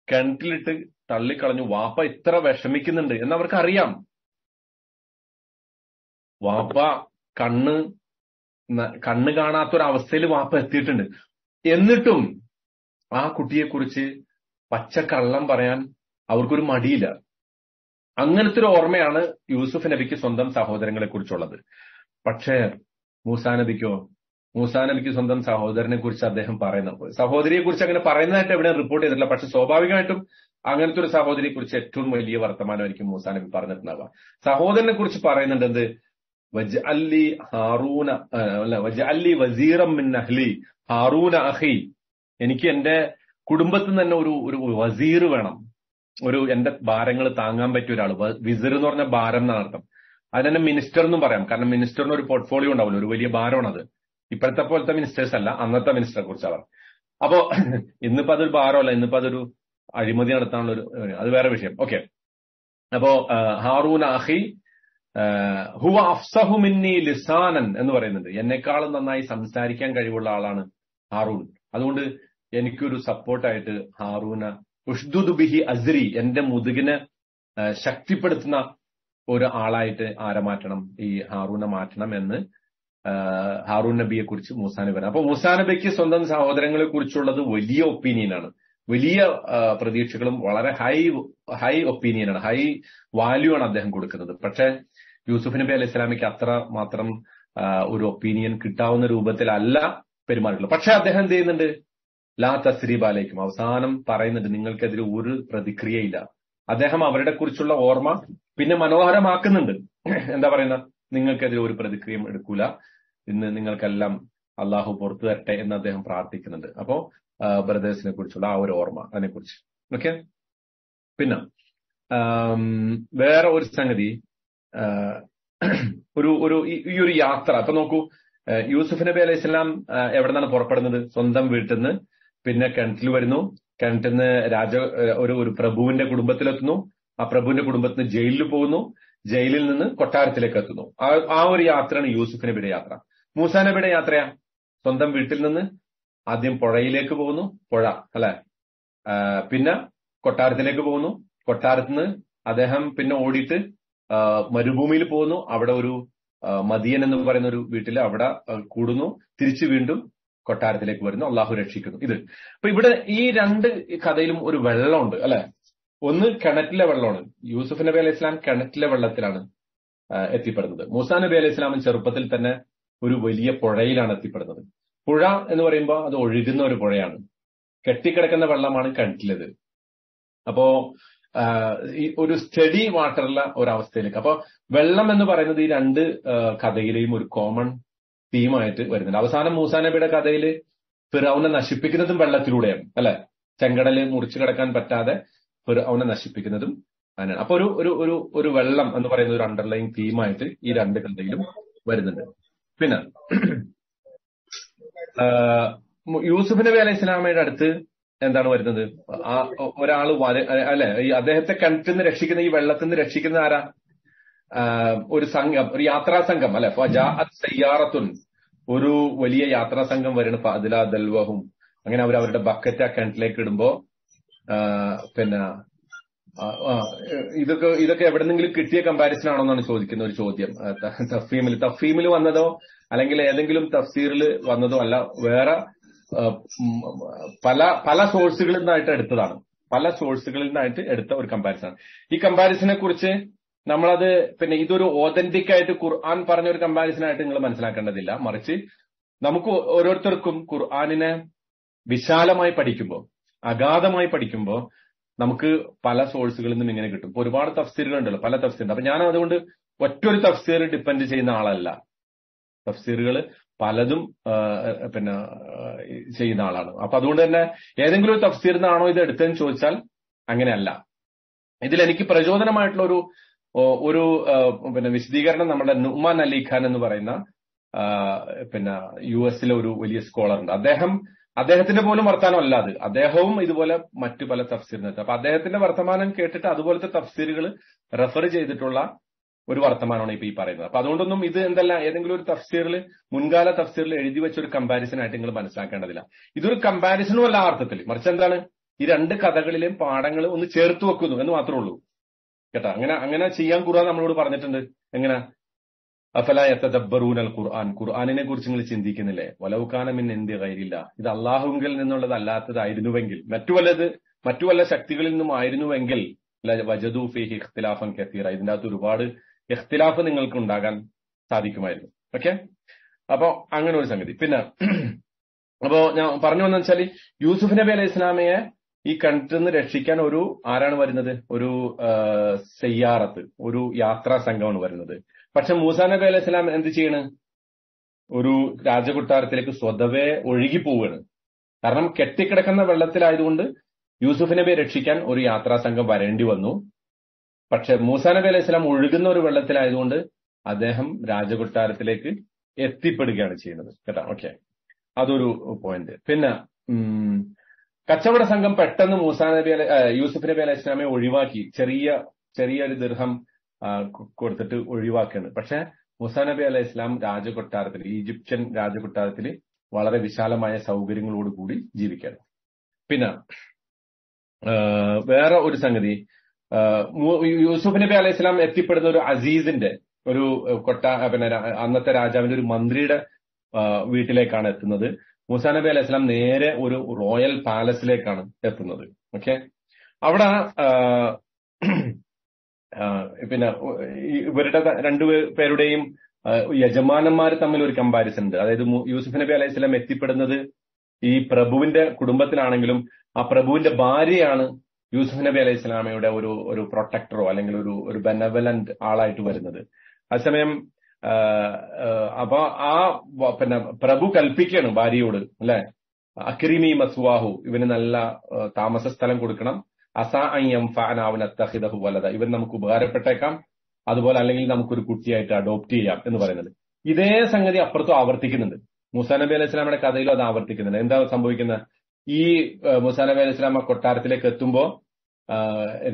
കിണറ്റിലിട്ട് തള്ളിക്കളഞ്ഞു വാപ്പ ഇത്ര വിഷമിക്കുന്നുണ്ട് എന്ന് അവർക്കറിയാം വാപ്പ കണ്ണ് കണ്ണ് കാണാത്തൊരവസ്ഥയിൽ വാപ്പ എത്തിയിട്ടുണ്ട്. എന്നിട്ടും ആ കുട്ടിയെക്കുറിച്ച് പച്ചക്കള്ളം പറയാൻ അവർക്കൊരു മടിയില്ല. അങ്ങനത്തെ ഒരു ഓർമ്മയാണ് യൂസുഫ് നബിക്ക് സ്വന്തം സഹോദരങ്ങളെ കുറിച്ചുള്ളത് പക്ഷേ മൂസാ നബിക്കോ മൂസാ നബിക്ക് സ്വന്തം സഹോദരനെ കുറിച്ച് അദ്ദേഹം പറയുന്ന സഹോദരിയെ കുറിച്ച് അങ്ങനെ പറയുന്നതായിട്ട് എവിടെ റിപ്പോർട്ട് ചെയ്തിട്ടില്ല. പക്ഷെ സ്വാഭാവികമായിട്ടും അങ്ങനത്തെ ഒരു സഹോദരിയെ കുറിച്ച് ഏറ്റവും വലിയ വർത്തമാനമായിരിക്കും മൂസാ നബി പറഞ്ഞിട്ടുണ്ടാവുക. സഹോദരനെ കുറിച്ച് പറയുന്നുണ്ട് എന്ത്? അല്ലി വസീറം ഹാറൂന അഹി. എനിക്ക് എന്റെ കുടുംബത്തിൽ തന്നെ ഒരു ഒരു വസീർ വേണം. ഒരു എന്റെ ഭാരങ്ങൾ താങ്ങാൻ പറ്റിയ ഒരാൾ. വിസിർ എന്ന് പറഞ്ഞ ഭാരം എന്നാണ് അർത്ഥം. അതിനെ മിനിസ്റ്റർ എന്നും പറയാം. കാരണം മിനിസ്റ്ററിന് ഒരു പോർട്ട്ഫോളിയോ ഉണ്ടാവില്ല. ഒരു വലിയ ഭാരമാണ് അത് ഇപ്പോഴത്തെ പോലത്തെ മിനിസ്റ്റേഴ്സ് അല്ല. അന്നത്തെ മിനിസ്റ്ററെ കുറിച്ചാണ്. അപ്പോ ഇന്നിപ്പോ അതൊരു ഭാരമല്ല. ഇന്നിപ്പോ അതൊരു അഴിമതി നടത്താനുള്ള ഒരു അത് വേറെ വിഷയം. ഓക്കെ അപ്പോ ഹാറൂൻ അഹി ഹുവ അഫ്സഹു മിന്നി ലിസാനൻ എന്ന് പറയുന്നുണ്ട്. എന്നെക്കാളും നന്നായി സംസാരിക്കാൻ കഴിവുള്ള ആളാണ് ഹാറൂൺ. അതുകൊണ്ട് എനിക്കൊരു സപ്പോർട്ടായിട്ട് ഹാറൂന ഉഷ്ദുദ് ബിഹി അസ്രി എന്റെ മുതുകിനെ ശക്തിപ്പെടുത്തുന്ന ഒരു ആളായിട്ട് ആരെ മാറ്റണം? ഈ ഹാറൂനെ മാറ്റണം എന്ന് ഹാറൂൻ നബിയെ കുറിച്ച് മൂസാ നബി അപ്പൊ മൂസാ നബിക്ക് സ്വന്തം സഹോദരങ്ങളെ കുറിച്ചുള്ളത് വലിയ ഒപ്പീനിയനാണ് വലിയ പ്രതീക്ഷകളും വളരെ ഹൈ ഹൈ ഒപ്പീനിയനാണ് ഹൈ വാല്യൂ ആണ് അദ്ദേഹം കൊടുക്കുന്നത്. പക്ഷേ യൂസുഫ് നബി അലൈഹി സ്വലാമിക്ക് അത്ര മാത്രം ഒരു ഒപ്പീനിയൻ കിട്ടാവുന്ന രൂപത്തിലല്ല പെരുമാറിയിട്ടുള്ളത്. പക്ഷെ അദ്ദേഹം എന്ത് ചെയ്യുന്നുണ്ട്? ലാ തസ്രീബ് അലൈക്കും. അവസാനം പറയുന്നുണ്ട് നിങ്ങൾക്കെതിരെ ഒരു പ്രതിക്രിയയില്ല. അദ്ദേഹം അവരുടെ കുറിച്ചുള്ള ഓർമ്മ പിന്നെ മനോഹരമാക്കുന്നുണ്ട്. എന്താ പറയുന്ന നിങ്ങൾക്കെതിരെ ഒരു പ്രതിക്രിയയും എടുക്കൂല. ഇന്ന് നിങ്ങൾക്കെല്ലാം അള്ളാഹു പുറത്തു തരട്ടെ എന്ന് അദ്ദേഹം പ്രാർത്ഥിക്കുന്നുണ്ട്. അപ്പോ ബ്രദേഴ്സിനെ കുറിച്ചുള്ള ആ ഒരു ഓർമ്മ അതിനെക്കുറിച്ച്. ഓക്കെ? പിന്നെ വേറെ ഒരു സംഗതി. ഒരു ഒരു ഈ ഒരു യാത്ര. അപ്പൊ നോക്കൂ യൂസുഫ് നബി അലൈഹി ഇസ്ലാം എവിടെ നിന്നാണ് പുറപ്പെടുന്നത്? സ്വന്തം വീട്ടിൽ നിന്ന് പിന്നെ കിണറ്റിൽ വരുന്നു. കിണറ്റിൽ നിന്ന് രാജ ഒരു ഒരു പ്രഭുവിന്റെ കുടുംബത്തിലെത്തുന്നു. ആ പ്രഭുവിന്റെ കുടുംബത്തിൽ നിന്ന് ജയിലിൽ പോകുന്നു. ജയിലിൽ നിന്ന് കൊട്ടാരത്തിലേക്ക് എത്തുന്നു. ആ ഒരു യാത്രയാണ് യൂസുഫ് നബിയുടെ യാത്ര. മൂസാ നബിയുടെ യാത്രയാ. സ്വന്തം വീട്ടിൽ നിന്ന് ആദ്യം പുഴയിലേക്ക് പോകുന്നു. പുഴ അല്ലെ? പിന്നെ കൊട്ടാരത്തിലേക്ക് പോകുന്നു. കൊട്ടാരത്തിൽ അദ്ദേഹം പിന്നെ ഓടിയിട്ട് മരുഭൂമിയിൽ പോകുന്നു. അവിടെ ഒരു മദിയൻ എന്ന് പറയുന്ന ഒരു വീട്ടിൽ അവിടെ കൂടുന്നു. തിരിച്ചു വീണ്ടും കൊട്ടാരത്തിലേക്ക് വരുന്നു. അള്ളാഹു രക്ഷിക്കുന്നു. ഇത്. അപ്പൊ ഇവിടെ ഈ രണ്ട് കഥയിലും ഒരു വെള്ളമുണ്ട് അല്ലെ? ഒന്ന് കിണറ്റിലെ വെള്ളമാണ്. യൂസുഫ് നബി അലൈഹി ഇസ്ലാം കിണറ്റിലെ വെള്ളത്തിലാണ് എത്തിപ്പെടുന്നത്. മൂസാ നബി അലൈഹി ഇസ്ലാമും ചെറുപ്പത്തിൽ തന്നെ ഒരു വലിയ പുഴയിലാണ് എത്തിപ്പെടുന്നത്. പുഴ എന്ന് പറയുമ്പോൾ അത് ഒഴുകുന്ന ഒരു പുഴയാണ്. കെട്ടിക്കിടക്കുന്ന വെള്ളമാണ് കിണറ്റിലത്. അപ്പോ ഈ ഒരു സ്റ്റഡി വാട്ടറുള്ള ഒരവസ്ഥയിലേക്ക്. അപ്പൊ വെള്ളം എന്ന് പറയുന്നത് ഈ രണ്ട് കഥയിലെയും ഒരു കോമൺ തീമായിട്ട് വരുന്നുണ്ട്. അവസാനം മൂസാനബിയുടെ കഥയിൽ ഫിറൌനെ നശിപ്പിക്കുന്നതും വെള്ളത്തിലൂടെയാണ് അല്ലെ? ചെങ്കടൽ മുറിച്ചു കിടക്കാൻ പറ്റാതെ ഫിറൌനെ നശിപ്പിക്കുന്നതും അങ്ങനെയാണ്. അപ്പൊ ഒരു ഒരു ഒരു ഒരു വെള്ളം എന്ന് പറയുന്ന ഒരു അണ്ടർലൈൻ തീമായിട്ട് ഈ രണ്ട് കഥയിലും വരുന്നുണ്ട്. പിന്നെ യൂസുഫ് നബി അലൈഹി ഇസ്ലാമയുടെ അടുത്ത് എന്താണ് വരുന്നത്? ആ ഒരാൾ അല്ലെ ഈ അദ്ദേഹത്തെ കിണറ്റിൽ നിന്ന് രക്ഷിക്കുന്ന ഈ വെള്ളത്തിൽ നിന്ന് രക്ഷിക്കുന്ന ആരാ? ഒരു സംഘം ഒരു യാത്രാ സംഘം അല്ലെ? സയ്യാറത്തുൻ. ഒരു വലിയ യാത്രാ സംഘം വരുന്ന ഫാദില ദൽവഹും. അങ്ങനെ അവർ അവരുടെ ബക്കറ്റ് ആ കിണറ്റിലേക്ക് ഇടുമ്പോ പിന്നെ ഇതൊക്കെ ഇതൊക്കെ എവിടെന്നെങ്കിലും കിട്ടിയ കമ്പാരിസൺ ആണോ എന്നാണ് ചോദിക്കുന്ന ഒരു ചോദ്യം. തഫീമിൽ തഫീമിൽ വന്നതോ അല്ലെങ്കിൽ ഏതെങ്കിലും തഫ്സീറിൽ വന്നതോ അല്ല വേറെ പല പല സോഴ്സുകളിൽ നിന്നായിട്ട് എടുത്തതാണ്. പല സോഴ്സുകളിൽ നിന്നായിട്ട് എടുത്ത ഒരു കമ്പാരിസൺ ഈ കമ്പാരിസനെ കുറിച്ച് നമ്മളത് പിന്നെ ഇതൊരു ഓതന്റിക് ആയിട്ട് ഖുർആൻ പറഞ്ഞ ഒരു കമ്പാരിസൺ ആയിട്ട് നിങ്ങൾ മനസ്സിലാക്കേണ്ടതില്ല. മറിച്ച് നമുക്ക് ഓരോരുത്തർക്കും ഖുർആാനിനെ വിശാലമായി പഠിക്കുമ്പോൾ അഗാധമായി പഠിക്കുമ്പോൾ നമുക്ക് പല സോഴ്സുകളിൽ നിന്നും ഇങ്ങനെ കിട്ടും. ഒരുപാട് തഫ്സീറുകൾ ഉണ്ടല്ലോ പല തഫ്സീറുണ്ട്. അപ്പൊ ഞാൻ അതുകൊണ്ട് ഒറ്റൊരു തഫ്സീർ ഡിപ്പെൻഡ് ചെയ്യുന്ന ആളല്ല. തഫ്സീറുകൾ പലതും പിന്നെ ചെയ്യുന്ന ആളാണ്. അപ്പൊ അതുകൊണ്ട് തന്നെ ഏതെങ്കിലും ഒരു തഫ്സീർ നിന്നാണോ ഇത് എടുത്തതെന്ന് ചോദിച്ചാൽ അങ്ങനെയല്ല. ഇതിൽ എനിക്ക് പ്രചോദനമായിട്ടുള്ള ഒരു ഒരു പിന്നെ വിശദീകരണം നമ്മുടെ നുമാൻ അലി ഖാൻ എന്ന് പറയുന്ന പിന്നെ യു എസിലെ ഒരു വലിയ സ്കോളർ ഉണ്ട്. അദ്ദേഹം അദ്ദേഹത്തിന്റെ പോലും വർത്തമാനം അല്ല അത്. അദ്ദേഹവും ഇതുപോലെ മറ്റു പല തഫ്സീറിനെത്തി അപ്പൊ അദ്ദേഹത്തിന്റെ വർത്തമാനം കേട്ടിട്ട് അതുപോലത്തെ തഫ്സീറുകൾ റെഫർ ചെയ്തിട്ടുള്ള ഒരു വർത്തമാനമാണ് ഇപ്പൊ ഈ പറയുന്നത്. അപ്പൊ അതുകൊണ്ടൊന്നും ഇത് എന്തല്ല ഏതെങ്കിലും ഒരു തഫ്സീറിൽ മുൻകാല തഫ്സീറിൽ എഴുതി വെച്ച ഒരു കമ്പാരിസൺ ആയിട്ട് നിങ്ങൾ മനസ്സിലാക്കേണ്ടതില്ല. ഇതൊരു കമ്പാരിസണും അല്ല അർത്ഥത്തിൽ മറിച്ച് എന്താണ്? ഈ രണ്ട് കഥകളിലും പാഠങ്ങൾ ഒന്ന് ചേർത്ത് വെക്കുന്നു എന്ന് മാത്രമേ ഉള്ളൂ. കേട്ടോ? അങ്ങനെ അങ്ങനെ ചെയ്യാൻ ഖുർആൻ നമ്മളോട് പറഞ്ഞിട്ടുണ്ട്. എങ്ങനെ? അഫല യത്തദബ്ബറൂൻ അൽ ഖുർആൻ. ഖുർആാനിനെ കുറിച്ച് നിങ്ങൾ ചിന്തിക്കുന്നില്ലേ? വലവുക്കാനമിൻ എന്ത് കയ്യിലില്ല ഇത് അള്ളാഹുങ്കിൽ നിന്നുള്ളതല്ലാത്തതായിരുന്നുവെങ്കിൽ മറ്റു വല്ലത് മറ്റു വല്ല ശക്തികളിൽ നിന്നും ആയിരുന്നുവെങ്കിൽ വജദു ഫിഹി ഇഖ്തിലാഫൻ കത്തീറ ഇതിന്റെ അകത്ത് ഒരുപാട് ഇഖ്തിലാഫ് നിങ്ങൾക്ക് ഉണ്ടാകാൻ സാധിക്കുമായിരുന്നു. ഓക്കെ അപ്പോ അങ്ങനെ ഒരു സംഗതി. പിന്നെ അപ്പോ ഞാൻ പറഞ്ഞു വന്നു വെച്ചാൽ യൂസുഫ് നബി അലൈഹി ഇസ്ലാമയെ ഈ കണ്ടിൽ നിന്ന് രക്ഷിക്കാൻ ഒരു ആരാണ് വരുന്നത്? ഒരു സയ്യാറത്ത് ഒരു യാത്രാ സംഘമാണ് വരുന്നത്. പക്ഷെ മൂസാ നബി അലൈഹി സ്വലാം എന്ത് ചെയ്യണ്? ഒരു രാജകൊട്ടാരത്തിലേക്ക് സ്വതവേ ഒഴുകി പോവുകയാണ്. കാരണം കെട്ടിക്കിടക്കുന്ന വെള്ളത്തിലായതുകൊണ്ട് യൂസുഫ് നബിയെ രക്ഷിക്കാൻ ഒരു യാത്രാ സംഘം വരേണ്ടി വന്നു. പക്ഷെ മൂസാ നബി അലൈഹി സ്വലാം ഒഴുകുന്ന ഒരു വെള്ളത്തിലായതുകൊണ്ട് അദ്ദേഹം രാജകൊട്ടാരത്തിലേക്ക് എത്തിപ്പെടുകയാണ് ചെയ്യുന്നത്. കേട്ടോ? ഓക്കെ. അതൊരു പോയിന്റ് പിന്നെ കച്ചവട സംഘം പെട്ടെന്ന് മൂസാ നബി അലൈ യൂസുഫ് നബി അലൈഹി സ്വലാമെ ഒഴിവാക്കി. ചെറിയ ചെറിയൊരു ദീർഘം കൊടുത്തിട്ട് ഒഴിവാക്കുകയാണ്. പക്ഷെ മുസാ നബി അലൈഹി ഇസ്ലാം രാജകൊട്ടാരത്തിൽ ഈജിപ്ഷ്യൻ രാജകൊട്ടാരത്തിൽ വളരെ വിശാലമായ സൗകര്യങ്ങളോടുകൂടി ജീവിക്കുകയാണ്. പിന്നെ വേറെ ഒരു സംഗതി. യൂസുഫ് നബി അലൈഹി സ്വലാം എത്തിപ്പെടുന്ന ഒരു അസീസിന്റെ ഒരു കൊട്ട പിന്നെ അന്നത്തെ രാജാവിന്റെ ഒരു മന്ത്രിയുടെ വീട്ടിലേക്കാണ് എത്തുന്നത്. മുസാ നബി അലൈഹി സ്വലാം നേരെ ഒരു റോയൽ പാലസിലേക്കാണ് എത്തുന്നത്. ഓക്കെ? അവിടെ പിന്നെ ഇവരുടെ രണ്ടു പേരുടെയും യജമാനന്മാർ തമ്മിൽ ഒരു കമ്പാരിസൺ ഉണ്ട്. അതായത് യൂസുഫ് നബി അലൈഹി സ്വലാം എത്തിപ്പെടുന്നത് ഈ പ്രഭുവിന്റെ കുടുംബത്തിലാണെങ്കിലും ആ പ്രഭുവിന്റെ ഭാര്യയാണ് യൂസുഫ് നബി അലൈഹി സ്വലാമയുടെ ഒരു ഒരു പ്രൊട്ടക്ടറോ അല്ലെങ്കിൽ ഒരു ഒരു ബെനവലന്റ് ആളായിട്ട് വരുന്നത്. അതേസമയം അപ്പൊ ആ പിന്നെ പ്രഭു കൽപ്പിക്കുകയാണ് ഭാര്യയോട് അല്ലെ? അക്രിമി മസ്വാഹു ഇവന് നല്ല താമസ സ്ഥലം കൊടുക്കണം. ഫാനാവുനത്തഹിദഹു വലത ഇവൻ നമുക്ക് ഉപകാരപ്പെട്ടേക്കാം. അതുപോലെ അല്ലെങ്കിൽ നമുക്കൊരു കുട്ടിയായിട്ട് അഡോപ്റ്റ് ചെയ്യാം എന്ന് പറയുന്നത്. ഇതേ സംഗതി അപ്പുറത്തും ആവർത്തിക്കുന്നുണ്ട്. മുസാ നബി അലൈഹി സ്വലാമയുടെ കഥയിലും അത് ആവർത്തിക്കുന്നുണ്ട്. എന്താ സംഭവിക്കുന്നത് ഈ മുസാ നബി അലൈഹി സ്വലാമ കൊട്ടാരത്തിലേക്ക് എത്തുമ്പോ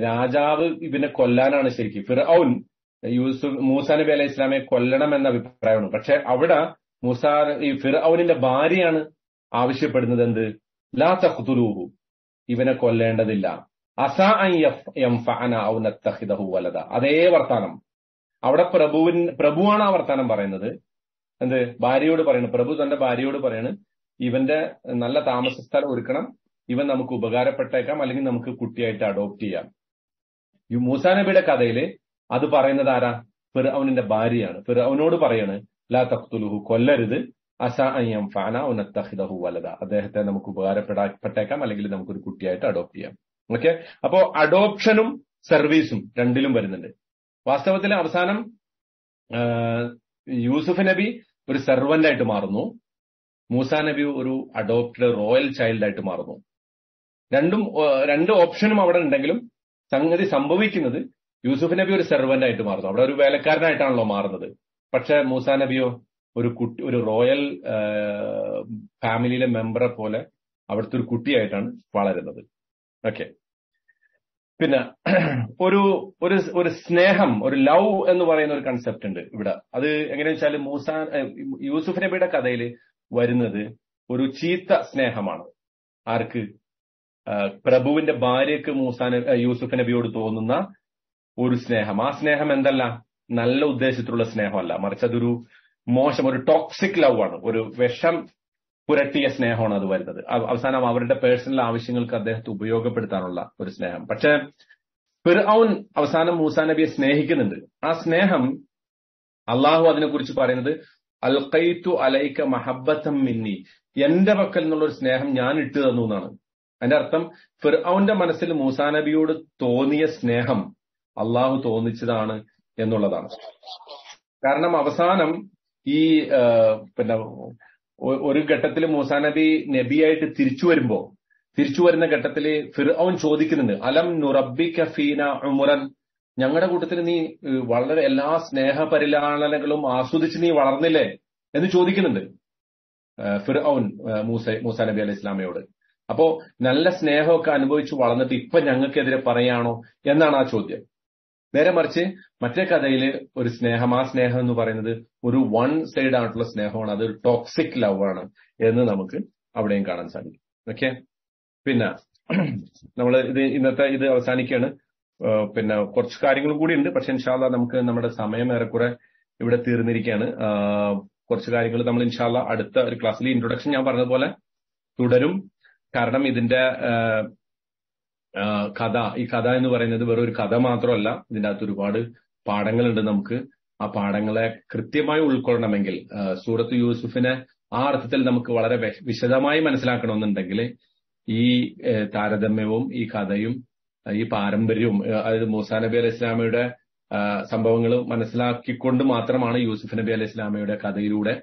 രാജാവ് ഇവനെ കൊല്ലാനാണ് ശരിക്കും. ഫിറൌൻ യൂസുഫ് മൂസാ നബി അലൈഹി ഇസ്ലാമെ കൊല്ലണം എന്ന അഭിപ്രായമാണ്. പക്ഷെ അവിടെ മൂസാ ഈ ഫിറൌനിന്റെ ഭാര്യയാണ് ആവശ്യപ്പെടുന്നത് എന്ത്? ലാ തഖ്തുലൂഹു ഇവനെ കൊല്ലേണ്ടതില്ല. അതേ വർത്താനം. അവിടെ പ്രഭുവിൻ പ്രഭുവാണ് ആ വർത്താനം പറയുന്നത്. എന്ത്? ഭാര്യയോട് പറയണം. പ്രഭു തന്റെ ഭാര്യയോട് പറയാണ് ഇവന്റെ നല്ല താമസ സ്ഥലം ഒരുക്കണം. ഇവൻ നമുക്ക് ഉപകാരപ്പെട്ടേക്കാം അല്ലെങ്കിൽ നമുക്ക് കുട്ടിയായിട്ട് അഡോപ്റ്റ് ചെയ്യാം. ഈ മൂസാനബിയുടെ കഥയിൽ അത് പറയുന്നത് ആരാ? ഫിറൌനിന്റെ ഭാര്യയാണ്. അവനോട് പറയാണ് ലാ തഖ്തുലുഹു കൊല്ലരുത്. അസാ അയ്യം ഫാന ഉനത്തഹിദഹു വലത അദ്ദേഹത്തെ നമുക്ക് ഉപകാരപ്പെടാപ്പെട്ടേക്കാം അല്ലെങ്കിൽ നമുക്കൊരു കുട്ടിയായിട്ട് അഡോപ്റ്റ് ചെയ്യാം. ഓക്കെ അപ്പോ അഡോപ്ഷനും സർവീസും രണ്ടിലും വരുന്നുണ്ട്. വാസ്തവത്തിൽ അവസാനം യൂസുഫ് നബി ഒരു സെർവന്റ് ആയിട്ട് മാറുന്നു. മൂസ നബി ഒരു അഡോപ്റ്റഡ് റോയൽ ചൈൽഡ് ആയിട്ട് മാറുന്നു. രണ്ടും രണ്ട് ഓപ്ഷനും അവിടെ ഉണ്ടെങ്കിലും സംഗതി സംഭവിക്കുന്നത് യൂസുഫ് നബി ഒരു സെർവന്റ് ആയിട്ട് മാറുന്നു. അവിടെ ഒരു വേലക്കാരനായിട്ടാണല്ലോ മാറുന്നത്. പക്ഷെ മൂസ നബിയോ ഒരു കുട്ടി ഒരു റോയൽ ഫാമിലിയിലെ മെമ്പറെ പോലെ അവിടുത്തെ ഒരു കുട്ടിയായിട്ടാണ് വളരുന്നത്. ഓക്കെ പിന്നെ ഒരു ഒരു ഒരു സ്നേഹം ഒരു ലവ് എന്ന് പറയുന്ന ഒരു കൺസെപ്റ്റ് ഉണ്ട് ഇവിടെ. അത് എങ്ങനെയാ വെച്ചാൽ മൂസ യൂസുഫ് നബിയുടെ കഥയിൽ വരുന്നത് ഒരു ചീത്ത സ്നേഹമാണ്. ആർക്ക്? പ്രഭുവിന്റെ ഭാര്യക്ക് മൂസാന നബി- യൂസുഫ് നബിയോട് തോന്നുന്ന ഒരു സ്നേഹം. ആ സ്നേഹം എന്തല്ല? നല്ല ഉദ്ദേശത്തിലുള്ള സ്നേഹമല്ല. മറിച്ച് അതൊരു മോശം ഒരു ടോക്സിക് ലവ് ആണ്. ഒരു വിഷം പുരട്ടിയ സ്നേഹമാണ് അത് വരുന്നത്. അവസാനം അവരുടെ പേഴ്സണൽ ആവശ്യങ്ങൾക്ക് അദ്ദേഹത്തെ ഉപയോഗപ്പെടുത്താനുള്ള ഒരു സ്നേഹം. പക്ഷെ ഫിർഔൻ അവസാനം മൂസാ നബിയെ സ്നേഹിക്കുന്നുണ്ട്. ആ സ്നേഹം അള്ളാഹു അതിനെക്കുറിച്ച് പറയുന്നത് അൽ അൽഖൈത്തു അലൈക്ക മഹബത്തം മിന്നി. എന്റെ പക്കൽ നിന്നുള്ള ഒരു സ്നേഹം ഞാൻ ഇട്ടു തന്നു എന്നാണ്. അതിന്റെ അർത്ഥം ഫിർഔന്റെ മനസ്സിൽ മൂസാ നബിയോട് തോന്നിയ സ്നേഹം അള്ളാഹു തോന്നിച്ചതാണ് എന്നുള്ളതാണ്. കാരണം അവസാനം ഈ പിന്നെ ഒരു ഘട്ടത്തിൽ മൂസാ നബി നബിയായിട്ട് തിരിച്ചു വരുമ്പോ തിരിച്ചു വരുന്ന ഘട്ടത്തിൽ ഫിർഔൻ ചോദിക്കുന്നുണ്ട് അലം നുറബി കഫീന ഉമുറൻ? ഞങ്ങളുടെ കൂട്ടത്തിൽ നീ വളരെ എല്ലാ സ്നേഹപരിലാളനകളും ആസ്വദിച്ച് നീ വളർന്നില്ലേ എന്ന് ചോദിക്കുന്നുണ്ട് ഫിർഔൻ മൂസ മൂസാ നബി അലൈഹി ഇസ്ലാമയോട് അപ്പോ നല്ല സ്നേഹമൊക്കെ അനുഭവിച്ച് വളർന്നിട്ട് ഇപ്പൊ ഞങ്ങൾക്കെതിരെ പറയാണോ എന്നാണ് ആ ചോദ്യം. നേരെ മറിച്ച് മറ്റേ കഥയിൽ ഒരു സ്നേഹം ആ സ്നേഹം എന്ന് പറയുന്നത് ഒരു വൺ സൈഡ് ആയിട്ടുള്ള സ്നേഹമാണ് അതൊരു ടോക്സിക് ലവ് ആണ് എന്ന് നമുക്ക് അവിടെയും കാണാൻ സാധിക്കും. ഓക്കെ? പിന്നെ നമ്മൾ ഇത് ഇന്നത്തെ ഇത് അവസാനിക്കുകയാണ് പിന്നെ കുറച്ച് കാര്യങ്ങൾ കൂടി ഉണ്ട്. പക്ഷെ ഇൻഷാല്ല നമുക്ക് നമ്മുടെ സമയം ഏറെക്കുറെ ഇവിടെ തീർന്നിരിക്കുകയാണ്. കുറച്ച് കാര്യങ്ങൾ നമ്മൾ ഇൻഷാല്ല അടുത്ത ഒരു ക്ലാസ്സിൽ ഇൻട്രൊഡക്ഷൻ ഞാൻ പറഞ്ഞതുപോലെ തുടരും. കാരണം ഇതിന്റെ കഥ ഈ കഥ എന്ന് പറയുന്നത് വെറും ഒരു കഥ മാത്രമല്ല. ഇതിന്റെ അകത്ത് ഒരുപാട് പാഠങ്ങളുണ്ട് നമുക്ക്. ആ പാഠങ്ങളെ കൃത്യമായി ഉൾക്കൊള്ളണമെങ്കിൽ സൂറത്ത് യൂസുഫിനെ ആ അർത്ഥത്തിൽ നമുക്ക് വളരെ വിശദമായി മനസ്സിലാക്കണമെന്നുണ്ടെങ്കിൽ ഈ താരതമ്യവും ഈ കഥയും ഈ പാരമ്പര്യവും അതായത് മൂസാ നബി അലൈഹി ഇസ്ലാമയുടെ സംഭവങ്ങൾ മനസ്സിലാക്കിക്കൊണ്ട് മാത്രമാണ് യൂസുഫ് നബി അലൈഹി ഇസ്ലാമയുടെ കഥയിലൂടെ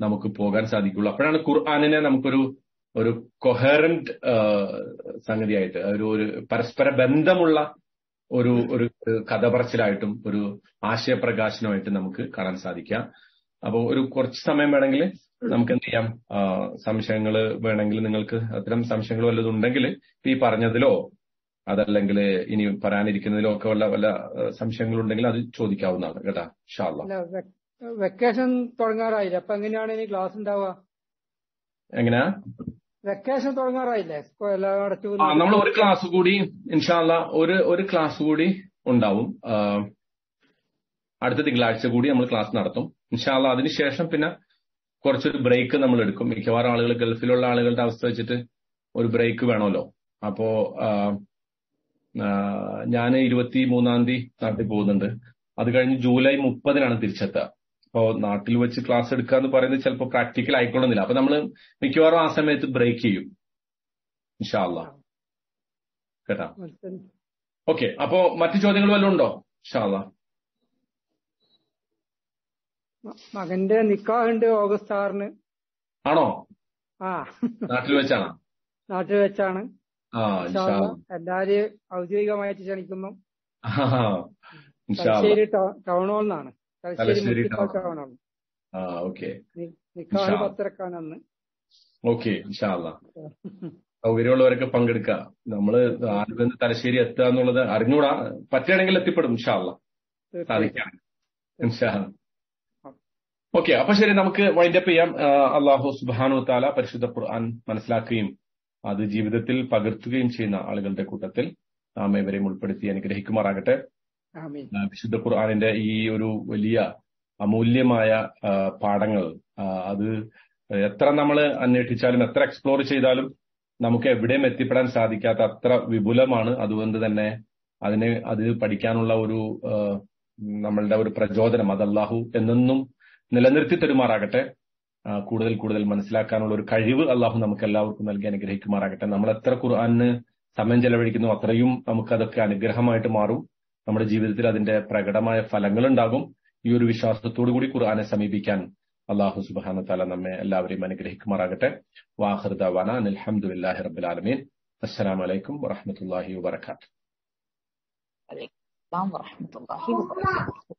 നമുക്ക് പോകാൻ സാധിക്കുള്ളൂ. അപ്പോഴാണ് ഖുർആാനിനെ നമുക്കൊരു ഒരു കൊഹറന്റ് സംഗതിയായിട്ട് ഒരു ഒരു പരസ്പര ബന്ധമുള്ള ഒരു ഒരു കഥ പറച്ചിലായിട്ടും ഒരു ആശയപ്രകാശനമായിട്ട് നമുക്ക് കാണാൻ സാധിക്കാം. അപ്പോൾ ഒരു കുറച്ച് സമയം വേണമെങ്കിൽ നമുക്ക് എന്ത് ചെയ്യാം സംശയങ്ങൾ വേണമെങ്കിൽ നിങ്ങൾക്ക് അത്തരം സംശയങ്ങൾ വല്ലതും ഉണ്ടെങ്കിൽ ഈ പറഞ്ഞതിലോ അതല്ലെങ്കിൽ ഇനി പറയാനിരിക്കുന്നതിലോ ഒക്കെ വല്ല വല്ല സംശയങ്ങളുണ്ടെങ്കിൽ അത് ചോദിക്കാവുന്നതാണ് കേട്ടാ ഷാള്ള അല്ല വെക്കേഷൻ തുടങ്ങാറായില്ല? അപ്പൊ എങ്ങനെയാണ് ഇനി ക്ലാസ് ഉണ്ടാവുക? എങ്ങനെയാ വെക്കേഷൻ തുടങ്ങാറായില്ലേ? നമ്മൾ ഒരു ക്ലാസ് കൂടി ഇൻഷാല്ല ഒരു ഒരു ക്ലാസ് കൂടി ഉണ്ടാവും. അടുത്ത തിങ്കളാഴ്ച കൂടി നമ്മൾ ക്ലാസ് നടത്തും. ഇൻഷാല്ല അതിനുശേഷം പിന്നെ കുറച്ചൊരു ബ്രേക്ക് നമ്മൾ എടുക്കും. മിക്കവാറും ആളുകൾ ഗൾഫിലുള്ള ആളുകളുടെ അവസ്ഥ വെച്ചിട്ട് ഒരു ബ്രേക്ക് വേണമല്ലോ. അപ്പോ ഞാൻ ഇരുപത്തി മൂന്നാം തീയതി നാട്ടിൽ പോകുന്നുണ്ട്. അത് കഴിഞ്ഞ് ജൂലൈ മുപ്പതിനാണ് തിരിച്ചെത്തുക. അപ്പോ നാട്ടിൽ വെച്ച് ക്ലാസ് എടുക്കുക എന്ന് പറയുന്നത് ചിലപ്പോൾ പ്രാക്ടിക്കൽ ആയിക്കൊള്ളുന്നില്ല. അപ്പൊ നമ്മൾ മിക്കവാറും ആ സമയത്ത് ബ്രേക്ക് ചെയ്യും. ഇൻഷാല്ല കേട്ടാ? ഓക്കെ. അപ്പോ മറ്റു ചോദ്യങ്ങൾ വല്ലതും ഉണ്ടോ? ഇൻഷാല്ല മകന്റെ നിക്കാഹുണ്ട് ഓഗസ്റ്റ് ആറിന്. ആണോ? ആ. നാട്ടിൽ വെച്ചാണ്? നാട്ടിൽ വെച്ചാണ്. എല്ലാരെയും ഔദ്യോഗികമായിട്ട് ക്ഷണിക്കുന്നു. ടൗൺ ഹാളിൽ നിന്നാണ്. തലശ്ശേരി ആ ഓക്കെ. നിക്കാഹ് ഇൻഷാല്ല സൗകര്യമുള്ളവരൊക്കെ പങ്കെടുക്കുക നമ്മൾ ആരും തലശ്ശേരി എത്തുക എന്നുള്ളത് അറിഞ്ഞൂടാ. പറ്റുകയാണെങ്കിൽ എത്തിപ്പെടും ഇൻഷാല്ല സാധിക്കാം. ഇൻഷാല്ല ഓക്കെ അപ്പൊ ശരി നമുക്ക് വൈൻഡ് അപ്പ് ചെയ്യാം. അള്ളാഹു സുബാനു താല പരിശുദ്ധ ഖുർആൻ മനസ്സിലാക്കുകയും അത് ജീവിതത്തിൽ പകർത്തുകയും ചെയ്യുന്ന ആളുകളുടെ കൂട്ടത്തിൽ നാം ഇവരെയും ഉൾപ്പെടുത്തി അനുഗ്രഹിക്കുമാറാകട്ടെ. വിശുദ്ധ ഖുർആാനിന്റെ ഈ ഒരു വലിയ അമൂല്യമായ പാഠങ്ങൾ അത് എത്ര നമ്മൾ അന്വേഷിച്ചാലും എത്ര എക്സ്പ്ലോർ ചെയ്താലും നമുക്ക് എവിടെയും എത്തിപ്പെടാൻ സാധിക്കാത്ത അത്ര വിപുലമാണ്. അതുകൊണ്ട് തന്നെ അതിനെ അത് പഠിക്കാനുള്ള ഒരു നമ്മളുടെ ഒരു പ്രചോദനം അത് അല്ലാഹു എന്നെന്നും നിലനിർത്തി തരുമാറാകട്ടെ. കൂടുതൽ കൂടുതൽ മനസ്സിലാക്കാനുള്ള ഒരു കഴിവ് അള്ളാഹു നമുക്ക് എല്ലാവർക്കും നൽകി അനുഗ്രഹിക്കുമാറാകട്ടെ. നമ്മൾ എത്ര ഖുർആാനിന് സമയം ചെലവഴിക്കുന്നു അത്രയും നമുക്കതൊക്കെ അനുഗ്രഹമായിട്ട് മാറും. നമ്മുടെ ജീവിതത്തിൽ അതിന്റെ പ്രകടമായ ഫലങ്ങൾ ഉണ്ടാകും ഈ ഒരു വിശ്വാസത്തോടു കൂടി ഖുർആനെ സമീപിക്കാൻ അള്ളാഹു സുബാന താല നമ്മെ എല്ലാവരെയും അനുഗ്രഹിക്കുമാറാകട്ടെ. വാഹൃദാന അലഹമുല്ലാഹി റബുൽ ആലമീൻ. വാത്തു വലൈക്കും അസ്സലാം വറഹ്മത്തുള്ളാഹി വബറകാതുഹു.